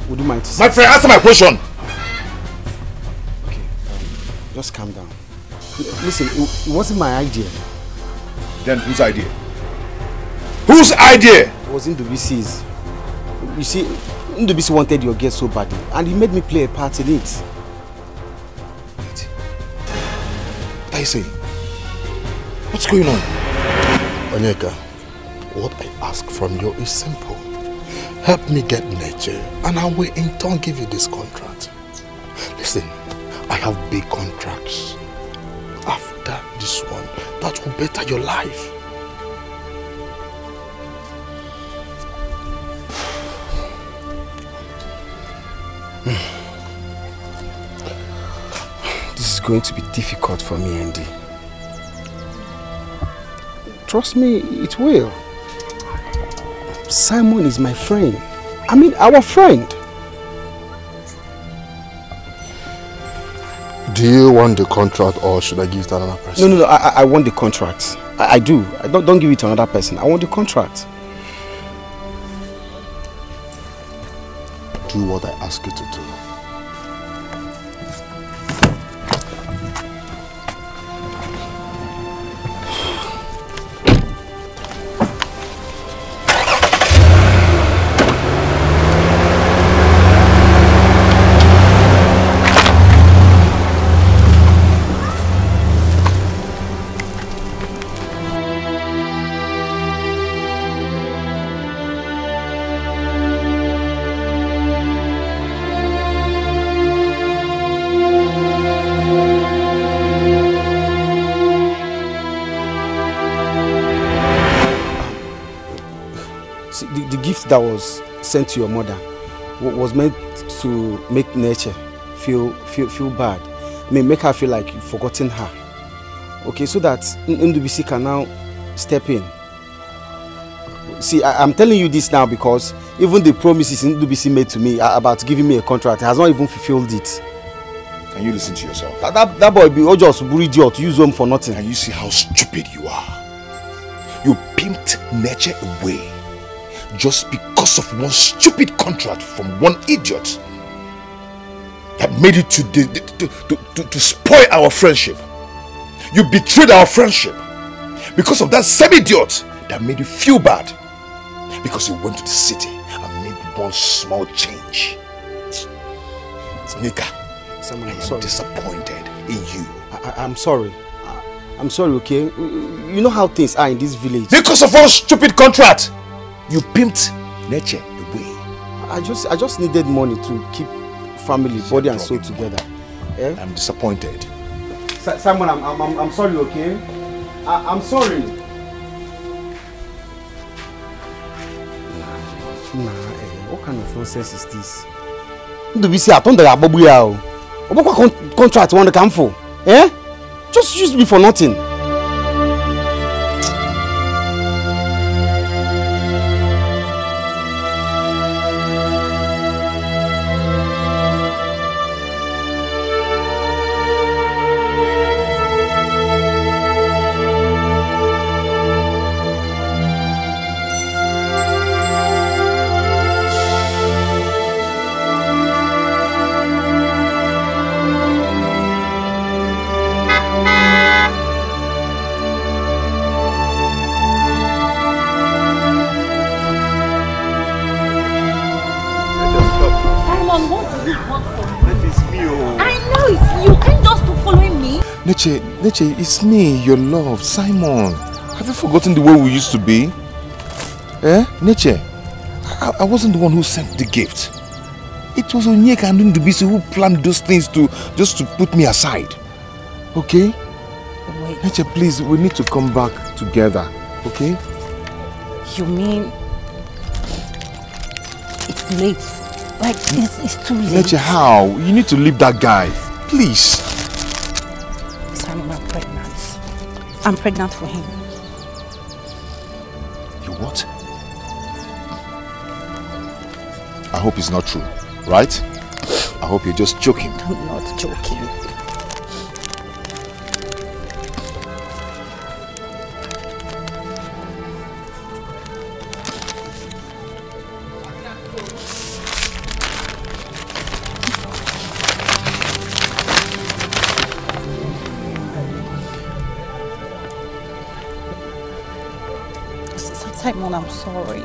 Would you mind? My friend, answer my question. Okay, um, Just calm down. Listen, it, it wasn't my idea. Then whose idea? Whose idea? It was Ndubisi's. You see, Ndubisi wanted your girl so badly, and he made me play a part in it. What are you saying? What's going on? Onyeka, what I ask from you is simple. Help me get nature, and I will in turn give you this contract. Listen, I have big contracts. After this one, that will better your life. Hmm. This is going to be difficult for me, Andy. Trust me, it will. Simon is my friend. I mean, our friend. Do you want the contract or should I give it to another person? No, no, no. I, I- want the contract. I, I do. I don't, don't give it to another person. I want the contract. Do what I ask you to do. That was sent to your mother was meant to make nature feel feel feel bad. I mean, make her feel like you've forgotten her. Okay, so that Ndubisi can now step in. See, I, I'm telling you this now because even the promises Ndubisi made to me about giving me a contract has not even fulfilled it. Can you listen to yourself? That, that, that boy be just idiot use him for nothing. Can you see how stupid you are? You pimped nature away just because of one stupid contract from one idiot that made it to, the, to, to, to, to spoil our friendship. You betrayed our friendship because of that same idiot that made you feel bad because you went to the city and made one small change. Nika, Simon, I I'm am sorry. disappointed in you. I, I, I'm sorry. I, I'm sorry, okay? You know how things are in this village. Because of one stupid contract, you pimped nature away. I just I just needed money to keep family, body and soul together. Eh? I'm disappointed. Si- Simon, I'm, I'm, I'm, sorry, okay? I, I'm sorry. Nah, eh, what kind of nonsense is this? Ndubisi atụndara agbagbu ya o. Ọ bụkwa con- contract wọn ka m fụ. Eh? Just use me for nothing. Neche, it's me, your love, Simon. Have you forgotten the way we used to be? Eh? Neche, I, I wasn't the one who sent the gift. It was Onyeka and Ndubisi who planned those things to just to put me aside. Okay? Wait. Neche, please, we need to come back together. Okay? You mean it's late? Like it's, it's too late. Neche, how? You need to leave that guy. Please. I'm pregnant for him. You what? I hope it's not true, right? I hope you're just joking. I'm not joking. Sorry.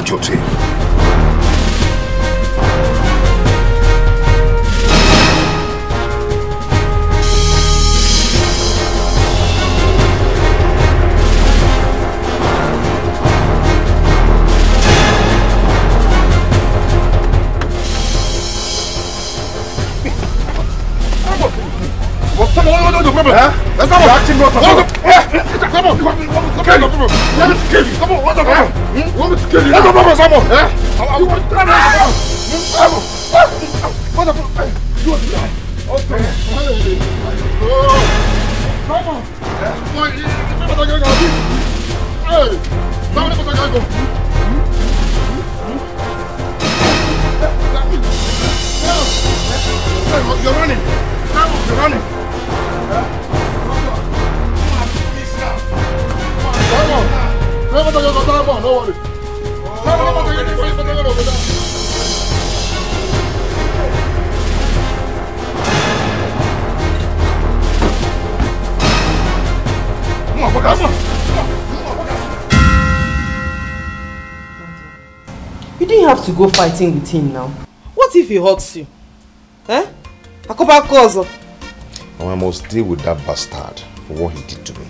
就这样我我他妈我有多久过不来来干嘛 kill you. Come on, what's the problem? Hmm? Want me to kill you? What's the problem, Simon? Eh? You want to die? What the fuck? You want to die? Okay. Oh. Come on. Boy, you better go, go. Hey, somebody better go. Hey, You're running. You're running. Come on. Come on, You didn't have to go fighting with him now. What if he hurts you? Eh? Akoba Kozo. I must deal with that bastard for what he did to me.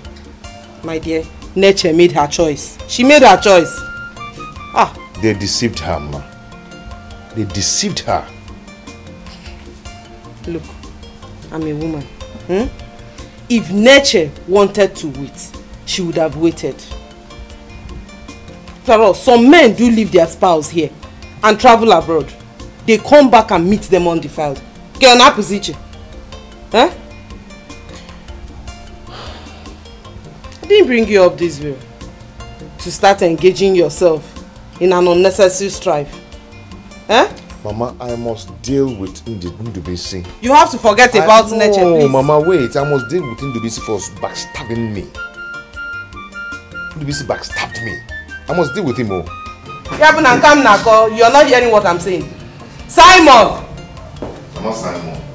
My dear, nature made her choice. She made her choice. Ah, They deceived her, ma. They deceived her. look, I'm a woman. Hmm? If nature wanted to wait, she would have waited. After all, some men do leave their spouse here and travel abroad. They come back and meet them undefiled. Get on her position. Huh? Didn't bring you up this way to start engaging yourself in an unnecessary strife. Eh? Mama, I must deal with Ndubisi. You have to forget about I, nature, No, please. Mama, wait. I must deal with Ndubisi for backstabbing me. Ndubisi backstabbed me. I must deal with him, oh. Yabuna come Nako, you're not hearing what I'm saying. Simon! Mama Simon.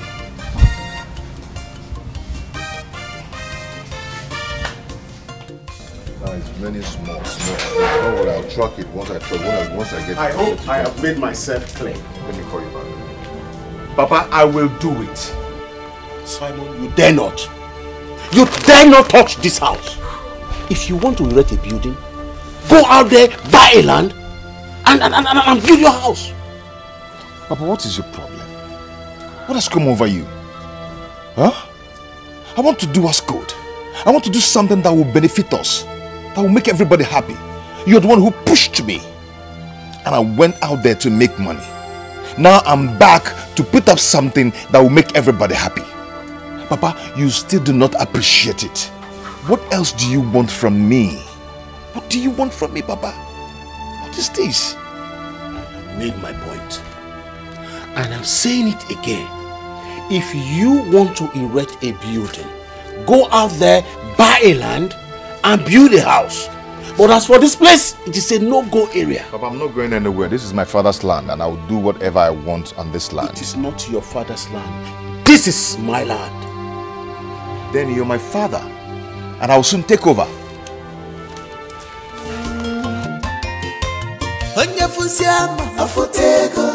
Many small, small. How would I truck it once I truck, once I, once I get I hope? I have made myself clear. Let me call you back. Papa, I will do it. Simon, you dare not. You dare not touch this house. If you want to erect a building, go out there, buy a land, and, and, and, and build your house. Papa, what is your problem? What has come over you? Huh? I want to do us good. I want to do something that will benefit us, that will make everybody happy. You're the one who pushed me. And I went out there to make money. Now I'm back to put up something that will make everybody happy. Papa, you still do not appreciate it. What else do you want from me? What do you want from me, Papa? What is this? I made my point. And I'm saying it again. If you want to erect a building, go out there, buy a land, and build a house. But as for this place, it is a no-go area. Papa, I'm not going anywhere. This is my father's land and I will do whatever I want on this land. It is not your father's land. This is my land. Then you're my father and I will soon take over. onye fụziama afụta ego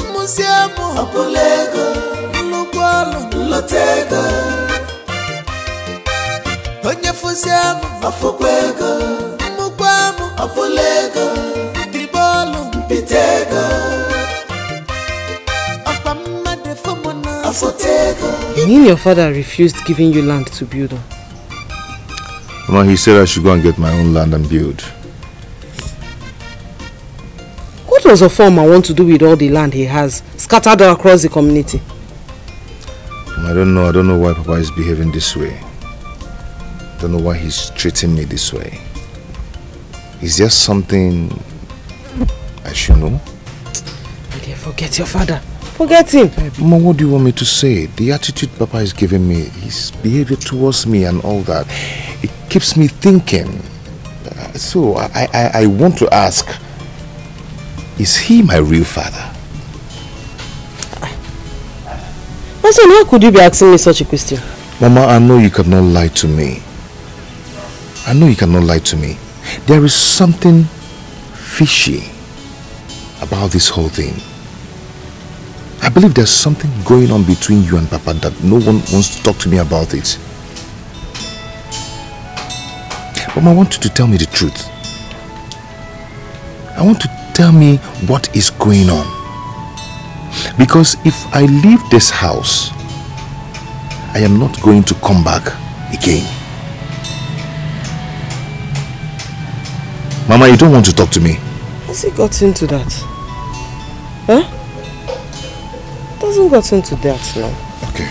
mmụziamụ ọbụla ego nnukwu ọlụ nlọta ego onye fụziama afụkwa ego mmụkwu amụ ọbụla ego bibe ọlụ mpite ego ọkpa mmadụ fụmụna afụta ego You mean your father refused giving you land to build on? Mama, he said I should go and get my own land and build. What does a farmer want to do with all the land he has scattered across the community? I don't know. I don't know why Papa is behaving this way. I don't know why he's treating me this way. Is there something I should know? My dear, forget your father. Forget him. Mama, what do you want me to say? The attitude Papa is giving me, his behavior towards me and all that, it keeps me thinking. Uh, So I, I, I want to ask, is he my real father? My son, how could you be asking me such a question? Mama, I know you cannot lie to me. I know you cannot lie to me. There is something fishy about this whole thing. I believe there's something going on between you and Papa that no one wants to talk to me about it. But I want you to tell me the truth. I want to tell me what is going on. Because if I leave this house, I am not going to come back again. Mama, you don't want to talk to me. Has he got into that? Huh? Doesn't gotten to that now. Okay.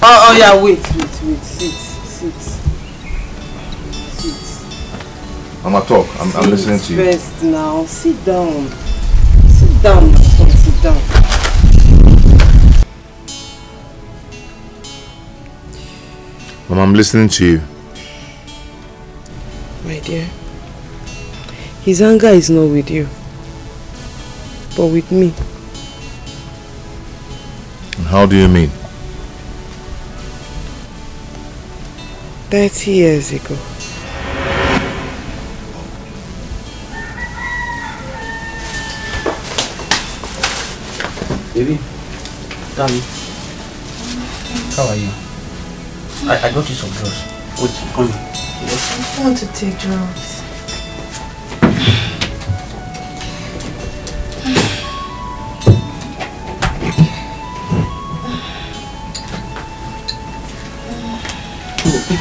Oh, oh yeah, wait, wait, wait. Sit, sit. Sit. Mama, talk. I'm, I'm listening to you. First now. Sit down. Sit down, my. Sit down. Mama, I'm listening to you. My dear. His anger is not with you. But with me. And how do you mean? 30 years ago. Baby, darling, how are you? I, I got you some drugs. Wait, come here. I want to take drugs.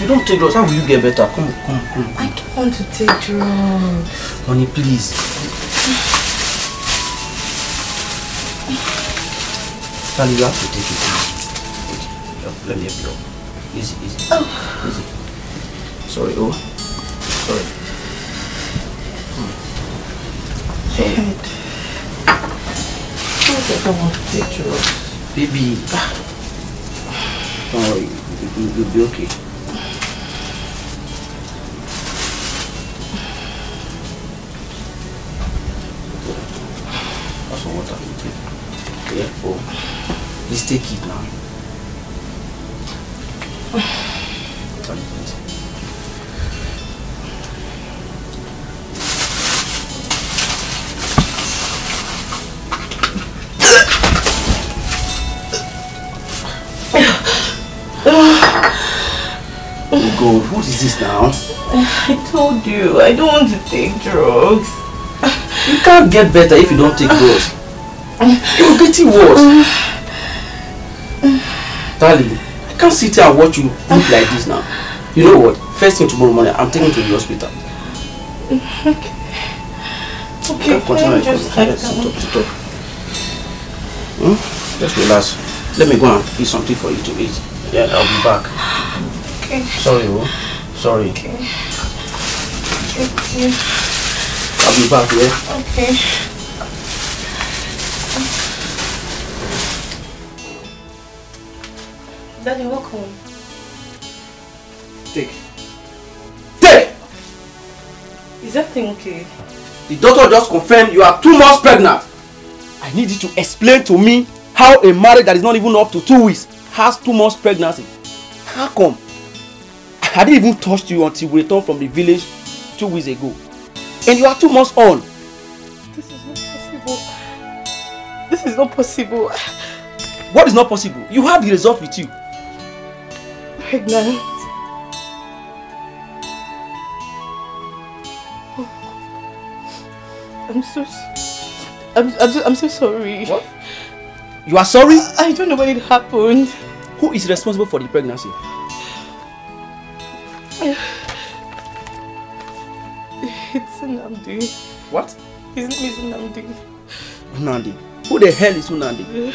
You don't take drugs, how will you get better? Come, come, come. I don't want to take drugs. Honey, please. Darling, you have to take it easy. Let me help you up. Easy, easy. Easy. Sorry, oh. Sorry. Hmm. Sorry. I don't want to take drugs? Baby. Don't worry. You'll be okay. Please take it now. Oh God, what is this now? I told you, I don't want to take drugs. You can't get better if you don't take drugs. You're getting worse. Darling, I can't sit here and watch you look like this now. You know what? First thing tomorrow morning, I'm taking you to the hospital. Okay. You Okay, can I just Sit up, down? sit up. Hmm? Just relax. Let me go and fix something for you to eat. Yeah, I'll be back. Okay. Sorry, oh. Sorry. Okay. Thank you. I'll be back, yeah? Okay. Daddy, walk home. Take. Take! Is everything okay? The doctor just confirmed you are two months pregnant. I need you to explain to me how a marriage that is not even up to two weeks has two months pregnancy. How come? I didn't even touch you until we returned from the village two weeks ago. And you are two months on. This is not possible. This is not possible. What is not possible? You have the result with you. Pregnant. I'm so. I'm, I'm, so, I'm so sorry. What? You are sorry? I don't know when it happened. Who is responsible for the pregnancy? It's Nnamdi. What? His name is. Nnamdi. Who the hell is Nnamdi?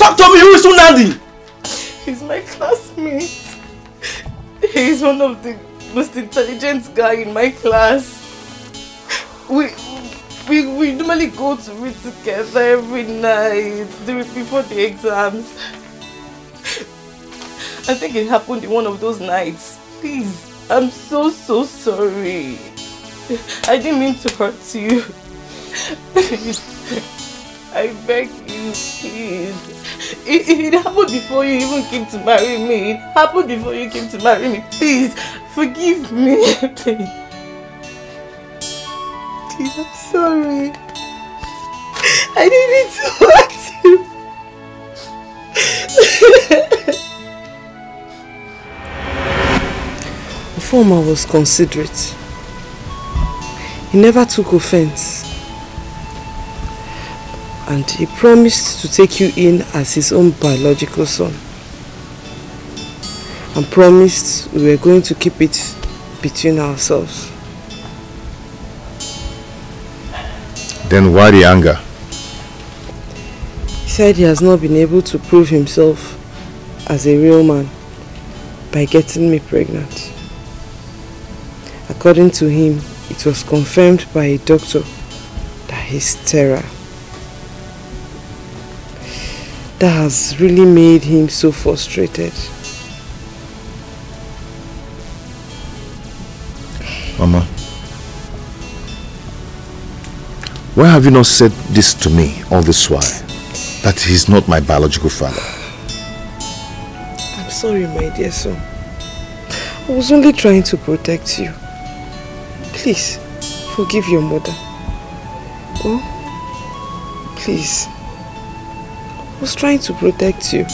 Talk to me, who is Nnamdi? He's my classmate. He's one of the most intelligent guy in my class. We we we normally go to read together every night before the exams. I think it happened in one of those nights. Please, I'm so so sorry. I didn't mean to hurt you. Please, I beg you, please. It, it happened before you even came to marry me. It happened before you came to marry me. Please, forgive me. Please. Please, I'm sorry. I didn't mean to hurt you. The Former was considerate. He never took offense. And he promised to take you in as his own biological son. And promised we were going to keep it between ourselves. Then why the anger? He said he has not been able to prove himself as a real man by getting me pregnant. According to him, it was confirmed by a doctor that he's sterile. That has really made him so frustrated. Mama, why have you not said this to me all this while? That he's not my biological father. I'm sorry, my dear son. I was only trying to protect you. Please, forgive your mother. Oh, please. Was trying to protect you.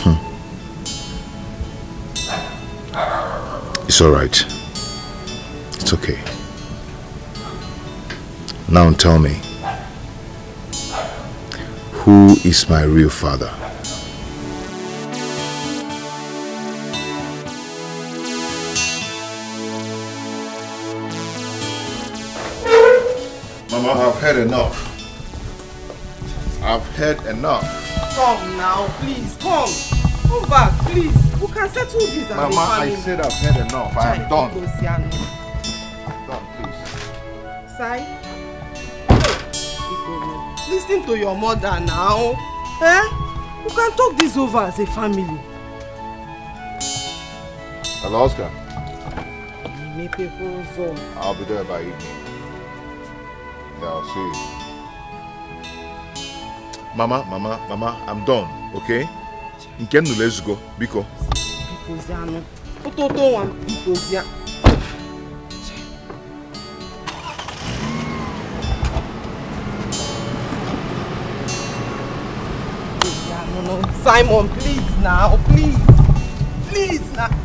Hmm. It's alright. It's okay. Now tell me, who is my real father? Mama, I've had enough. I've had enough. Come now, please, come. Come back, please. We can settle this as Mama, a I family. said I've had enough. I am done. done. Done, please. Sai. Listen to your mother now. Eh? You can talk this over as a family. Hello, Oscar. I'll be there by evening. I'll see you. Mama, mama, mama, I'm done, okay? Nke nnu let's go, biko. Bikozi anụ nụ. Simon, please now, please. Please now.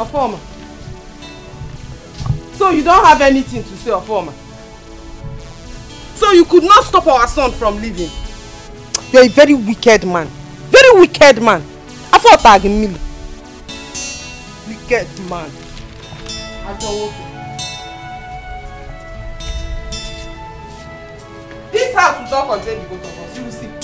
Afoma. So you don't have anything to say, Afoma? So you could not stop our son from leaving? You're a very wicked man. Very wicked man. Afotag Mili. Wicked man. Ajowoke. This house will not contain the both of us. You will see.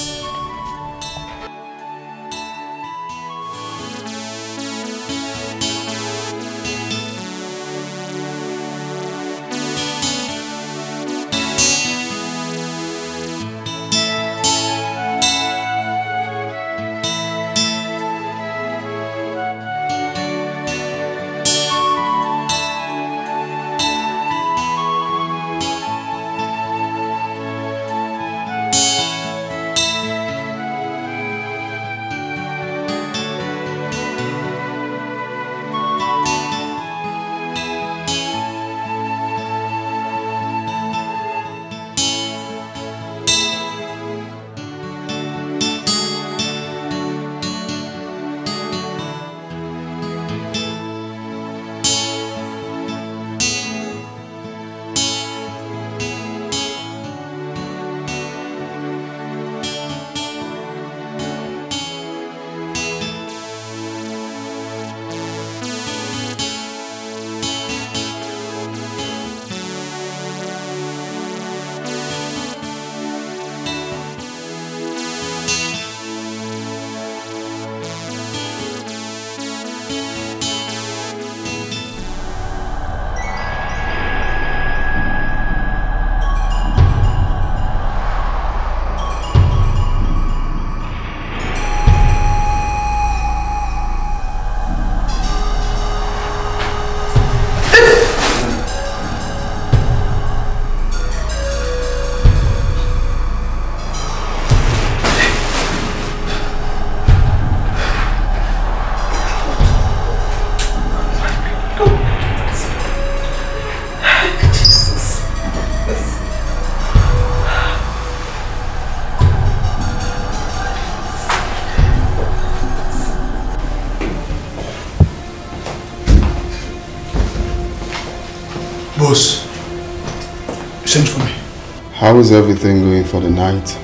How is everything going for the night?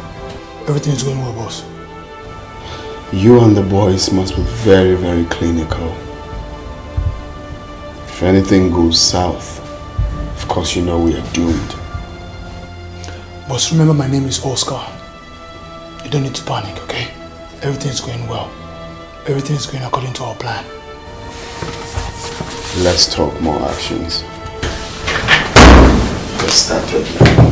Everything is going well, boss. You and the boys must be very, very clinical. If anything goes south, of course you know we are doomed. Boss, remember my name is Oscar. You don't need to panic, okay? Everything is going well. Everything is going according to our plan. Let's talk more actions. Let's start it.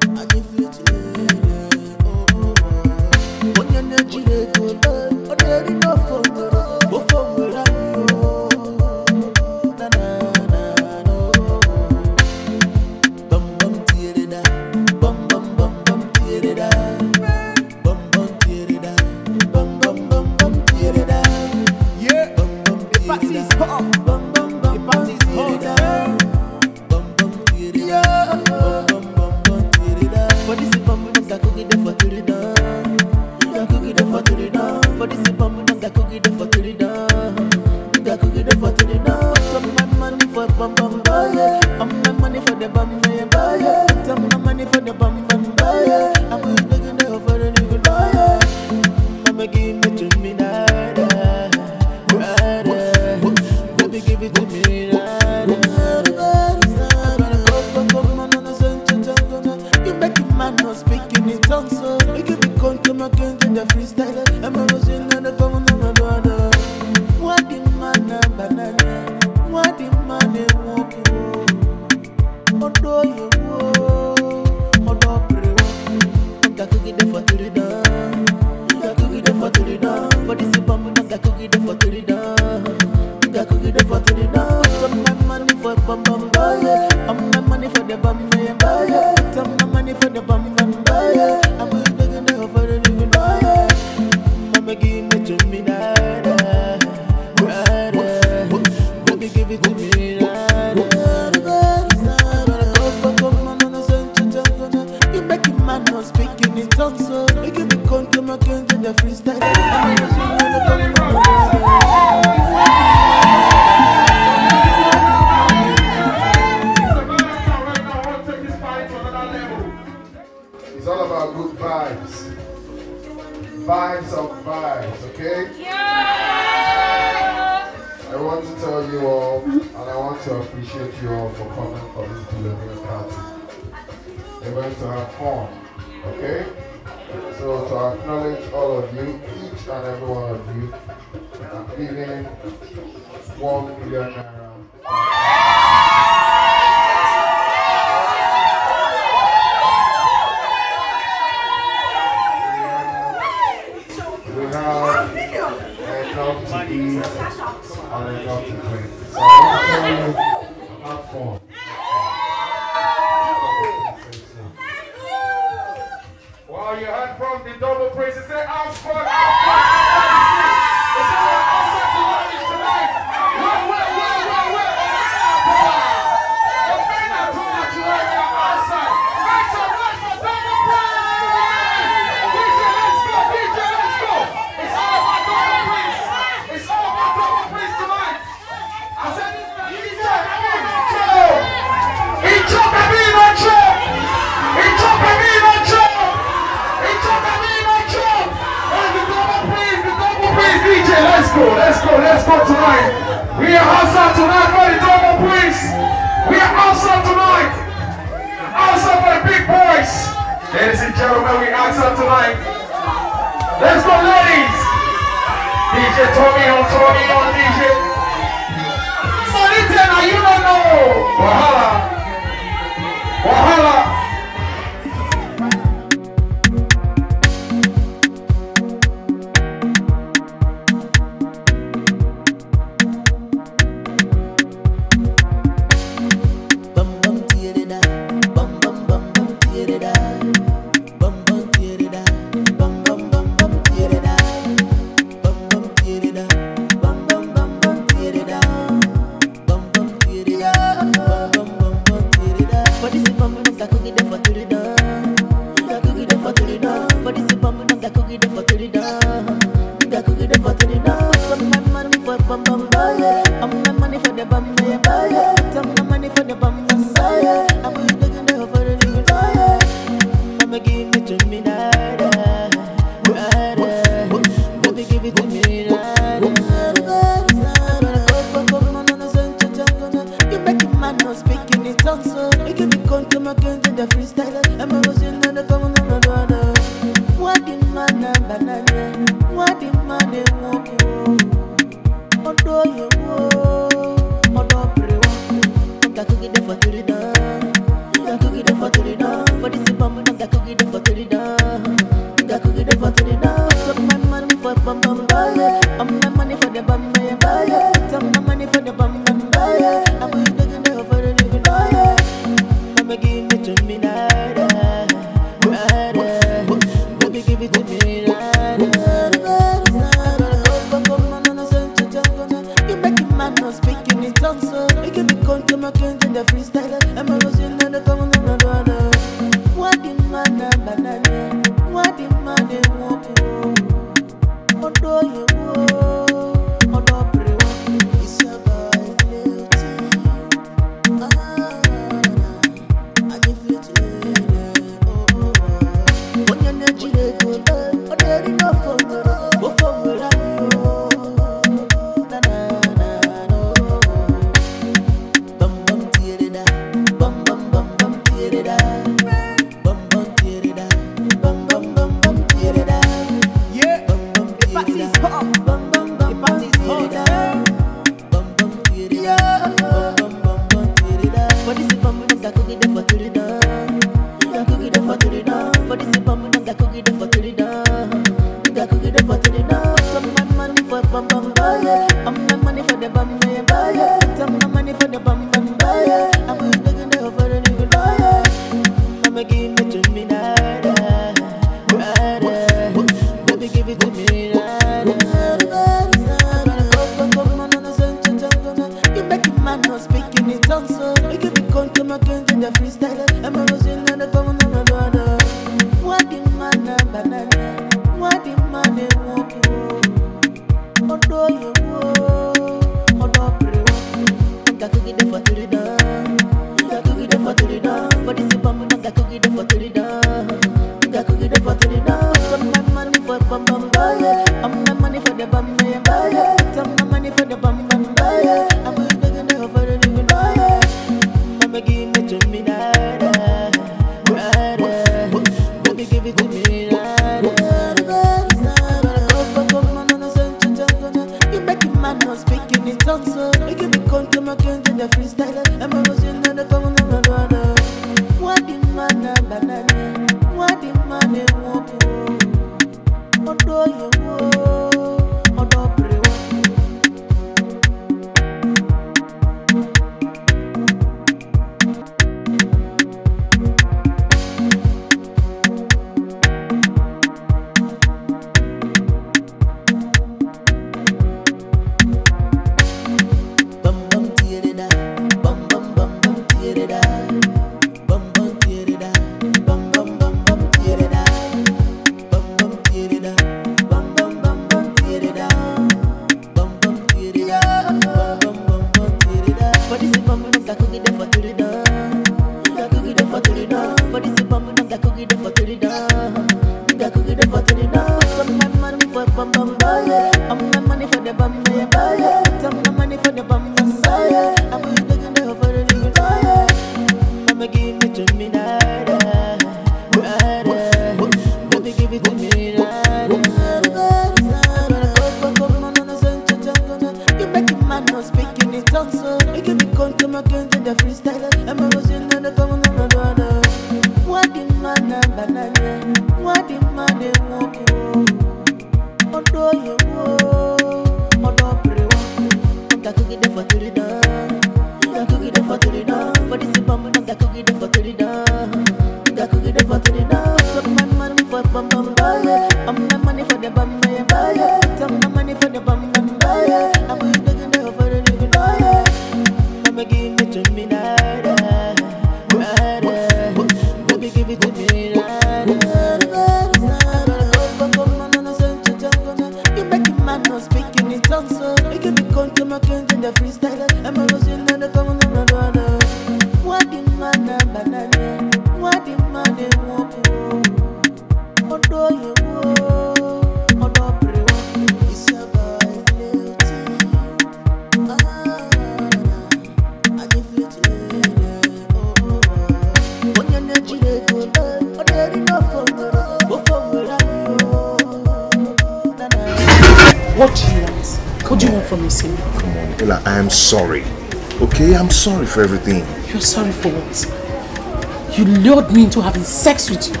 sorry for everything. You're sorry for what? You lured me into having sex with you.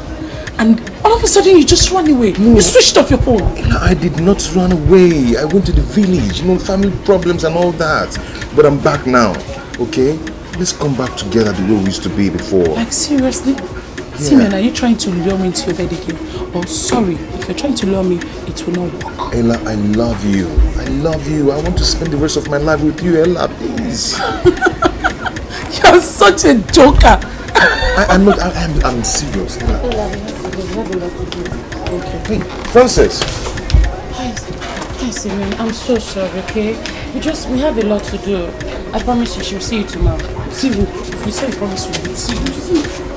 And all of a sudden you just ran away. No. You switched off your phone. I did not run away. I went to the village, you know, family problems and all that. But I'm back now, okay? Let's come back together the way we used to be before. Like, seriously? Yeah. Simeon, are you trying to lure me into your bed again? Oh, sorry, if you're trying to lure me, it will not work. Ella, I love you. I love you. I want to spend the rest of my life with you, Ella, please. such a joker. I, I'm not. I, I'm, I'm serious. Okay. Hey, Francis. Hi, Simon. I'm so sorry. Okay, we just we have a lot to do. I promise you, she'll see you tomorrow. See you. You said you promised me. See you.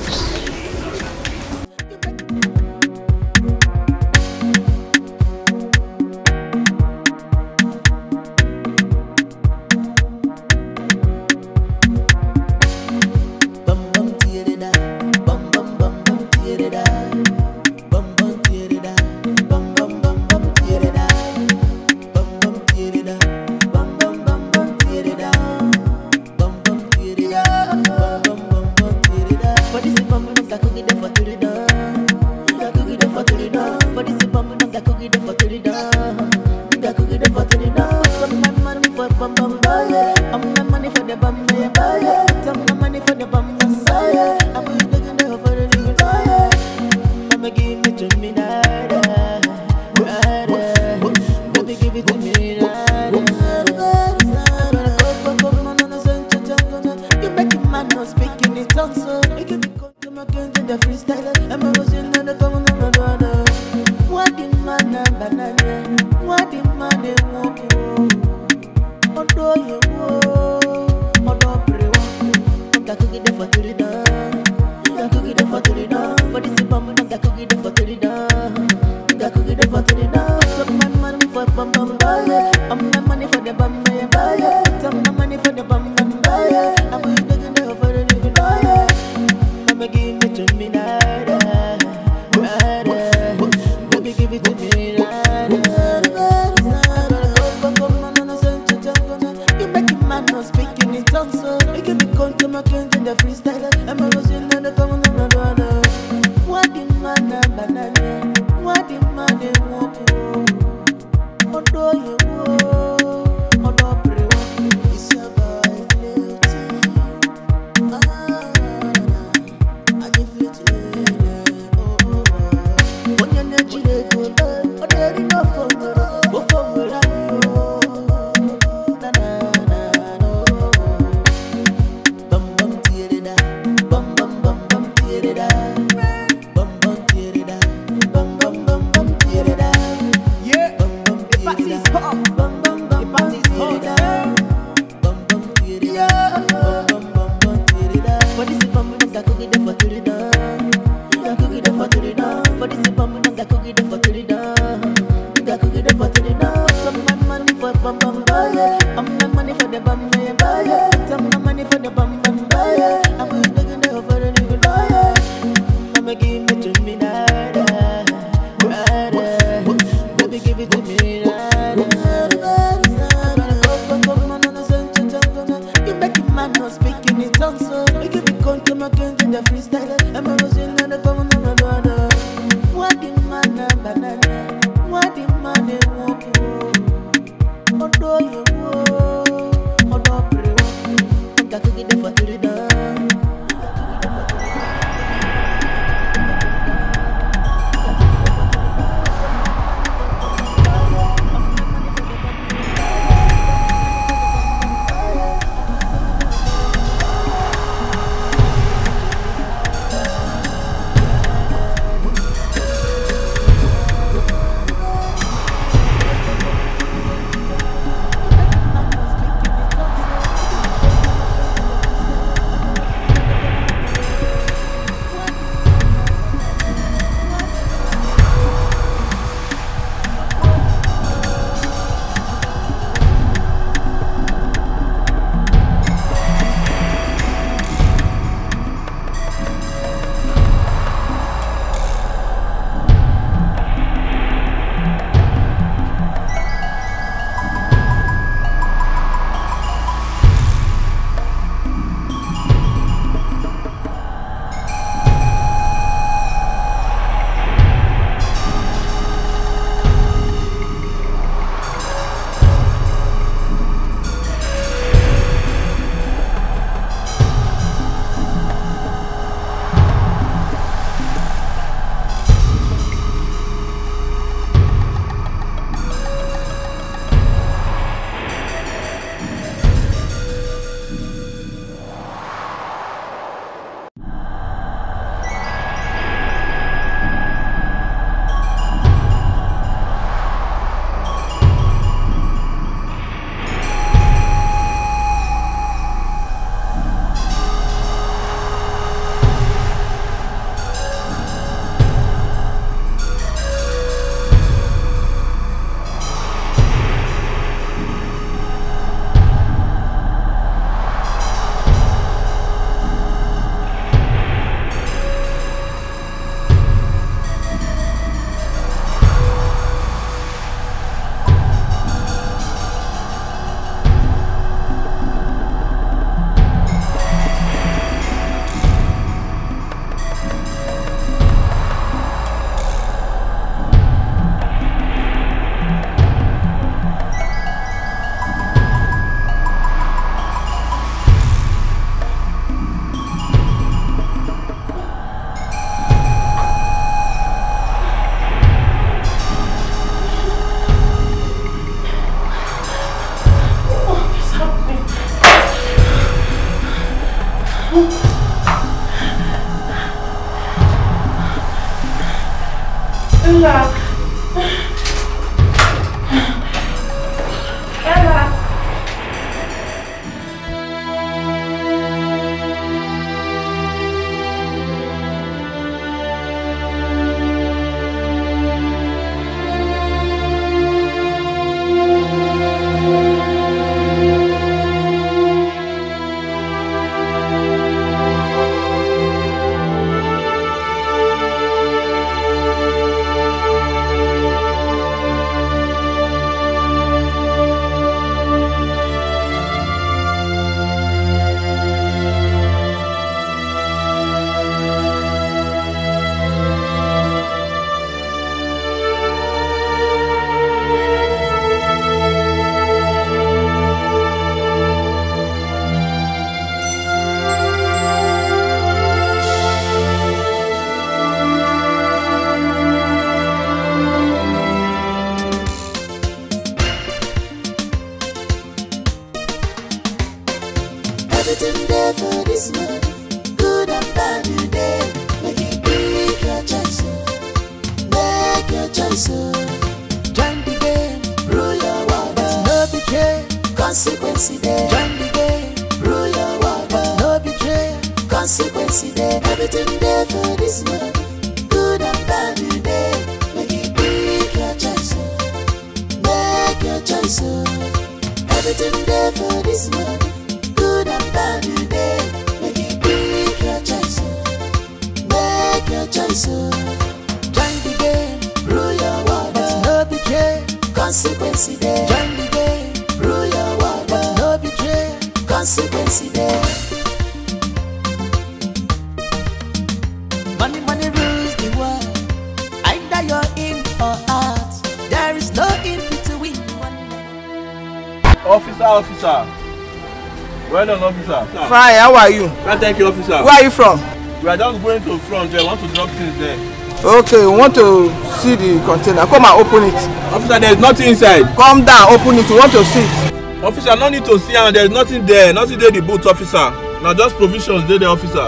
Fine, how are you? Fine, thank you, officer. Where are you from? We are just going to front there. want to drop things there. Okay, we want to see the container. Come and open it. Officer, there is nothing inside. Come down, open it. We want to see it. Officer, no need to see am. There is nothing there. Nothing there the boot, officer. Na just provisions dey there, officer.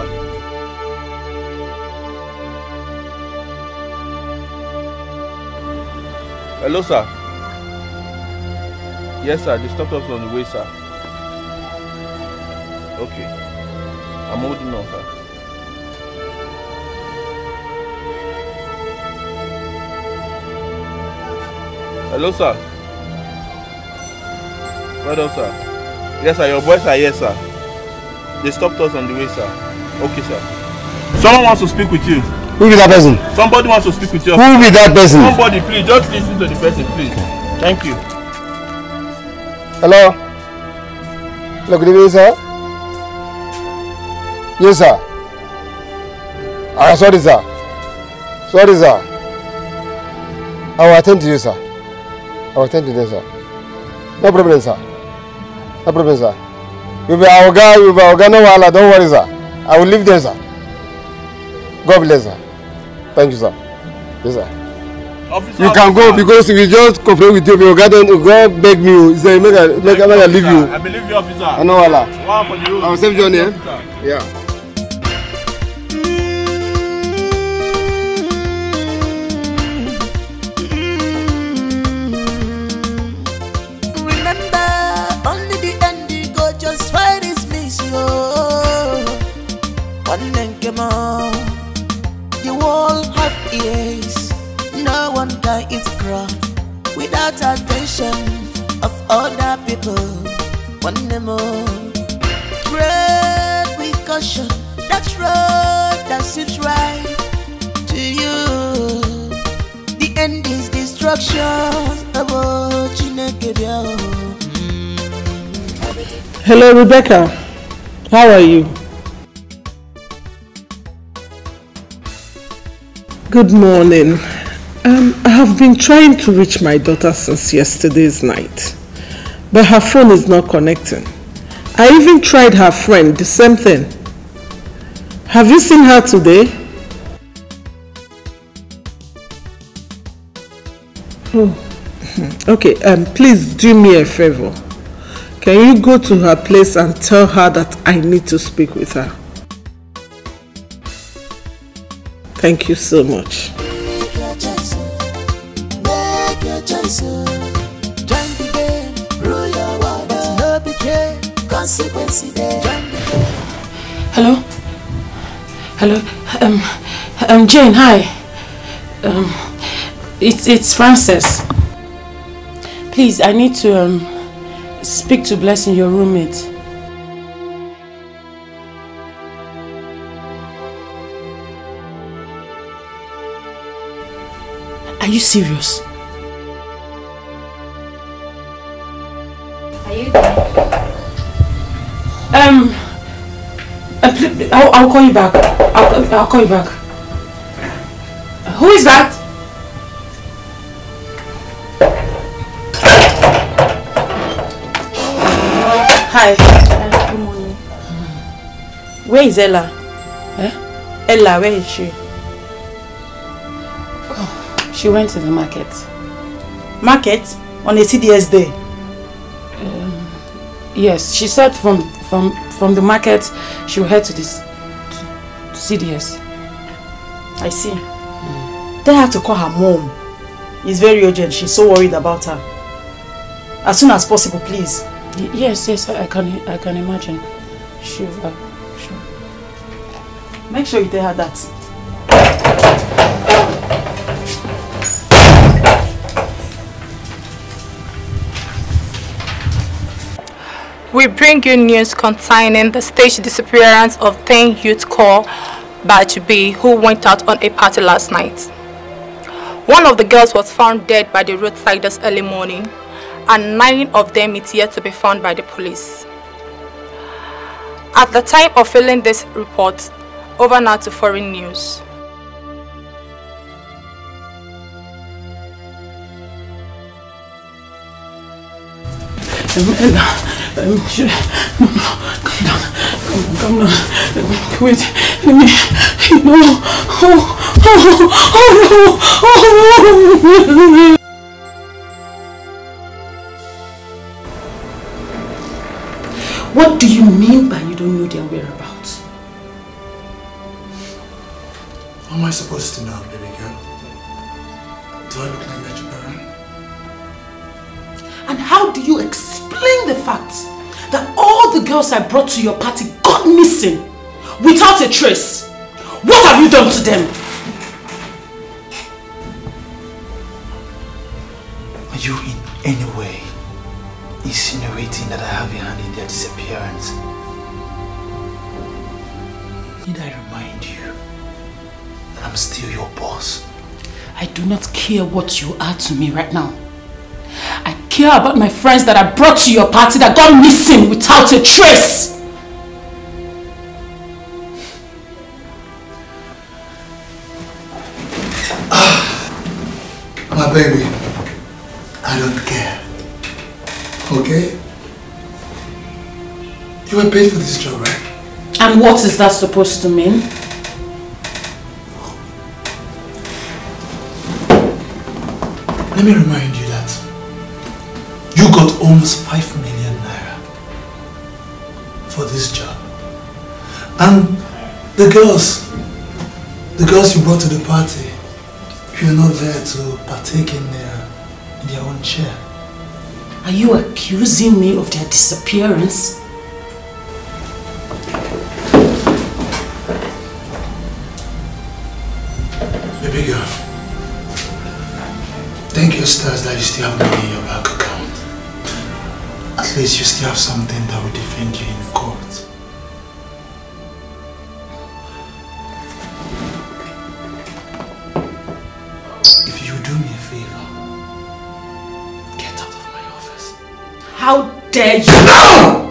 Hello, sir. Yes, sir. The stop us on the way, sir. Okay. I'm holding on, sir. Hello, sir. Done, sir. Yes, sir. Your boys are here, sir. They stopped us on the way, sir. Okay, sir. Someone wants to speak with you. Who be that person? Somebody wants to speak with you. Who be that person? Somebody, please, just listen to the person, please. Thank you. Hello? Hello, good evening, sir. Yes, sir. Ah, sorry, sir. Sorry, sir. I will attend to you, sir. I will attend to them, sir. No problem, sir. No problem, sir. You be our guy, you be our guy, no wahala, don't worry, sir. I will leave them, sir. God bless, sir. Thank you, sir. Yes, sir. Officer, You can go because we just cooperate with you. Your God, don't, God beg me. He say, make I, make, I- make I leave you. I believe you, officer. I know wahala. One for the road. Will save Johnny, eh? Yeah. Rebecca. How are you? Good morning. Um, I have been trying to reach my daughter since yesterday's night, but her phone is not connecting. I even tried her friend, the same thing. Have you seen her today? Oh, okay. Um, please do me a favor. Can you go to her place and tell her that I need to speak with her? Thank you so much. Hello? Hello? Um, um, Jane, hi. Um, it's, it's Frances. Please, I need to, um, speak to Blessing, your roommate. Are you serious? Are you there? Um, uh, I'll, I'll call you back. I'll, I'll call you back. Who is that? Hi. Good morning. Where is Ella? Eh? Ella, where is she? Oh, She went to the market. Market? On a CDS day? Um, Yes, she said from from from the market, she'll head to this to CDS. I see. Tell her to call her mom. It's very urgent. She's so worried about her. As soon as possible, please. Yes, yes, I can I can imagine. She'll uh, sure. Make sure you tell her that. We bring you news concerning the staged disappearance of 10 youth corps Batch B who went out on a party last night. One of the girls was found dead by the roadside this early morning and nine of them is yet to be found by the police. At the time of filling this report, over now to foreign news. Um, Ella, um, should, no, no, calm down, calm down, calm down. Um, Wait, let me, no, oh, oh, oh, oh, no, What do you mean by you don't know their whereabouts? How am I supposed to know, baby girl? Do I look like that Jabaran? And how do you explain the fact that all the girls I brought to your party got missing without a trace? What have you done to them? Are you in any way insinuating that I have a hand in their disappearance? Need I remind you that I'm still your boss? I do not care what you are to me right now. I care about my friends that I brought to your party that got missing without a trace. Ah, my baby, I don't care. Okay? You were paid for this job, right? And what is that supposed to mean? Let me remind you that you got almost 5 million naira for this job. And the girls, the girls you brought to the party, you're not there to partake in their, in their own share. Are you accusing me of their disappearance? Baby girl, thank your stars that you still have money in your bank account. At least you still have something that will defend you in court. If you do me How dare you? No!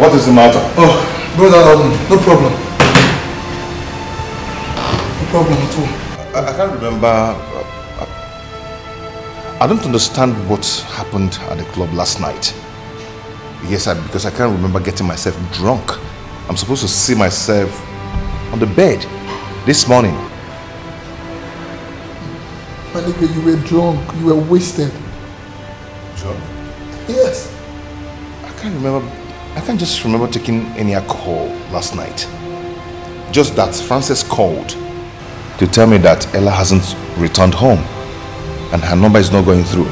What is the matter? Oh, brother, um, no problem. No problem at all. I, I can't remember. uh, uh, I don't understand what happened at the club last night. Yes, I, because I can't remember getting myself drunk. I'm supposed to see myself on the bed this morning. My nigga, you were drunk. You were wasted. Drunk? Yes. I can't remember. I can't just remember taking any alcohol last night. Just that Frances called to tell me that Ella hasn't returned home and her number is not going through.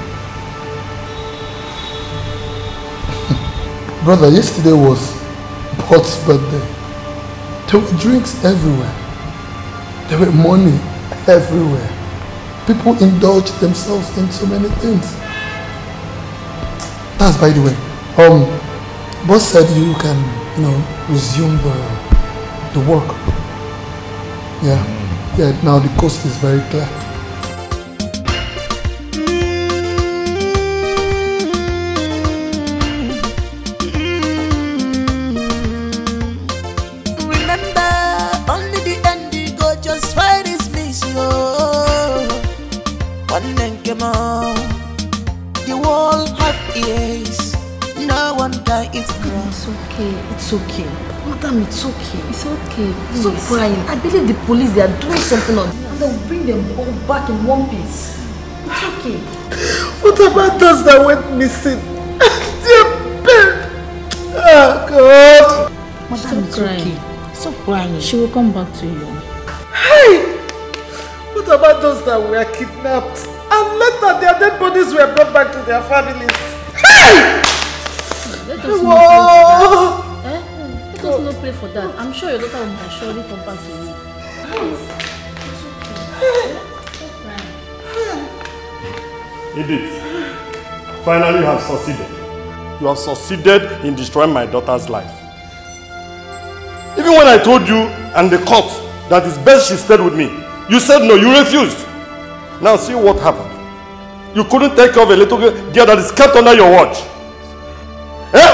Brother, yesterday was Paul's birthday. There were drinks everywhere. There were money everywhere. People indulge themselves in so many things. That's by the way. Um, boss said you can, you know, resume the the work. Yeah, mm. yeah. Now the coast is very clear. It's okay. Madam, it's okay. It's okay. Stop crying. I believe the police, they are doing something on and they'll bring them all back in one piece. It's okay. What about those that went missing? Dear Ben! Oh God! Madam, it's okay. Stop crying. She will come back to you. Hey! What about those that were kidnapped and later their dead bodies were brought back to their families? Hey! Let us Whoa! Pray for that. I'm sure your daughter will surely come back to you. Edith, finally you have succeeded. You have succeeded in destroying my daughter's life. Even when I told you and the court that it's best she stayed with me, you said no, you refused. Now see what happened. You couldn't take care of a little girl that is kept under your watch. Eh?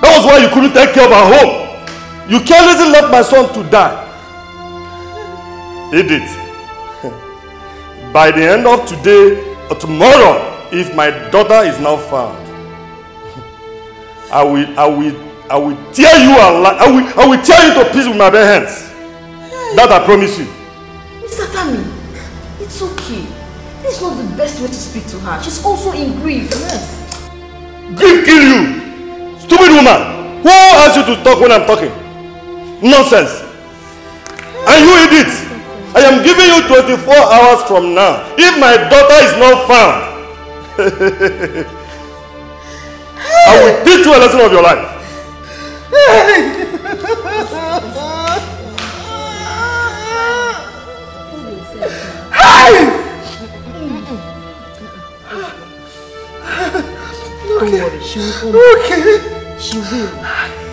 That was why you couldn't take care of her home. You carelessly left my son to die. Edith, by the end of today or tomorrow, if my daughter is not found, I will, I will, I will tear you alive. I will, I will tear you to pieces with my bare hands. That I promise you. Mr. Tammy, it's okay. This is not the best way to speak to her. She's also in grief. Yes. Grief kill you, stupid woman. Who asked you to talk when I'm talking? Nonsense. And you Edith, I am giving you 24 hours from now. If my daughter is not found, I will teach you a lesson of your life. Don't worry, she will come. Okay. She will.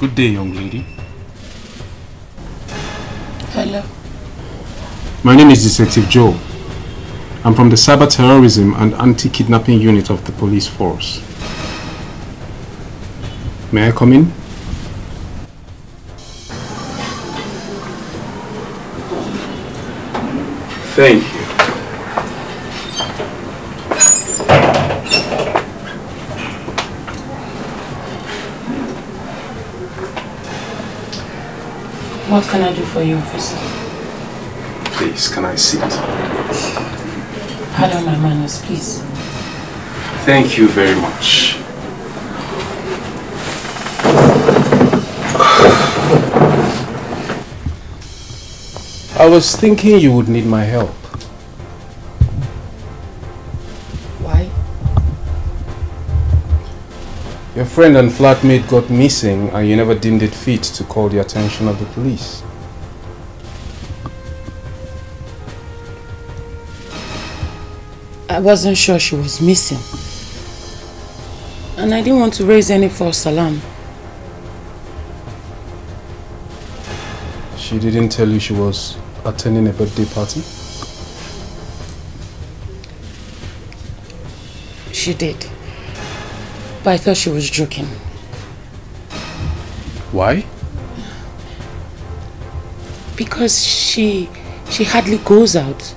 Good day, young lady. Hello. My name is Detective Joe. I'm from the Cyber Terrorism and Anti-Kidnapping Unit of the Police Force. May I come in? Thank you. What can I do for you, officer? Please, can I sit? Pardon my manners, please. Thank you very much. I was thinking you would need my help. Why? Your friend and flatmate got missing and you never deemed it fit to call the attention of the police. I wasn't sure she was missing. And I didn't want to raise any false alarm. She didn't tell you she was attending a birthday party? She did. But I thought she was joking. Why? Because she she hardly goes out.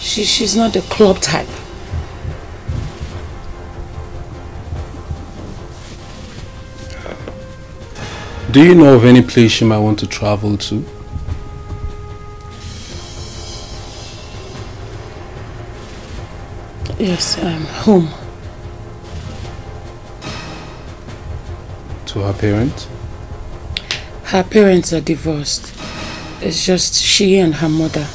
She she's not the club type. Do you know of any place she might want to travel to? Yes, um, home. To her parents? Her parents are divorced. It's just she and her mother.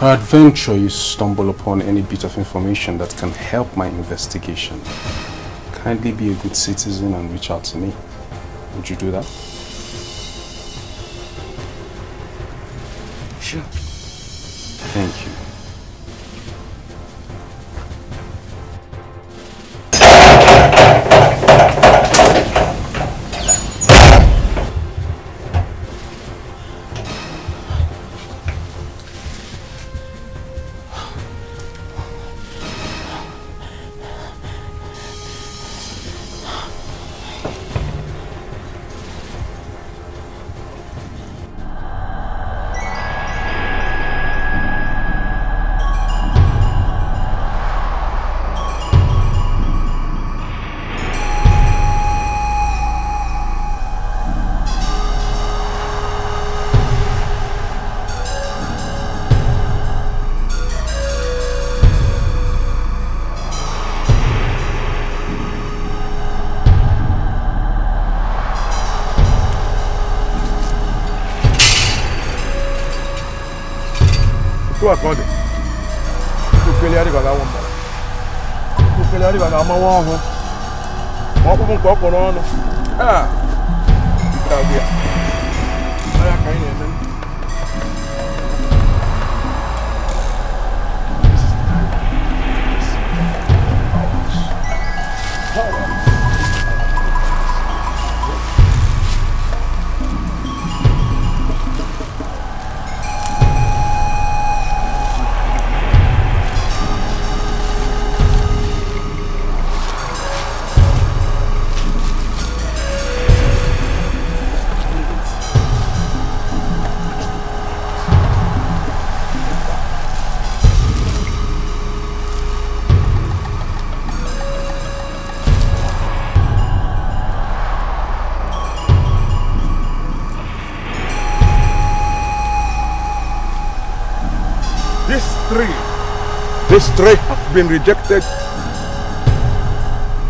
Peradventure you stumble upon any bit of information that can help my investigation. Kindly be a good citizen and reach out to me. Would you do that? Sure. Wọn kún fún tree has been rejected.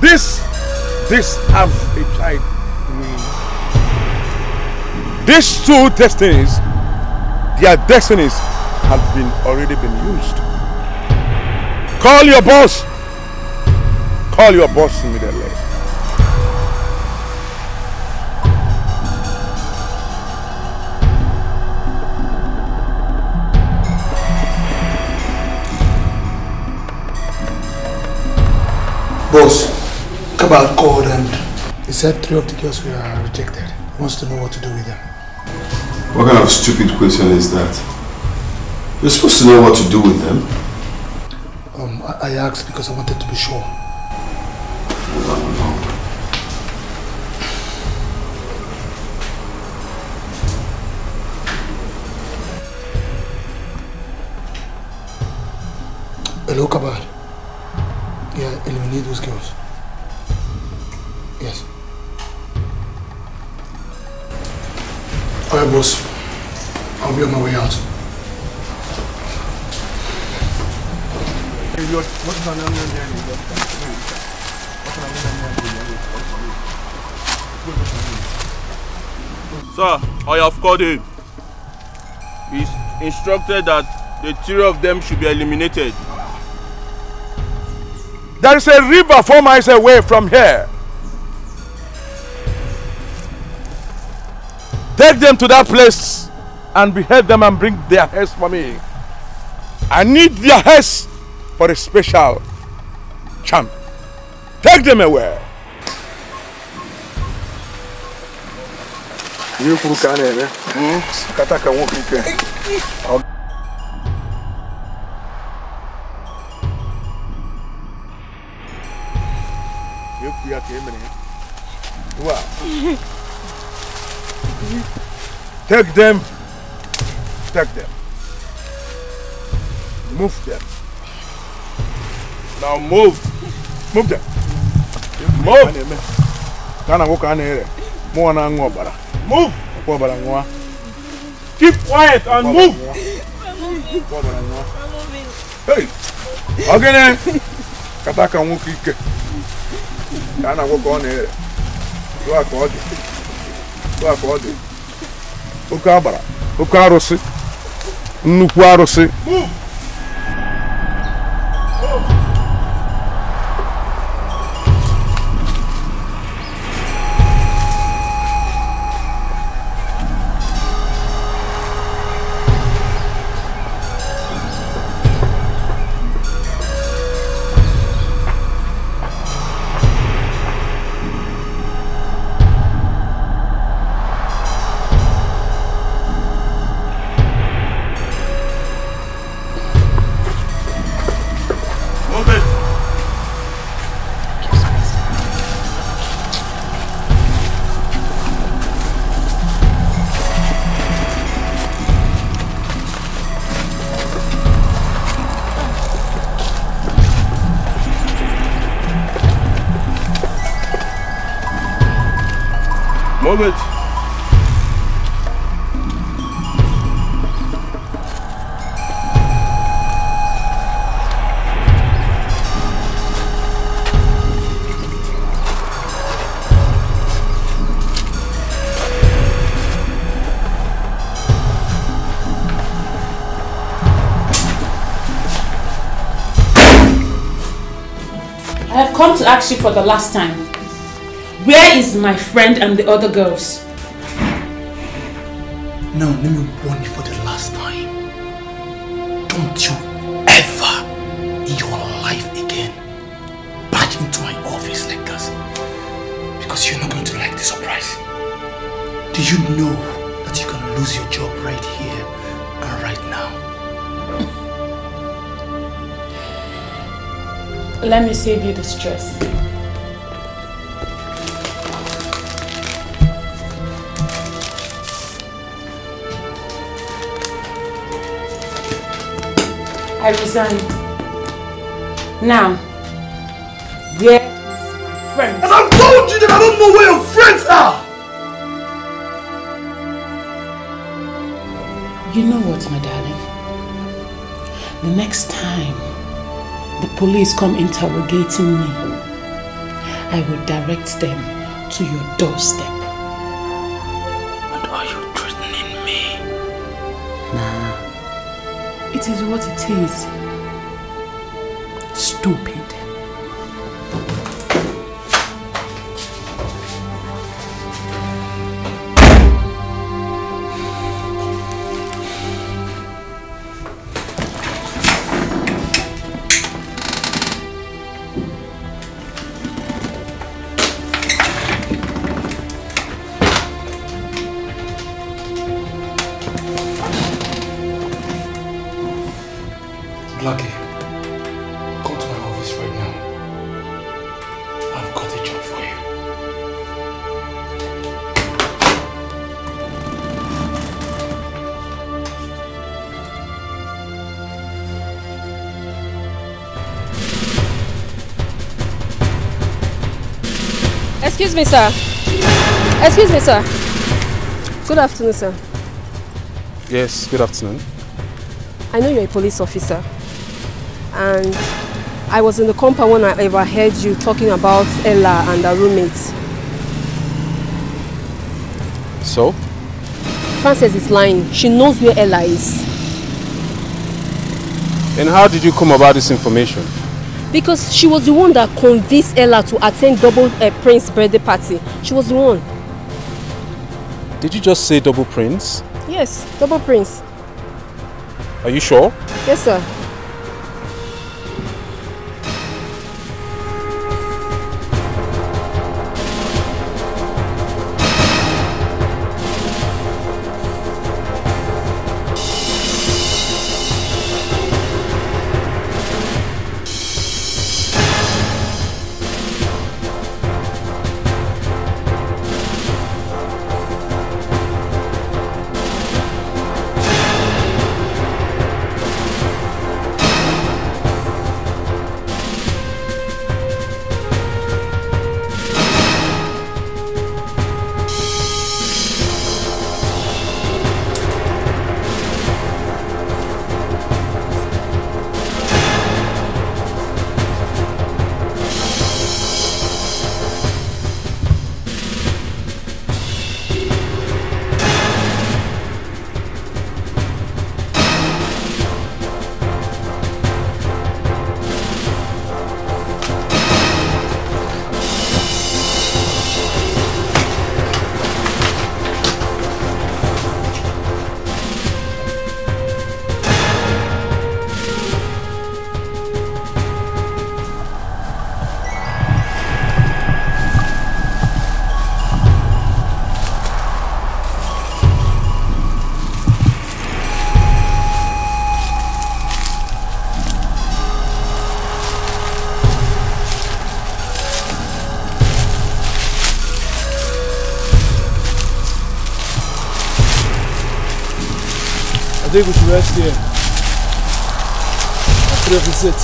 This, this has a child. These two destinies, their destinies have been already been used. Call your boss. Call your boss immediately. Said three of the girls were rejected. He wants to know what to do with them. What kind of stupid question is that? You're supposed to know what to do with them. Um, I, I asked because I wanted to be sure. I have called him. He's instructed that the three of them should be eliminated. There is a river four miles away from here. Take them to that place and behead them and bring their heads for me. I need their heads for a special champ. Take them away. Ihe kwuru ka a na-eme kata ka nwoke ike Ọ- ekwu ya ka e mere ya. Ugbu a, Take them. Take them. Move them. Now move. Move them. Move. Ka a na nwoke a na-ere mụọ na-aṅụ ọbara. Move. Keep quiet and move. Hey. Ọ gịnị? Kata ka nwoke ike. Ka a na nwoke ọ na-ere. Tụọ ka ọ dị. Tụọ ka ọ dị. Oke agbara. Oke arụsị. nnukwu arụsị Moment. I have come to ask you for the last time. Where is my friend and the other girls? Now, let me warn you for the last time. Don't you ever in your life again barge into my office like this. Because you're not going to like the surprise. Do you know that you can lose your job right here and right now? Let me save you the stress. I resign. Now, where is my friend? And I've told you that I don't know where your friends are! You know what, my darling? The next time the police come interrogating me, I will direct them to your doorstep. What it is. Stupid. Excuse me, sir. Excuse me, sir. Good afternoon, sir. Yes, good afternoon. I know you're a police officer. And I was in the compound when I overheard you talking about Ella and her roommates. So? Frances is lying. She knows where Ella is. And how did you come about this information? Because she was the one that convinced Ella to attend Double uh, Prince's birthday party. She was the one. Did you just say double prince? Yes, Double Prince. Are you sure? Yes, sir. Think we should rest here. Three of you sit.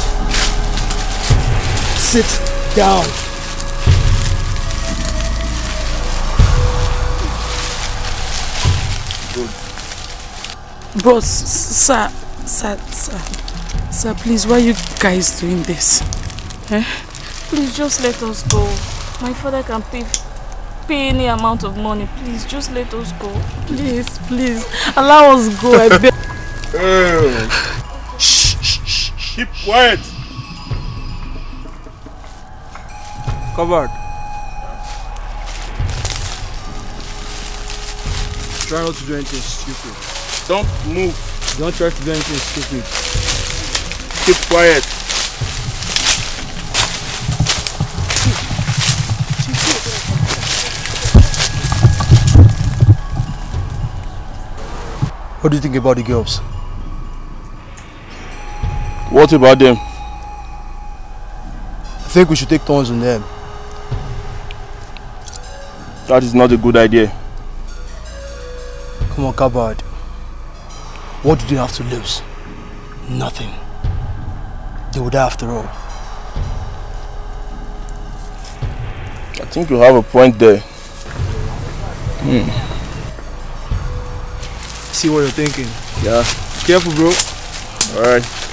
Sit down. Bros, sir, sir, sir, sir, please, why are you guys doing this? Eh? Please just let us go. My father can pay pay any amount of money. Please just let us go. Please, please, allow us go. I beg. Shh, shh, shh. Keep quiet. Covered. Try not to do anything stupid. Don't move. Don't try to do anything stupid. Keep quiet. What do you think about the girls? What about them? I think we should take turns on them. That is not a good idea. Come on, Kabad. What do they have to lose? Nothing. They would die after all. I think you have a point there. Hmm. See what you're thinking. Yeah. Careful, bro. Alright.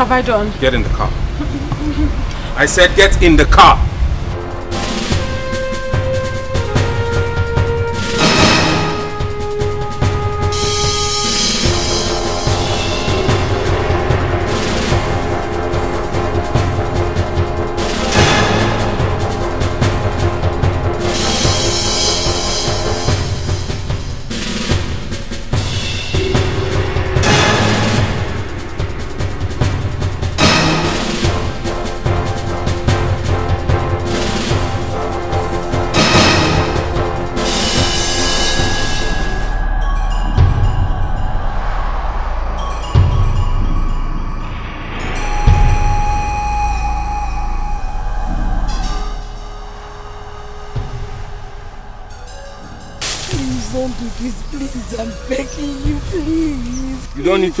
Have I done? Get in the car. I said get in the car.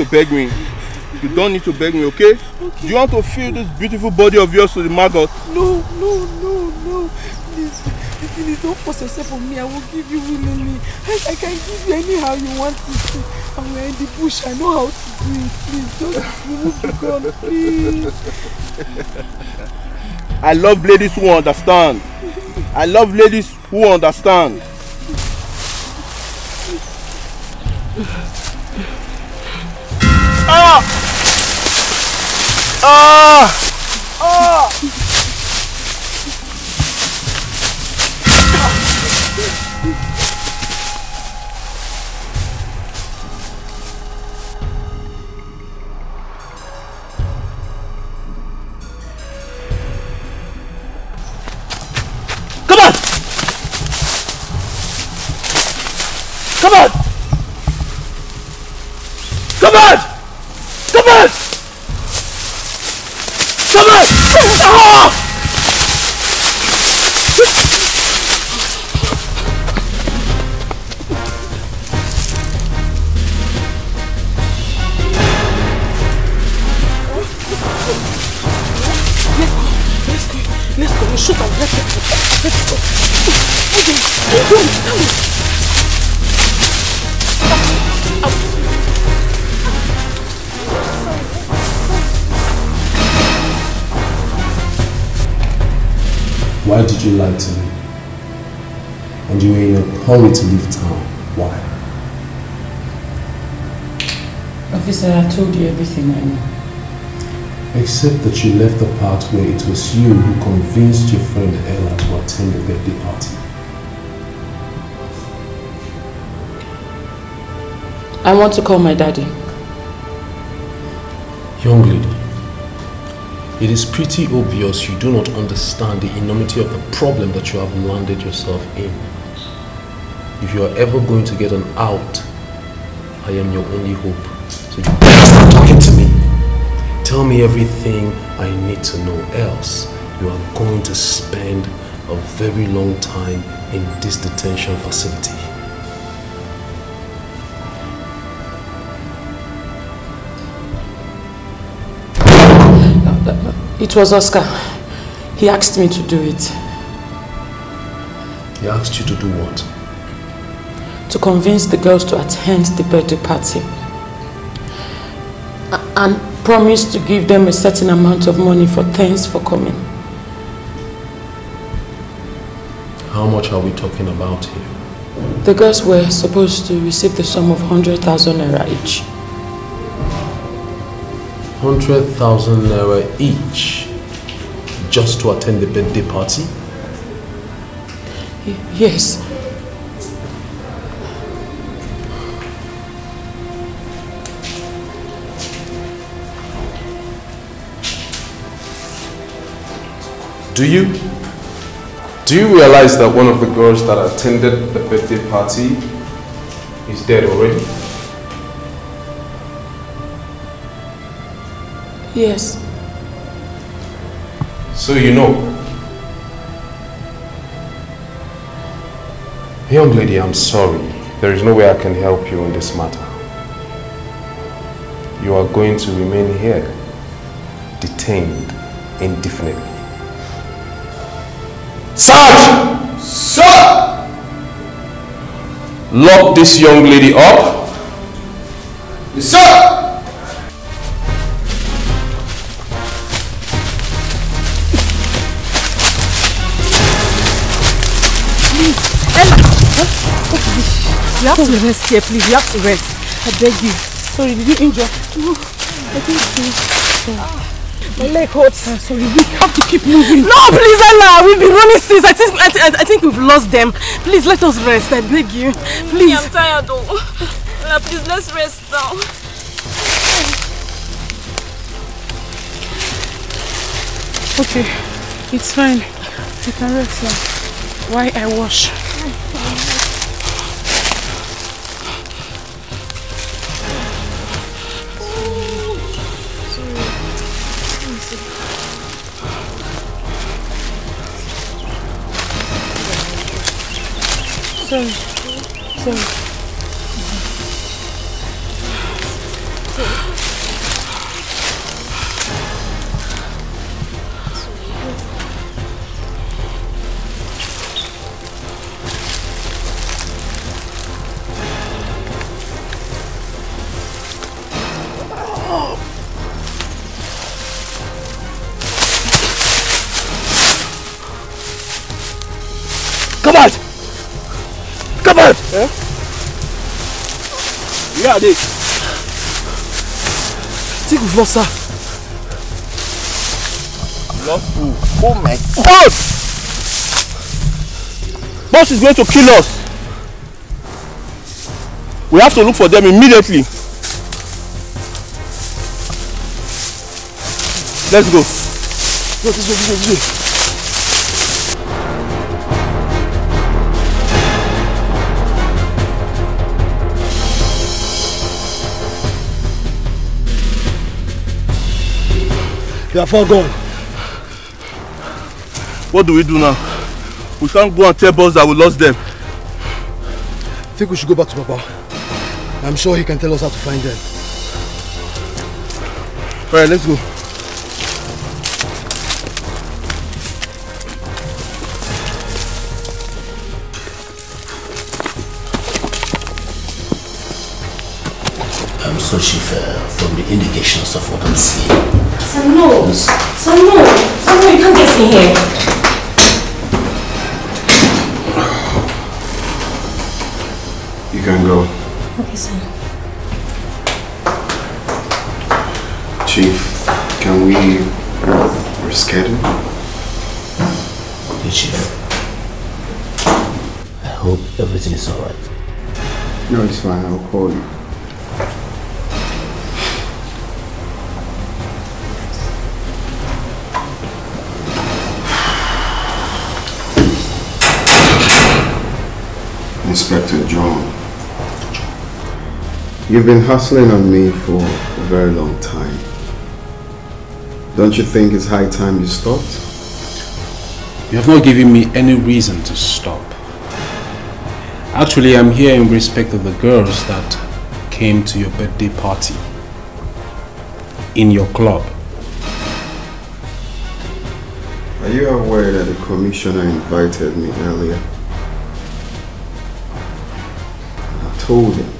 To beg me. You don't need to beg me, okay? Do you want to feel this beautiful body of yours to the maggot? No, no, no, no. Please, please don't force yourself on me. I will give you willingly. I, I can give you anyhow you want it we're in the bush. I know how to do it. Please, just remove the gun, please. I love ladies who understand. I love ladies who understand. Except that you left the part where it was you who convinced your friend Ella to attend the birthday party. I want to call my daddy. Young lady, it is pretty obvious you do not understand the enormity of the problem that you have landed yourself in. If you are ever going to get an out, I am your only hope. So you better start talking to me. Tell me everything I need to know, else you are going to spend a very long time in this detention facility. It was Oscar. He asked me to do it. He asked you to do what? To convince the girls to attend the birthday party. And promise to give them a certain amount of money for thanks for coming. How much are we talking about here? The girls were supposed to receive the sum of 100,000 naira each. 100,000 naira each just to attend the birthday party? Y- Yes. Do you? Do you realize that one of the girls that attended the birthday party is dead already? Yes. So you know. Young lady, I'm sorry. There is no way I can help you in this matter. You are going to remain here, detained indefinitely. Sarge! Sir! Lock this young lady up. Yes, sir! Please, Ella. What is this? You have to rest here, please. You have to rest. I beg you. Sorry, did you injure? No, I think so. Ah. My leg hurts. Uh, sorry, we have to keep moving. No, please, Ella. We've been running since. I think I, th- I think we've lost them. Please let us rest. I beg you. Please. I'm tired though. Ella, please let's rest now. Okay, it's fine. You can rest now. Why I wash? Sorry. Sorry. Her. Lost who? Oh my God! Boss is going to kill us. We have to look for them immediately. Let's go. Go, this way, this way, They are gone. What do we do now? We can't go and tell boss that we lost them. I think we should go back to Papa. I'm sure he can tell us how to find them. Alright, let's go. I'm so shiver from the indications of what I'm seeing. Samuel! Yes. Samuel! Samuel, you can't get in here. You can go. Okay, sir. Chief, can we reschedule? Okay, Chief. I hope everything is alright. No, it's fine. I'll call you. You've been hustling on me for a very long time. Don't you think it's high time you stopped? You have not given me any reason to stop. Actually, I'm here in respect of the girls that came to your birthday party in your club. Are you aware that the commissioner invited me earlier? I told him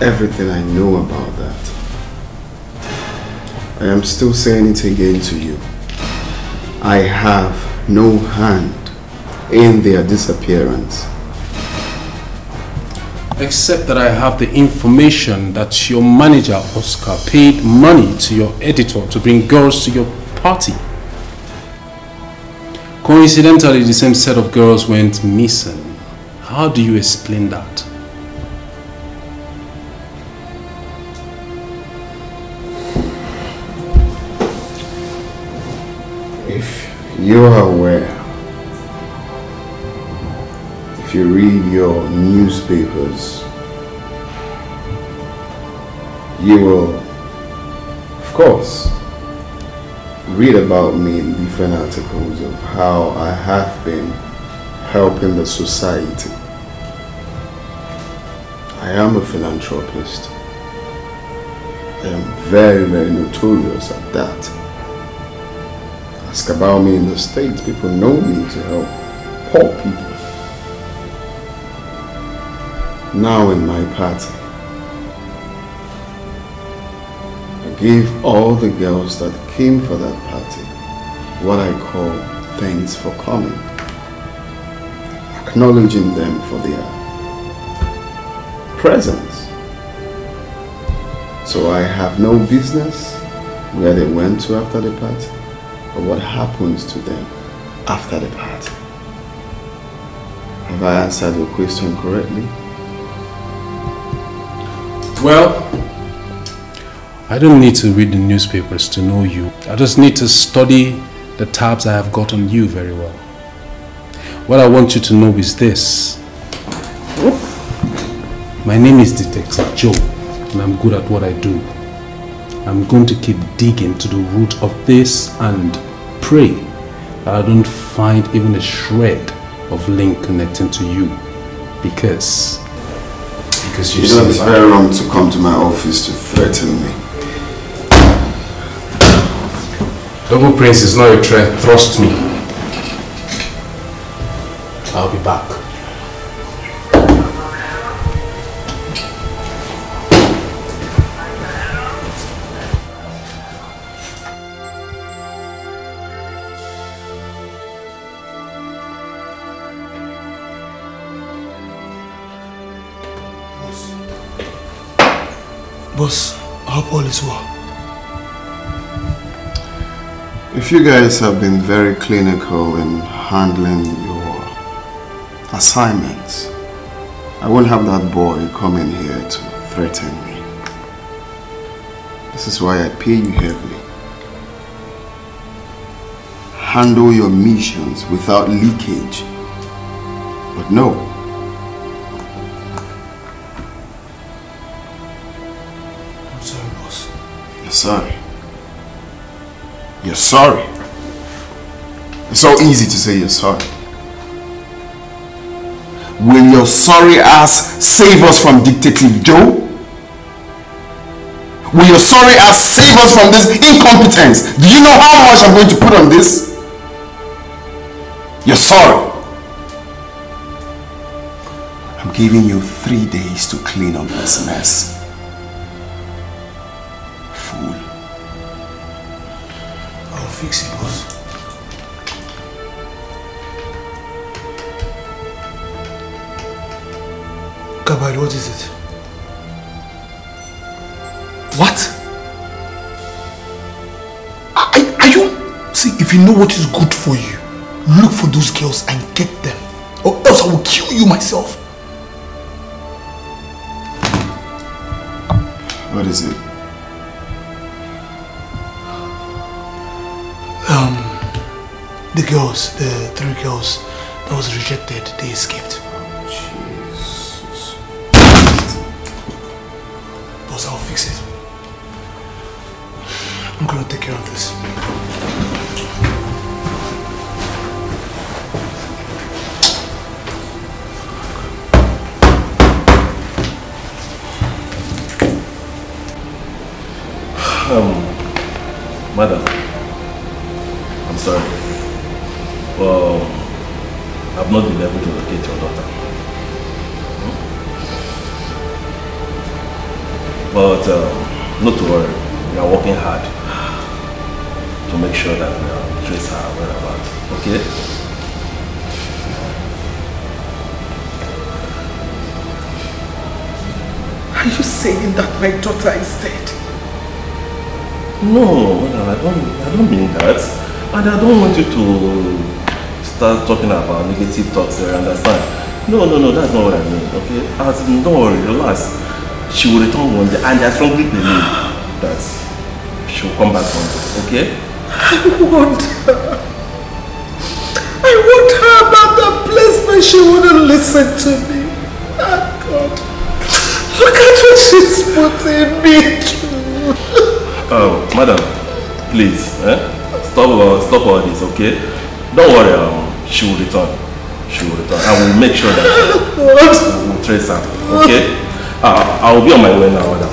everything I know about that. I am still saying it again to you. I have no hand in their disappearance. Except that I have the information that your manager, Oscar, paid money to your editor to bring girls to your party. Coincidentally, the same set of girls went missing. How do you explain that? You are aware, if you read your newspapers, you will, of course, read about me in different articles of how I have been helping the society. I am a philanthropist. I am very, very notorious at that. Ask about me in the States. People know me to help poor people. Now in my party, I gave all the girls that came for that party what I call thanks for coming. Acknowledging them for their presence. So I have no business where they went to after the party or what happens to them after the party. Have I answered your question correctly? Well, I don't need to read the newspapers to know you. I just need to study the tabs I have got on you very well. What I want you to know is this. My name is Detective Joe, and I'm good at what I do. I'm going to keep digging to the root of this and pray that I don't find even a shred of link connecting to you. Because, because you, You know see, it's very wrong to come to my office to threaten me. Double Prince is not a threat, trust me. I'll be back. I hope all is well. If you guys have been very clinical in handling your assignments, I won't have that boy come in here to threaten me. This is why I pay you heavily. Handle your missions without leakage. But no. Sorry. You're sorry. It's so easy to say you're sorry. Will your sorry ass save us from Dictative Joe? Will your sorry ass save us from this incompetence? Do you know how much I'm going to put on this? You're sorry. I'm giving you three days to clean up this mess. Fix it, boss. Kabari, what is it? What? Are, are you... See, if you know what is good for you, look for those girls and get them. Or else I will kill you myself. What is it? the girls, the three girls that was rejected, they escaped. Jesus. Boss, I'll fix it. I'm gonna take care of this. Um, madam, not been able to locate your daughter. Hmm? But um, not to worry, we are working hard to make sure that we are trace her whereabouts. Okay? Are you saying that my daughter is dead? No, madam, I don't, I don't mean that. And I don't want you to start talking about negative thoughts there, understand? No, no, no, that's not what I mean, okay? As in, don't worry, relax. She will return one day, and I strongly believe that she will come back one day, okay? I want her. I want her about the place but she wouldn't listen to me. Oh God. Look at what she's putting me through. Oh, madam, please, eh? Stop, uh, stop all this, okay? Don't worry, um, she will return. She will return. I will make sure that we'll, we'll trace her, okay? Uh, I will be on my way now, madam.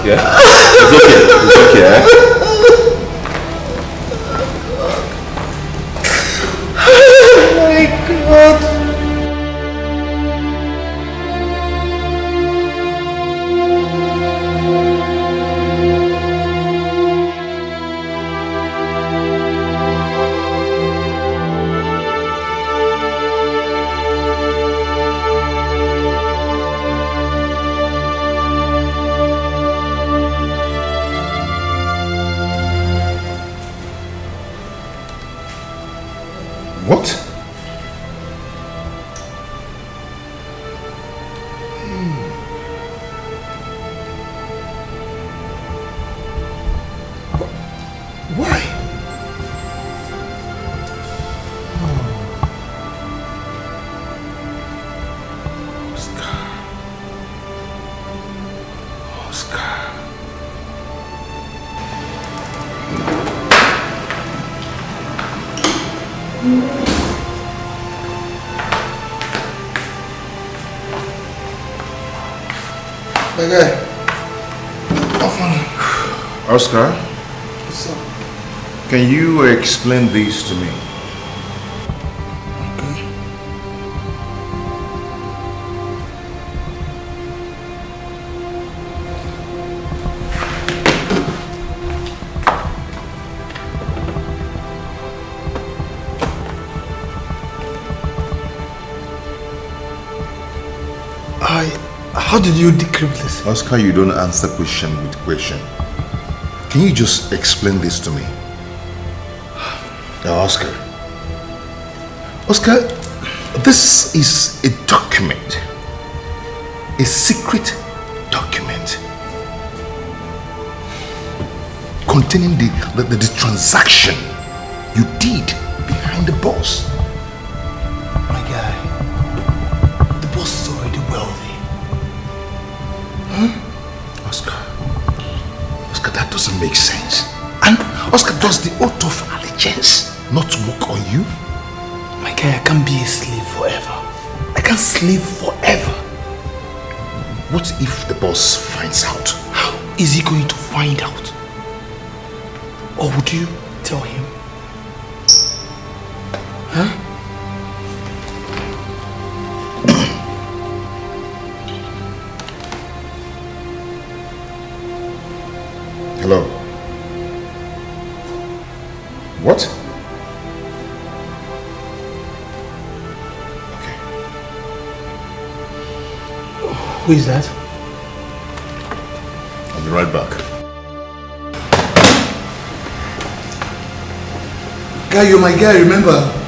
Okay? It's okay, it's okay, eh? Oscar, can you explain this to me? Okay. I. How did you decrypt this? Oscar, you don't answer question with question. Can you just explain this to me? Now, Oscar. Oscar, this is a document. A secret document. Containing the, the, the, the transaction you did behind the boss. I Who is that? I'll be right back. Guy, you're my guy, remember?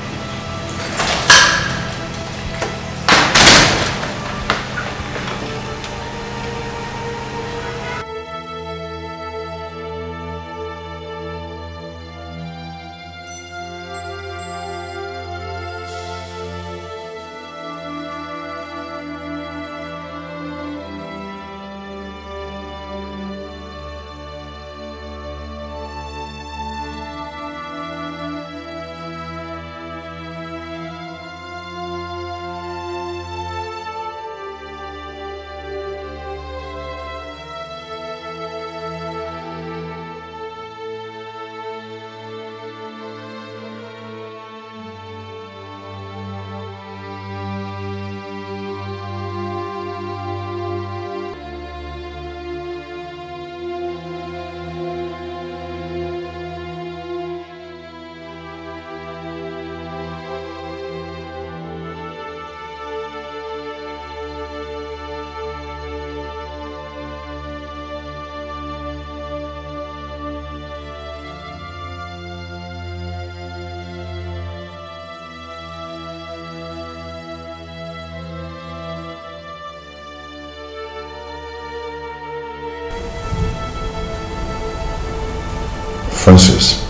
Frances,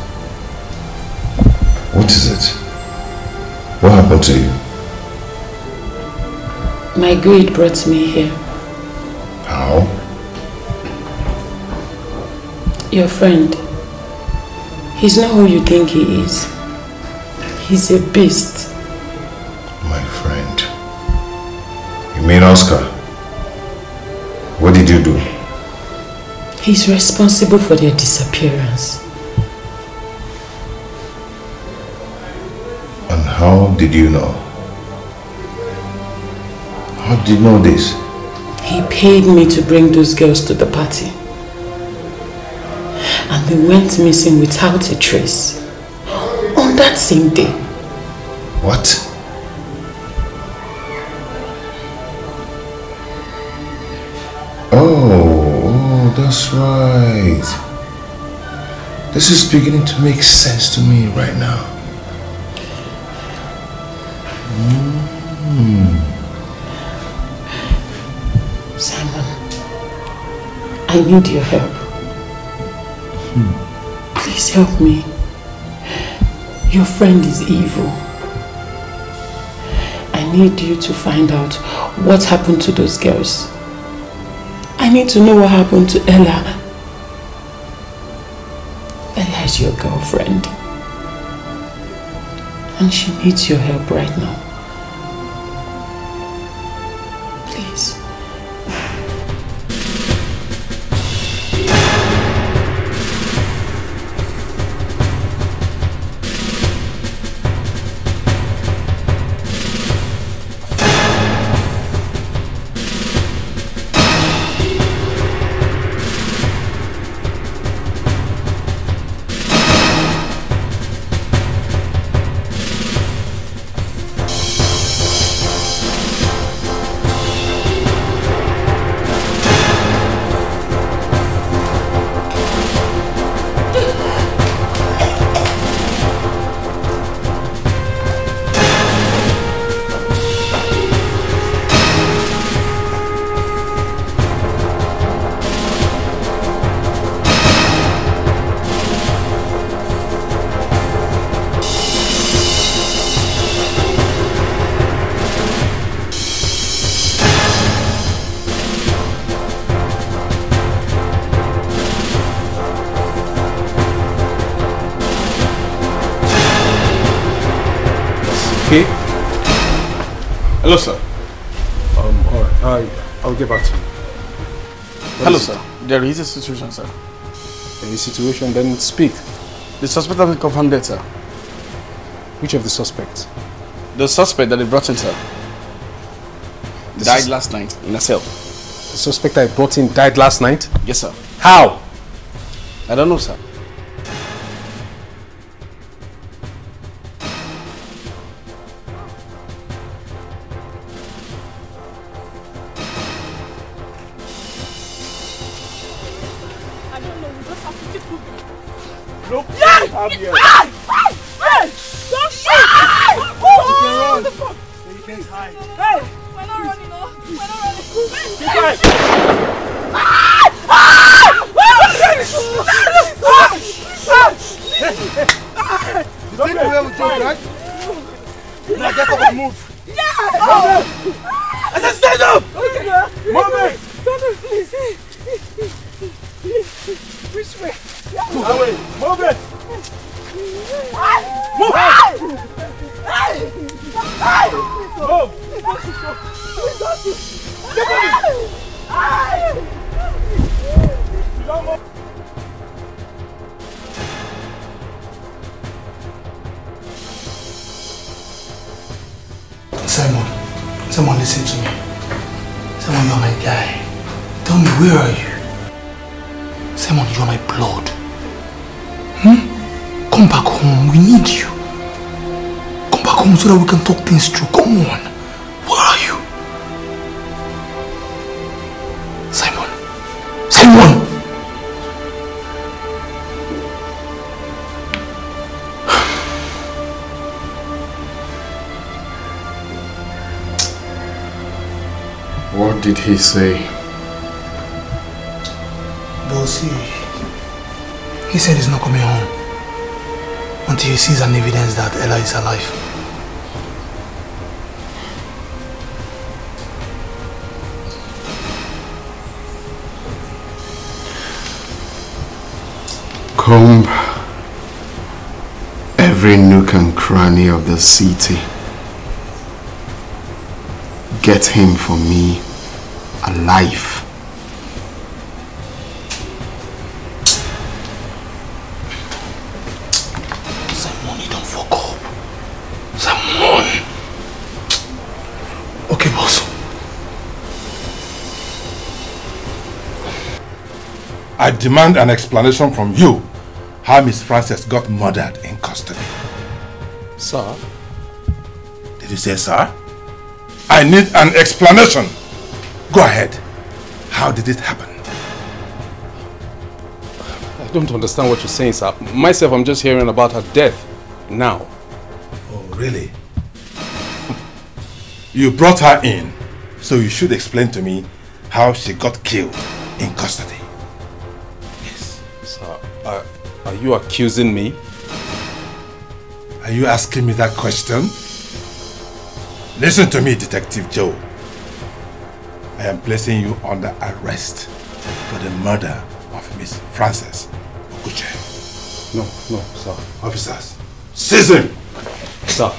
what is it? What happened to you? My greed brought me here. How? Your friend. He's not who you think he is. He's a beast. My friend. You mean Oscar? What did you do? He's responsible for their disappearance. Did you know? How did you know this? He paid me to bring those girls to the party. And they went missing without a trace. On that same day. What? Oh, oh, that's right. This is beginning to make sense to me right now. I need your help. Hmm. Please help me. Your friend is evil. I need you to find out what happened to those girls. I need to know what happened to Ella. Ella is your girlfriend. And she needs your help right now. There is a situation, sir. Any situation, then speak. The suspect has been confirmed dead, sir. Which of the suspects? The suspect that they brought in, sir, The died last night in a cell. The suspect I brought in died last night? Yes, sir. How? I don't know, sir. Say? Bossy, He said he's not coming home until he sees an evidence that Ella is alive. Comb every nook and cranny of the city. Get him for me alive. Simon, you don't fuck up. Simon. Okay, boss. I demand an explanation from you how Miss Frances got murdered in custody. Sir? Did you say sir? I need an explanation. Go ahead. How did it happen? I don't understand what you're saying, sir. Myself, I'm just hearing about her death now. Oh, really? You brought her in, so you should explain to me how she got killed in custody. Yes. Sir, are, are you accusing me? Are you asking me that question? Listen to me, Detective Joe. Placing you under arrest for the murder of Miss Frances Okuche. No, no, sir. Officers, seize him! Sir,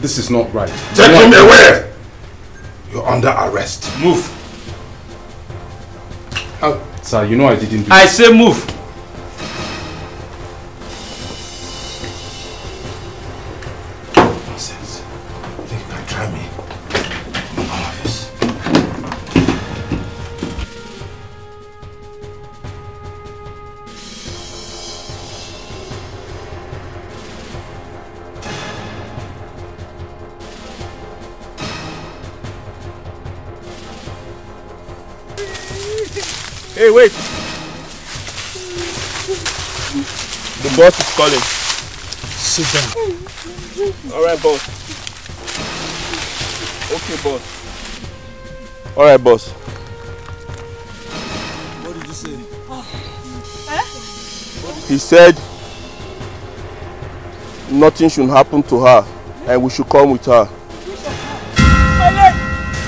this is not right. Take No, him away! You're under arrest. Move. Sir, you know I didn't do I say move. He said nothing should happen to her and we should come with her. My leg!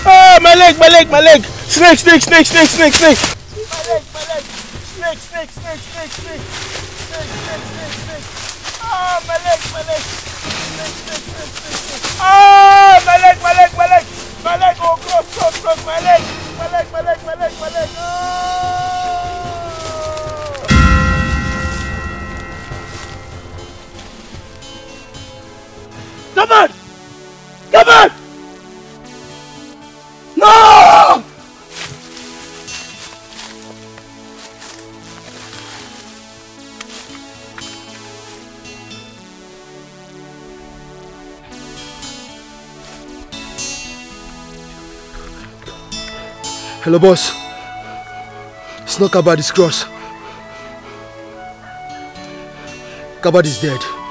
Ah, my leg, my leg, my leg! Snake, snake, snake, snake, snake, snake! My leg, my leg! Snake, snake, snake, snake, snake! Snake, snake, snake, snake! Ah, my leg, my leg! Snake, snake, snake, snake, snake! Ah, my leg, my leg, my leg! My leg, oh, cross, cross, cross, my leg! My leg, my leg, my leg, my leg! Ah! Come on! Come on! No! Hello, boss. It's not Kabad, it's Cross. Kabad is dead.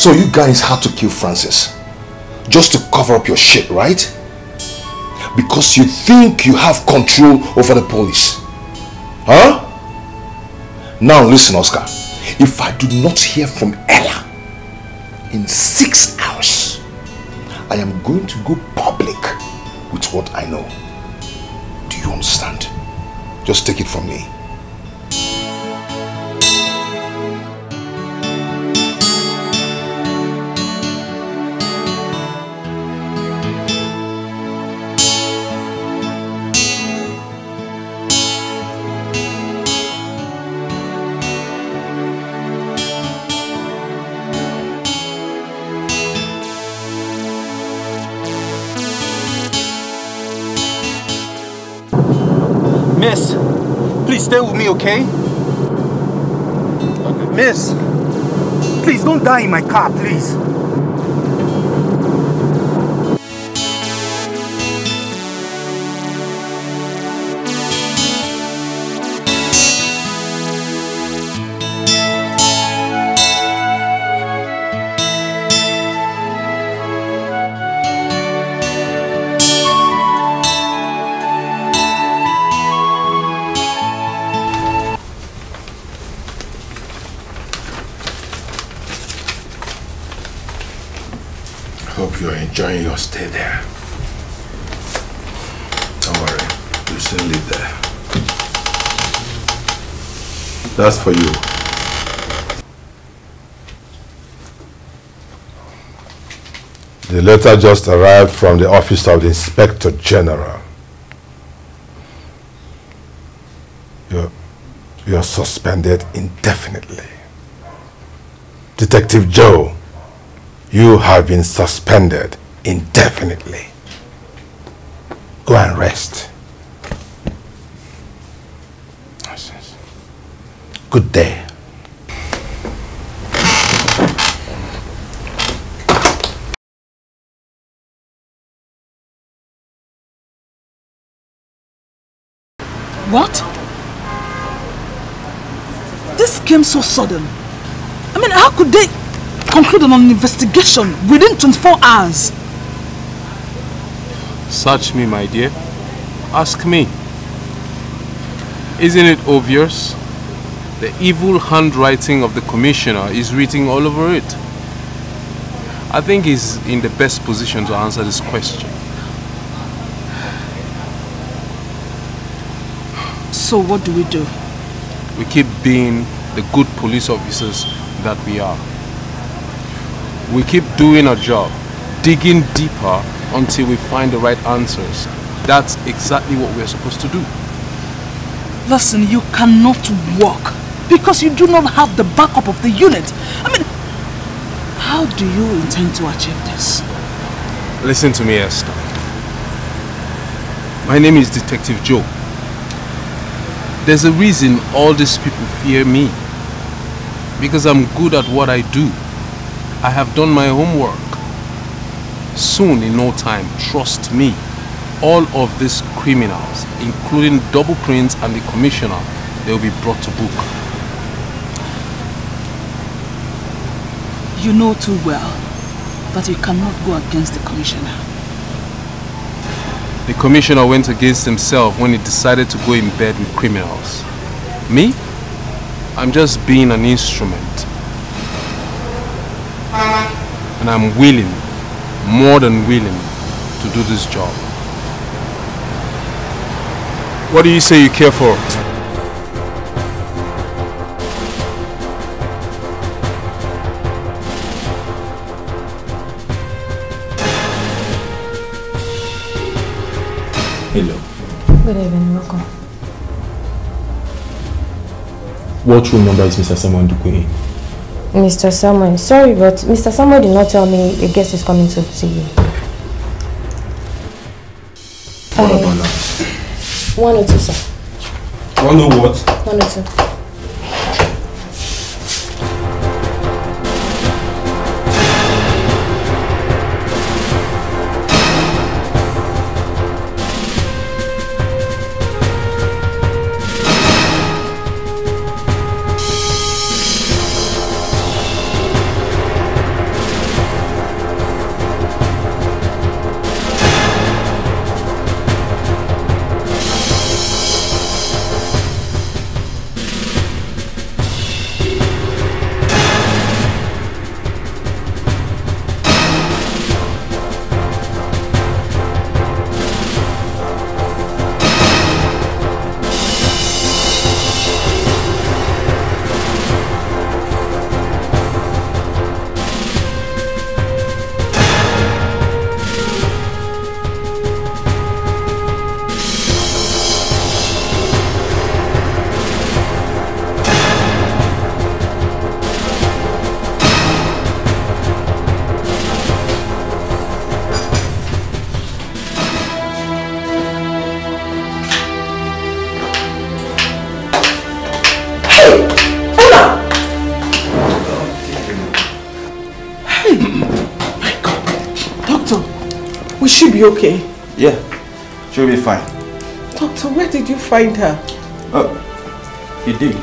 So you guys had to kill Frances just to cover up your shit, right? Because you think you have control over the police. Huh? Now listen, Oscar. If I do not hear from Ella in six hours, I am going to go public with what I know. Do you understand? Just take it from me. Me, okay? Miss, please don't die in my car, please. That's for you. The letter just arrived from the office of the Inspector General. You're, you're suspended indefinitely. Detective Joe, you have been suspended indefinitely. Go and rest. Nonsense. Good day. What? This came so sudden. I mean, how could they conclude on an investigation within 24 hours? Search me, my dear. Ask me. Isn't it obvious? The evil handwriting of the commissioner is written all over it. I think he's in the best position to answer this question. So what do we do? We keep being the good police officers that we are. We keep doing our job, digging deeper until we find the right answers. That's exactly what we're supposed to do. Listen, you cannot walk because you do not have the backup of the unit. I mean, how do you intend to achieve this? Listen to me, Esther. My name is Detective Joe. There's a reason all these people fear me. Because I'm good at what I do. I have done my homework. Soon, in no time, trust me, all of these criminals, including Double Prince and the Commissioner, they will be brought to book. You know too well that you cannot go against the commissioner. The Commissioner went against himself when he decided to go in bed with criminals. Me? I'm just being an instrument. And I'm willing, more than willing, to do this job. What do you say you care for? What room number is Mr. Samuel in? Mr. Samuel, sorry, but Mr. Samuel did not tell me a guest is coming to see you. What about that? 102, sir. One know what? 102. Be okay? Yeah, she'll be fine. Doctor, where did you find her? Oh, you did?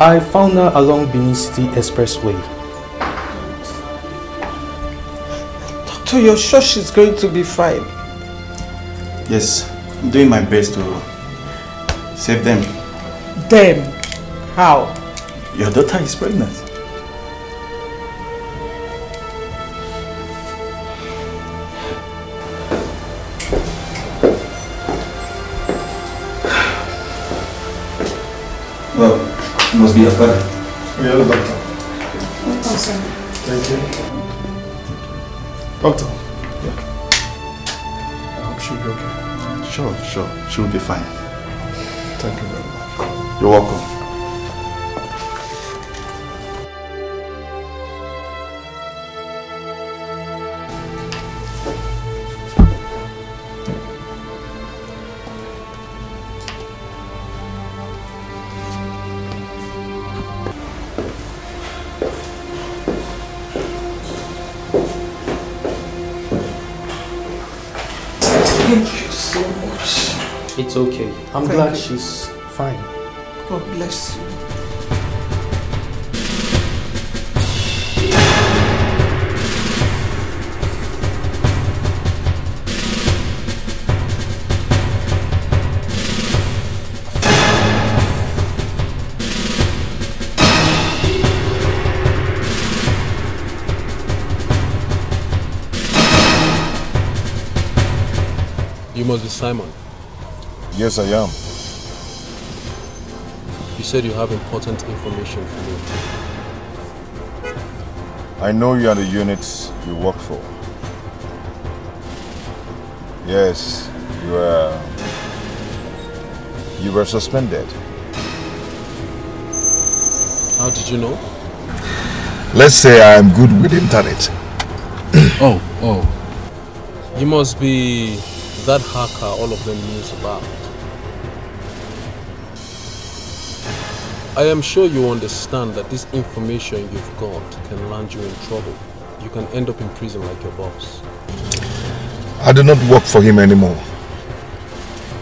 I found her along Benin City Expressway. Doctor, you're sure she's going to be fine? Yes, I'm doing my best to save them. Them? How? Your daughter is pregnant. Must be a father. Yeah, the doctor. Thank you. Doctor. Yeah. I hope she'll be okay. Sure, sure. She will be fine. Thank you very much. You're welcome. I'm Thank glad you. she's fine. God bless you. You must be Simon. Yes, I am. You said you have important information for me. I know you are the units you work for. Yes, you were. You were suspended. How did you know? Let's say I am good with internet. oh, oh. You must be that hacker all of them news about. I am sure you understand that this information you've got can land you in trouble. You can end up in prison like your boss. I do not work for him anymore.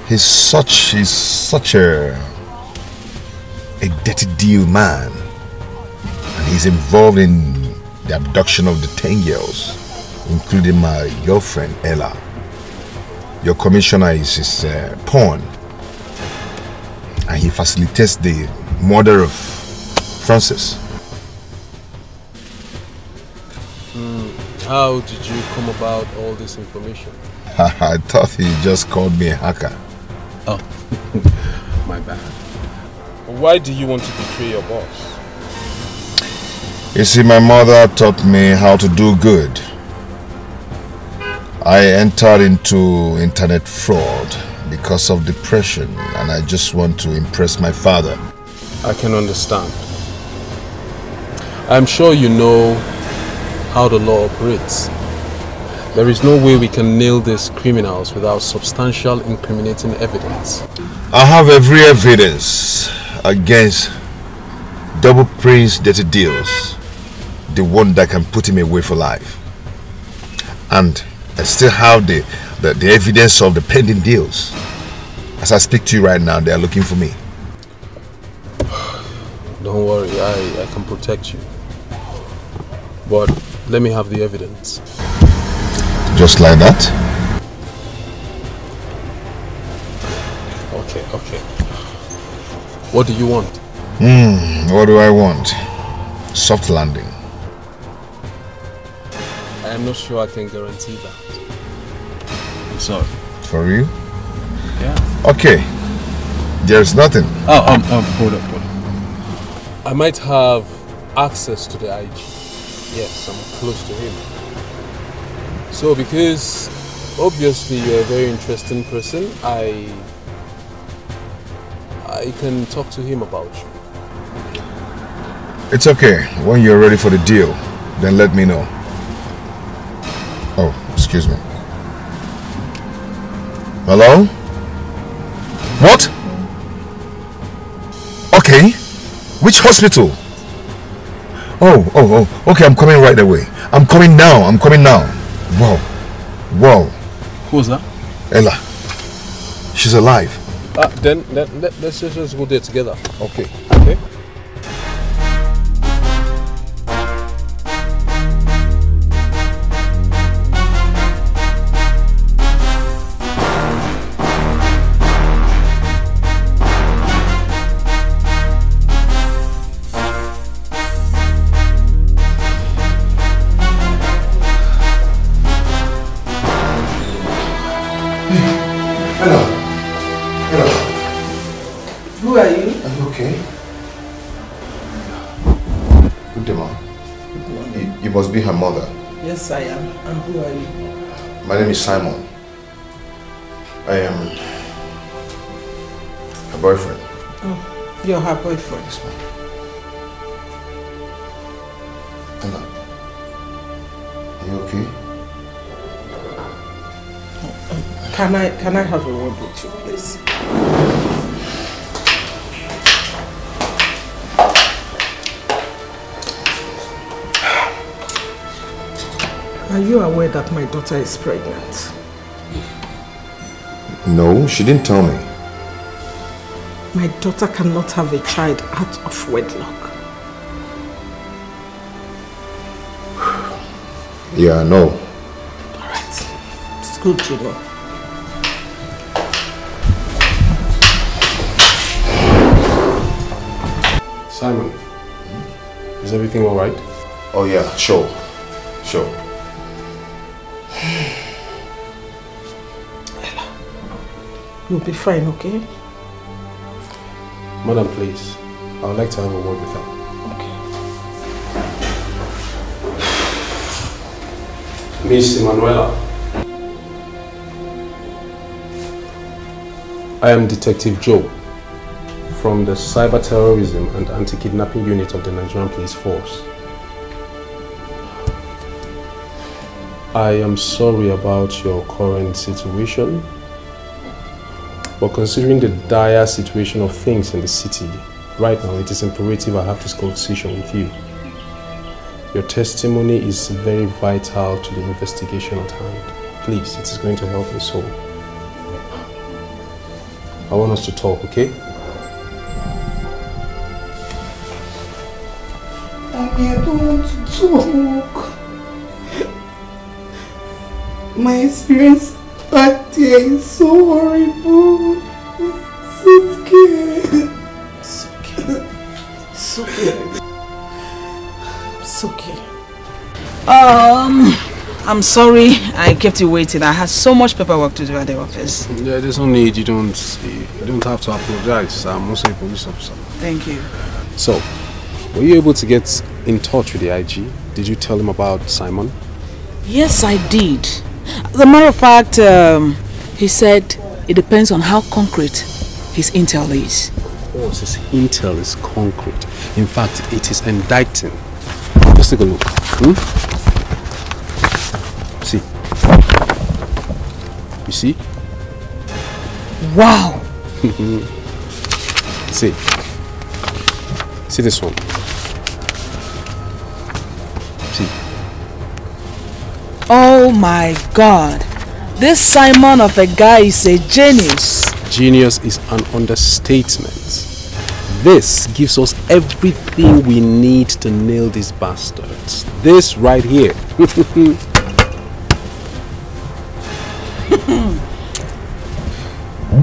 He's such he's such a a dirty deal man. And he's involved in the abduction of the 10 girls, including my girlfriend Ella. Your commissioner is his uh, pawn. And he facilitates the murder of Francis. Hmm, How did you come about all this information? I thought he just called me a hacker. Oh, my bad. Why do you want to betray your boss? You see, my mother taught me how to do good. I entered into internet fraud because of depression and I just want to impress my father. I can understand. I'm sure you know how the law operates. There is no way we can nail these criminals without substantial incriminating evidence. I have every evidence against Double Prince Dirty Deals, the one that can put him away for life. And I still have the, the, the evidence of the pending deals. As I speak to you right now, they are looking for me. I, I can protect you. But let me have the evidence. Just like that? Okay, okay. What do you want? Hmm, what do I want? Soft landing. I am not sure I can guarantee that. I'm sorry. For you? Yeah. Okay. There's nothing. Oh, um, um, hold up, hold up. I might have access to the IG. Yes, I'm close to him. So, because obviously you're a very interesting person, I I can talk to him about you. It's okay. When you're ready for the deal, then let me know. Oh, excuse me. Hello? What? Okay. Which hospital? Oh, oh, oh. Okay, I'm coming right away. I'm coming now. I'm coming now. Wow. Wow. Who's that? Ella. She's alive. Uh, then let, let's just go there together. Okay. Okay. Simon. I am her boyfriend. Oh, you're her boyfriend. Yes, ma'am. Are you okay? Can I can I have a word with you, please? Are you aware that my daughter is pregnant? No, she didn't tell me. My daughter cannot have a child out of wedlock. Yeah, I know. Alright. It's good to know. Simon, is everything all right? Oh yeah, sure, sure. You'll be fine, okay? Madam, please. I would like to have a word with her. Okay. Miss Emanuela. I am Detective Joe from the Cyber Terrorism and Anti-Kidnapping Unit of the Nigerian Police Force. I am sorry about your current situation, but considering the dire situation of things in the city, right now it is imperative I have this conversation with you. Your testimony is very vital to the investigation at hand. Please, it is going to help me so. I want us to talk, okay? I don't want to talk. My experience there is so horrible. I'm so scared. It's okay. It's okay. It's okay. Um, I'm sorry I kept you waiting. I had so much paperwork to do at the office. Yeah, there's no need. You don't. You don't have to apologize. I'm also a police officer. Thank you. So, were you able to get in touch with the IG? Did you tell him about Simon? Yes, I did. As a matter of fact, um, he said it depends on how concrete his intel is. Of course, his intel is concrete. In fact, it is indicting. Let's take a look. Hmm? See. You see? Wow! see. See this one. See. Oh my god! This Simon of a guy is a genius. Genius is an understatement. This gives us everything we need to nail these bastards. This right here.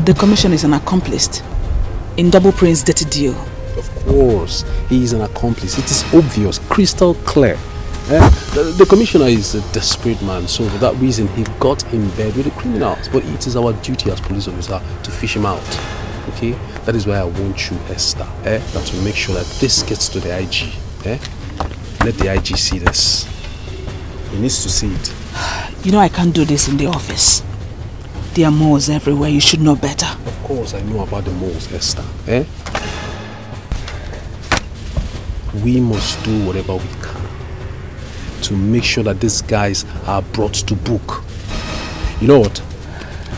the commission is an accomplice in Double Prince's dirty deal. Of course, he is an accomplice. It is obvious, crystal clear. Eh? The, the commissioner is a desperate man, so for that reason he got in bed with the criminals. But it is our duty as police officer to fish him out. Okay? That is why I want you, Esther, eh? That to make sure that this gets to the IG. Eh? Let the IG see this. He needs to see it. You know I can't do this in the office. There are moles everywhere. You should know better. Of course I know about the moles, Esther. Eh? We must do whatever we can to make sure that these guys are brought to book. You know what?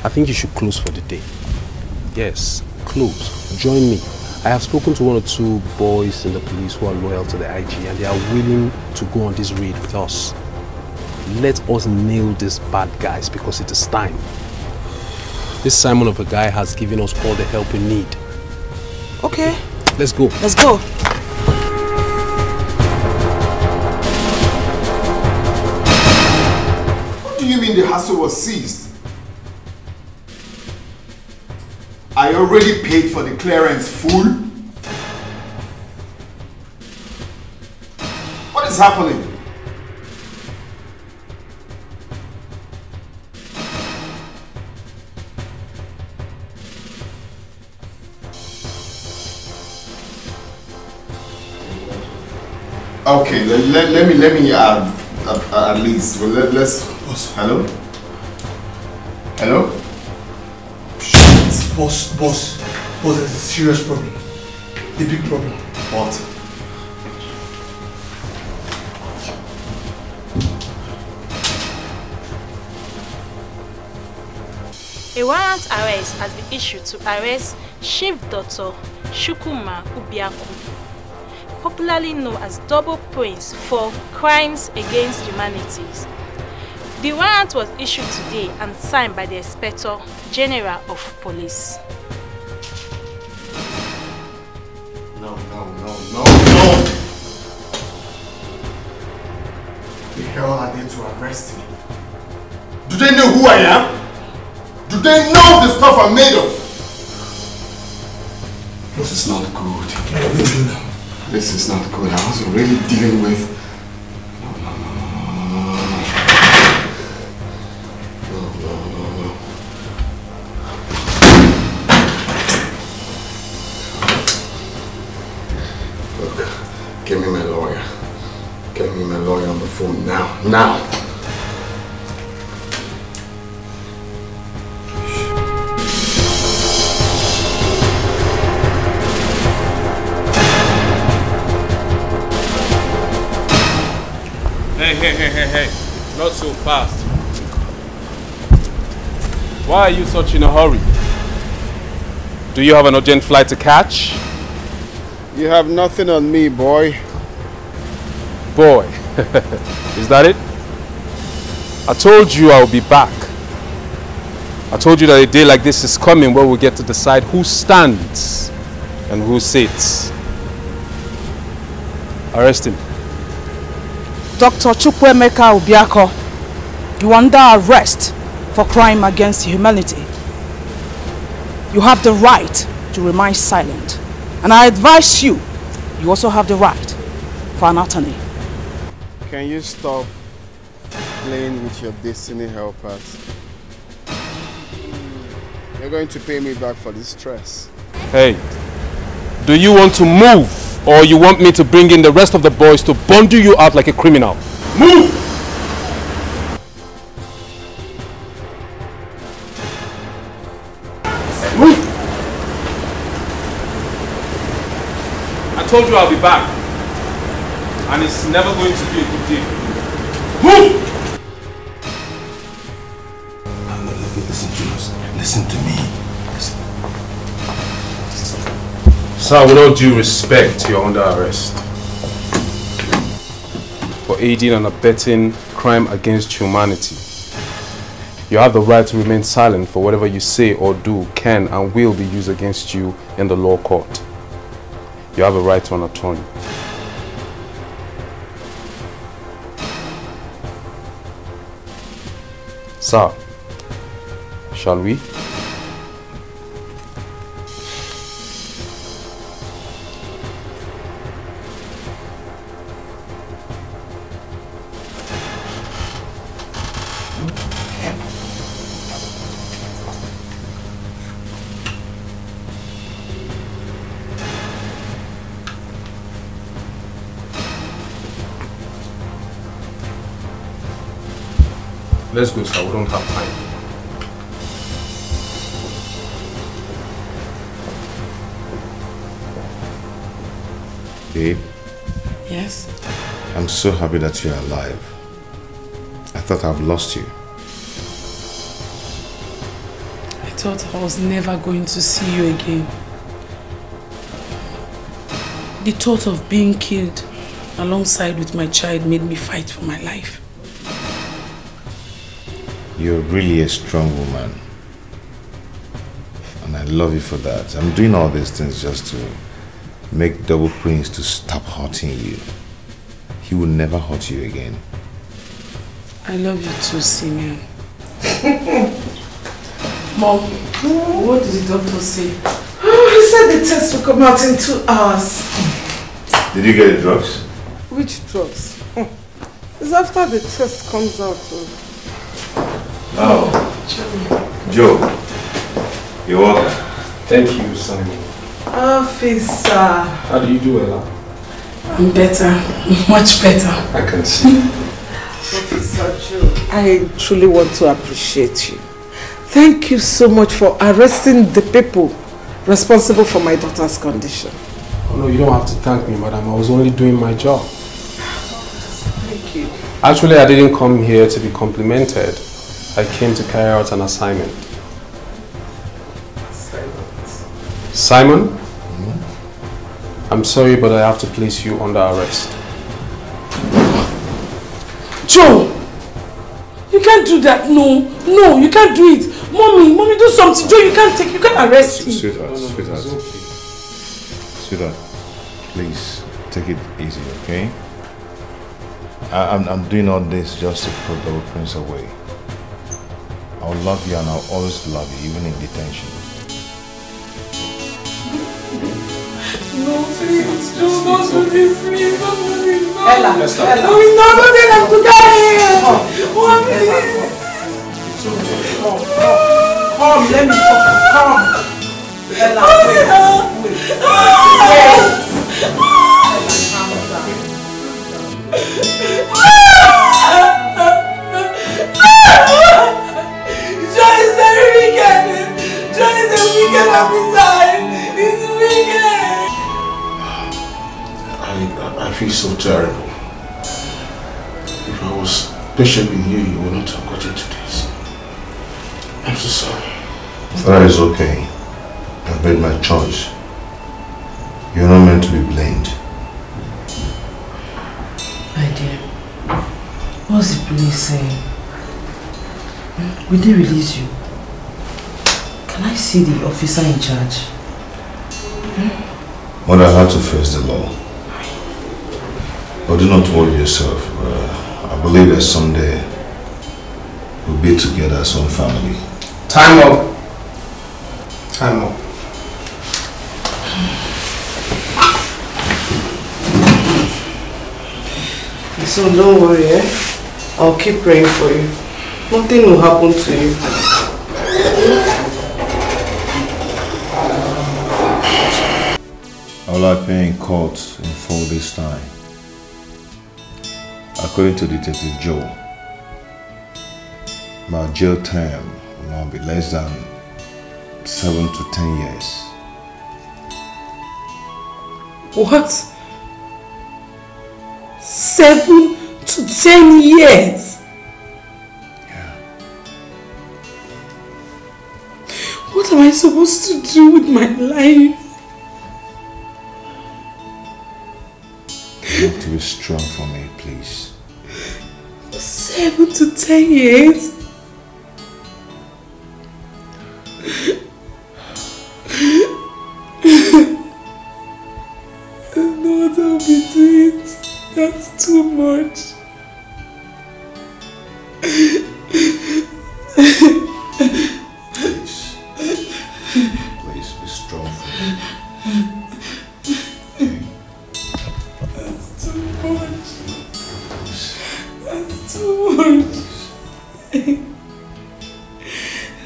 I think you should close for the day. Yes, close. Join me. I have spoken to one or two boys in the police who are loyal to the IG and they are willing to go on this raid with us. Let us nail these bad guys because it is time. This Simon of a guy has given us all the help we need. Okay. Let's go. Let's go. Do you mean the hassle was seized? I already paid for the clearance full. What is happening? Okay, let, let, let me let me uh, uh, uh, at least well, let, let's hello hello Boss, boss, boss, there's a serious problem. A big problem. What? A warrant arrest has been issued to arrest Chief Dr. Shukuma Ubiaku, popularly known as Double Prince for crimes against humanities. The warrant was issued today and signed by the Inspector General of Police. No, no, no, no, no! The hell are they to arrest me? Do they know who I am? Do they know the stuff I'm made of? This is not good. This is not good. I was already dealing with. No, no, no, no, no, no, no, now. Now! Hey, hey, hey, hey, hey. Not so fast. Why are you such in a hurry? Do you have an urgent flight to catch? You have nothing on me, boy. Boy, is that it? I told you I will be back. I told you that a day like this is coming where we get to decide who stands and who sits. Arrest him. Dr. Chukwemeka Ubiako, you are under arrest for crime against humanity. You have the right to remain silent. And I advise you, you also have the right for an attorney. Can you stop playing with your destiny helpers. You're going to pay me back for this stress. Hey, do you want to move or you want me to bring in the rest of the boys to bundle you out like a criminal? Move! Move! I told you I'll be back. And it's never going to be a good deal. Move! Listen, Julius. Listen to me. Sir, with all due respect, you're under arrest. For aiding and abetting crime against humanity. You have the right to remain silent for whatever you say or do can and will be used against you in the law court. You have a right to an attorney. Sir, shall we? Let's go, sir. We don't have time. Babe, Yes? I'm so happy that you're alive. I thought I've lost you. I thought I was never going to see you again. The thought of being killed alongside with my child made me fight for my life. You're really a strong woman. And I love you for that. I'm doing all these things just to make Double Prince to stop hurting you. He will never hurt you again. I love you too, Simeon. Mom, what did the doctor say? Oh, he said the test will come out in two hours. Did you get the drugs? Which drugs? It's after the test comes out. Oh. Joe, you're welcome. Thank you, Simon. Officer. How do you do, Ella? I'm better. Much better. I can see. Officer Joe, I truly want to appreciate you. Thank you so much for arresting the people responsible for my daughter's condition. Oh, no, you don't have to thank me, madam. I was only doing my job. Thank you. Actually, I didn't come here to be complimented. I came to carry out an assignment. Simon? Mm-hmm. I'm sorry, but I have to place you under arrest. Joe! You can't do that. No, no, you can't do it. Mommy, mommy, do something. Joe, you can't take, you can't arrest me. Sweetheart, sweetheart. Sweetheart, please take it easy, okay? I, I'm, I'm doing all this just to put Double Prince away. I'll love you and I'll always love you, even in detention. No, please, don't do this, please, don't do this. No. Ella, Let's Ella. No, no, no, they have to die. Mommy. Come, come, come, let me talk. Come. Ella, wait, wait. Wait. Ella, calm down. Is a wicked officer. He's wicked. I, I feel so terrible. If I was patient with you, you would not have gotten to this. I'm so sorry. That is okay. I've made my choice. You're not meant to be blamed. My dear, what's the police saying? Will they release you? Can I see the officer in charge? But I had to face the law. But do not worry yourself. Uh, I believe that someday we'll be together as one family. Time up. Time up. So don't worry, eh? I'll keep praying for you. Nothing will happen to you. I will appear in court in four days' time. According to Detective Joe, my jail term will not be less than seven to ten years. What? Seven to ten years? Yeah. What am I supposed to do with my life? You have to be strong for me, please. Seven to ten years? What I'll be. That's too much.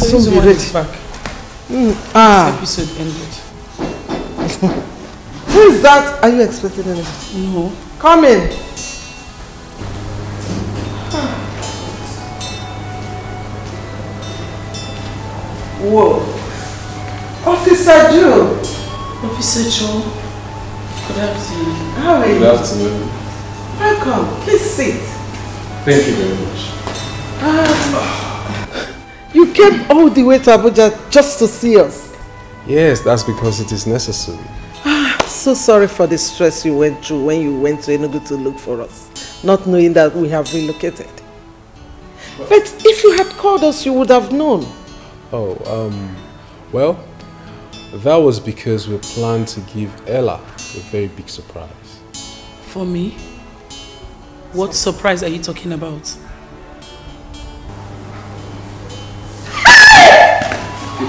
will so soon be ready. back. Mm, ah. This episode ended. Who is that? Are you expecting anyone? No. Come in. Whoa. Officer Joe. Officer Joe. Good afternoon. How are you? Good afternoon. Welcome. Please sit. Thank you very much. Ah, you came all the way to Abuja just to see us. Yes, that's because it is necessary. Ah, so sorry for the stress you went through when you went to Enugu to look for us, not knowing that we have relocated. But if you had called us, you would have known. Oh, um, well, that was because we planned to give Ella a very big surprise. For me? What surprise are you talking about? I've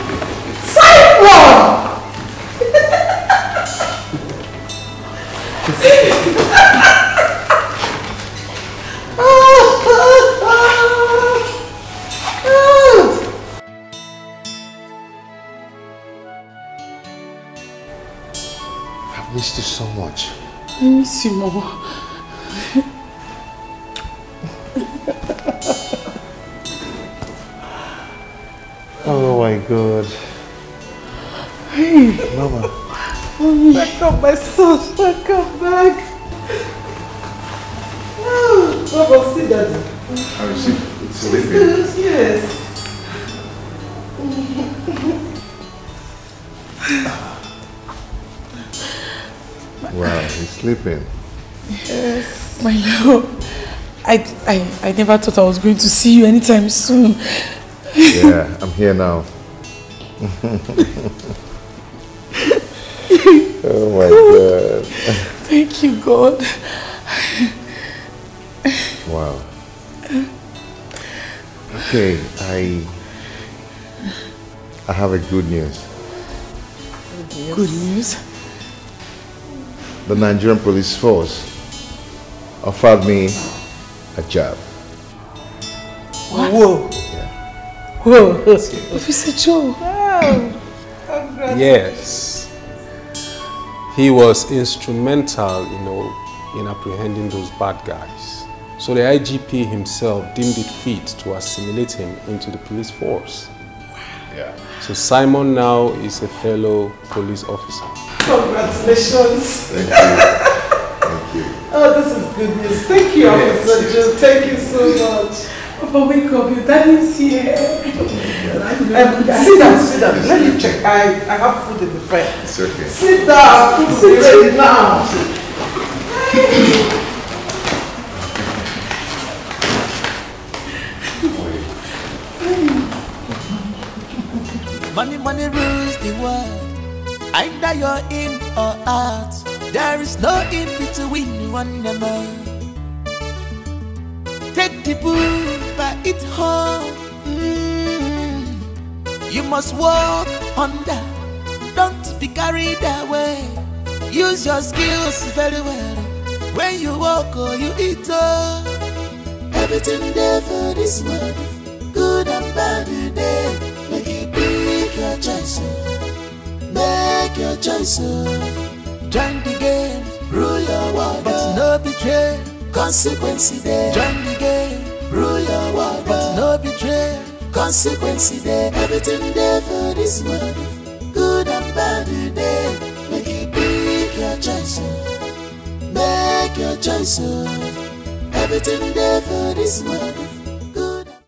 missed you so much. I miss you more. My god. Hey, Mama. welcome my son, welcome back. Oh, Baba, see daddy. How is it? It's It's sleeping. yes. Wow, he's sleeping. Yes. My love. I, I, I never thought I was going to see you anytime soon. Yeah, I'm here now. oh my god. Thank you, God. Wow. Okay, I I have a good news. Good news. The Nigerian police force offered me a job. What? Whoa. Whoa. Officer Joe. Wow. Yes. He was instrumental, you know, in apprehending those bad guys. So the IGP himself deemed it fit to assimilate him into the police force. Yeah. So Simon now is a fellow police officer. Congratulations. Thank you. Thank you. Oh, this is good news. Thank you, Yes, Officer Joe. Thank you so much. Papa, wake up. Your daddy's here. Um, sit down, sit down. Let me check. I, I have food in the fridge. It's okay. Sit down. Now. Money, money rules the world. Either you're in or out. There is no in between one another. Take the bull, but it's home. Mm. You must walk under. Don't be carried away. Use your skills very well. When you walk or you eat up. Everything there for this world. Good and bad day. Make it pick your choice. oh. Make your choice. oh. Join the game, rule your world, but no betray. Consequence there. Join the game, rule your world, but no betray. Consequence there. Everything there for this world. Good and bad day. Make it pick your choice. oh. Make your choice. oh. Everything there for this world.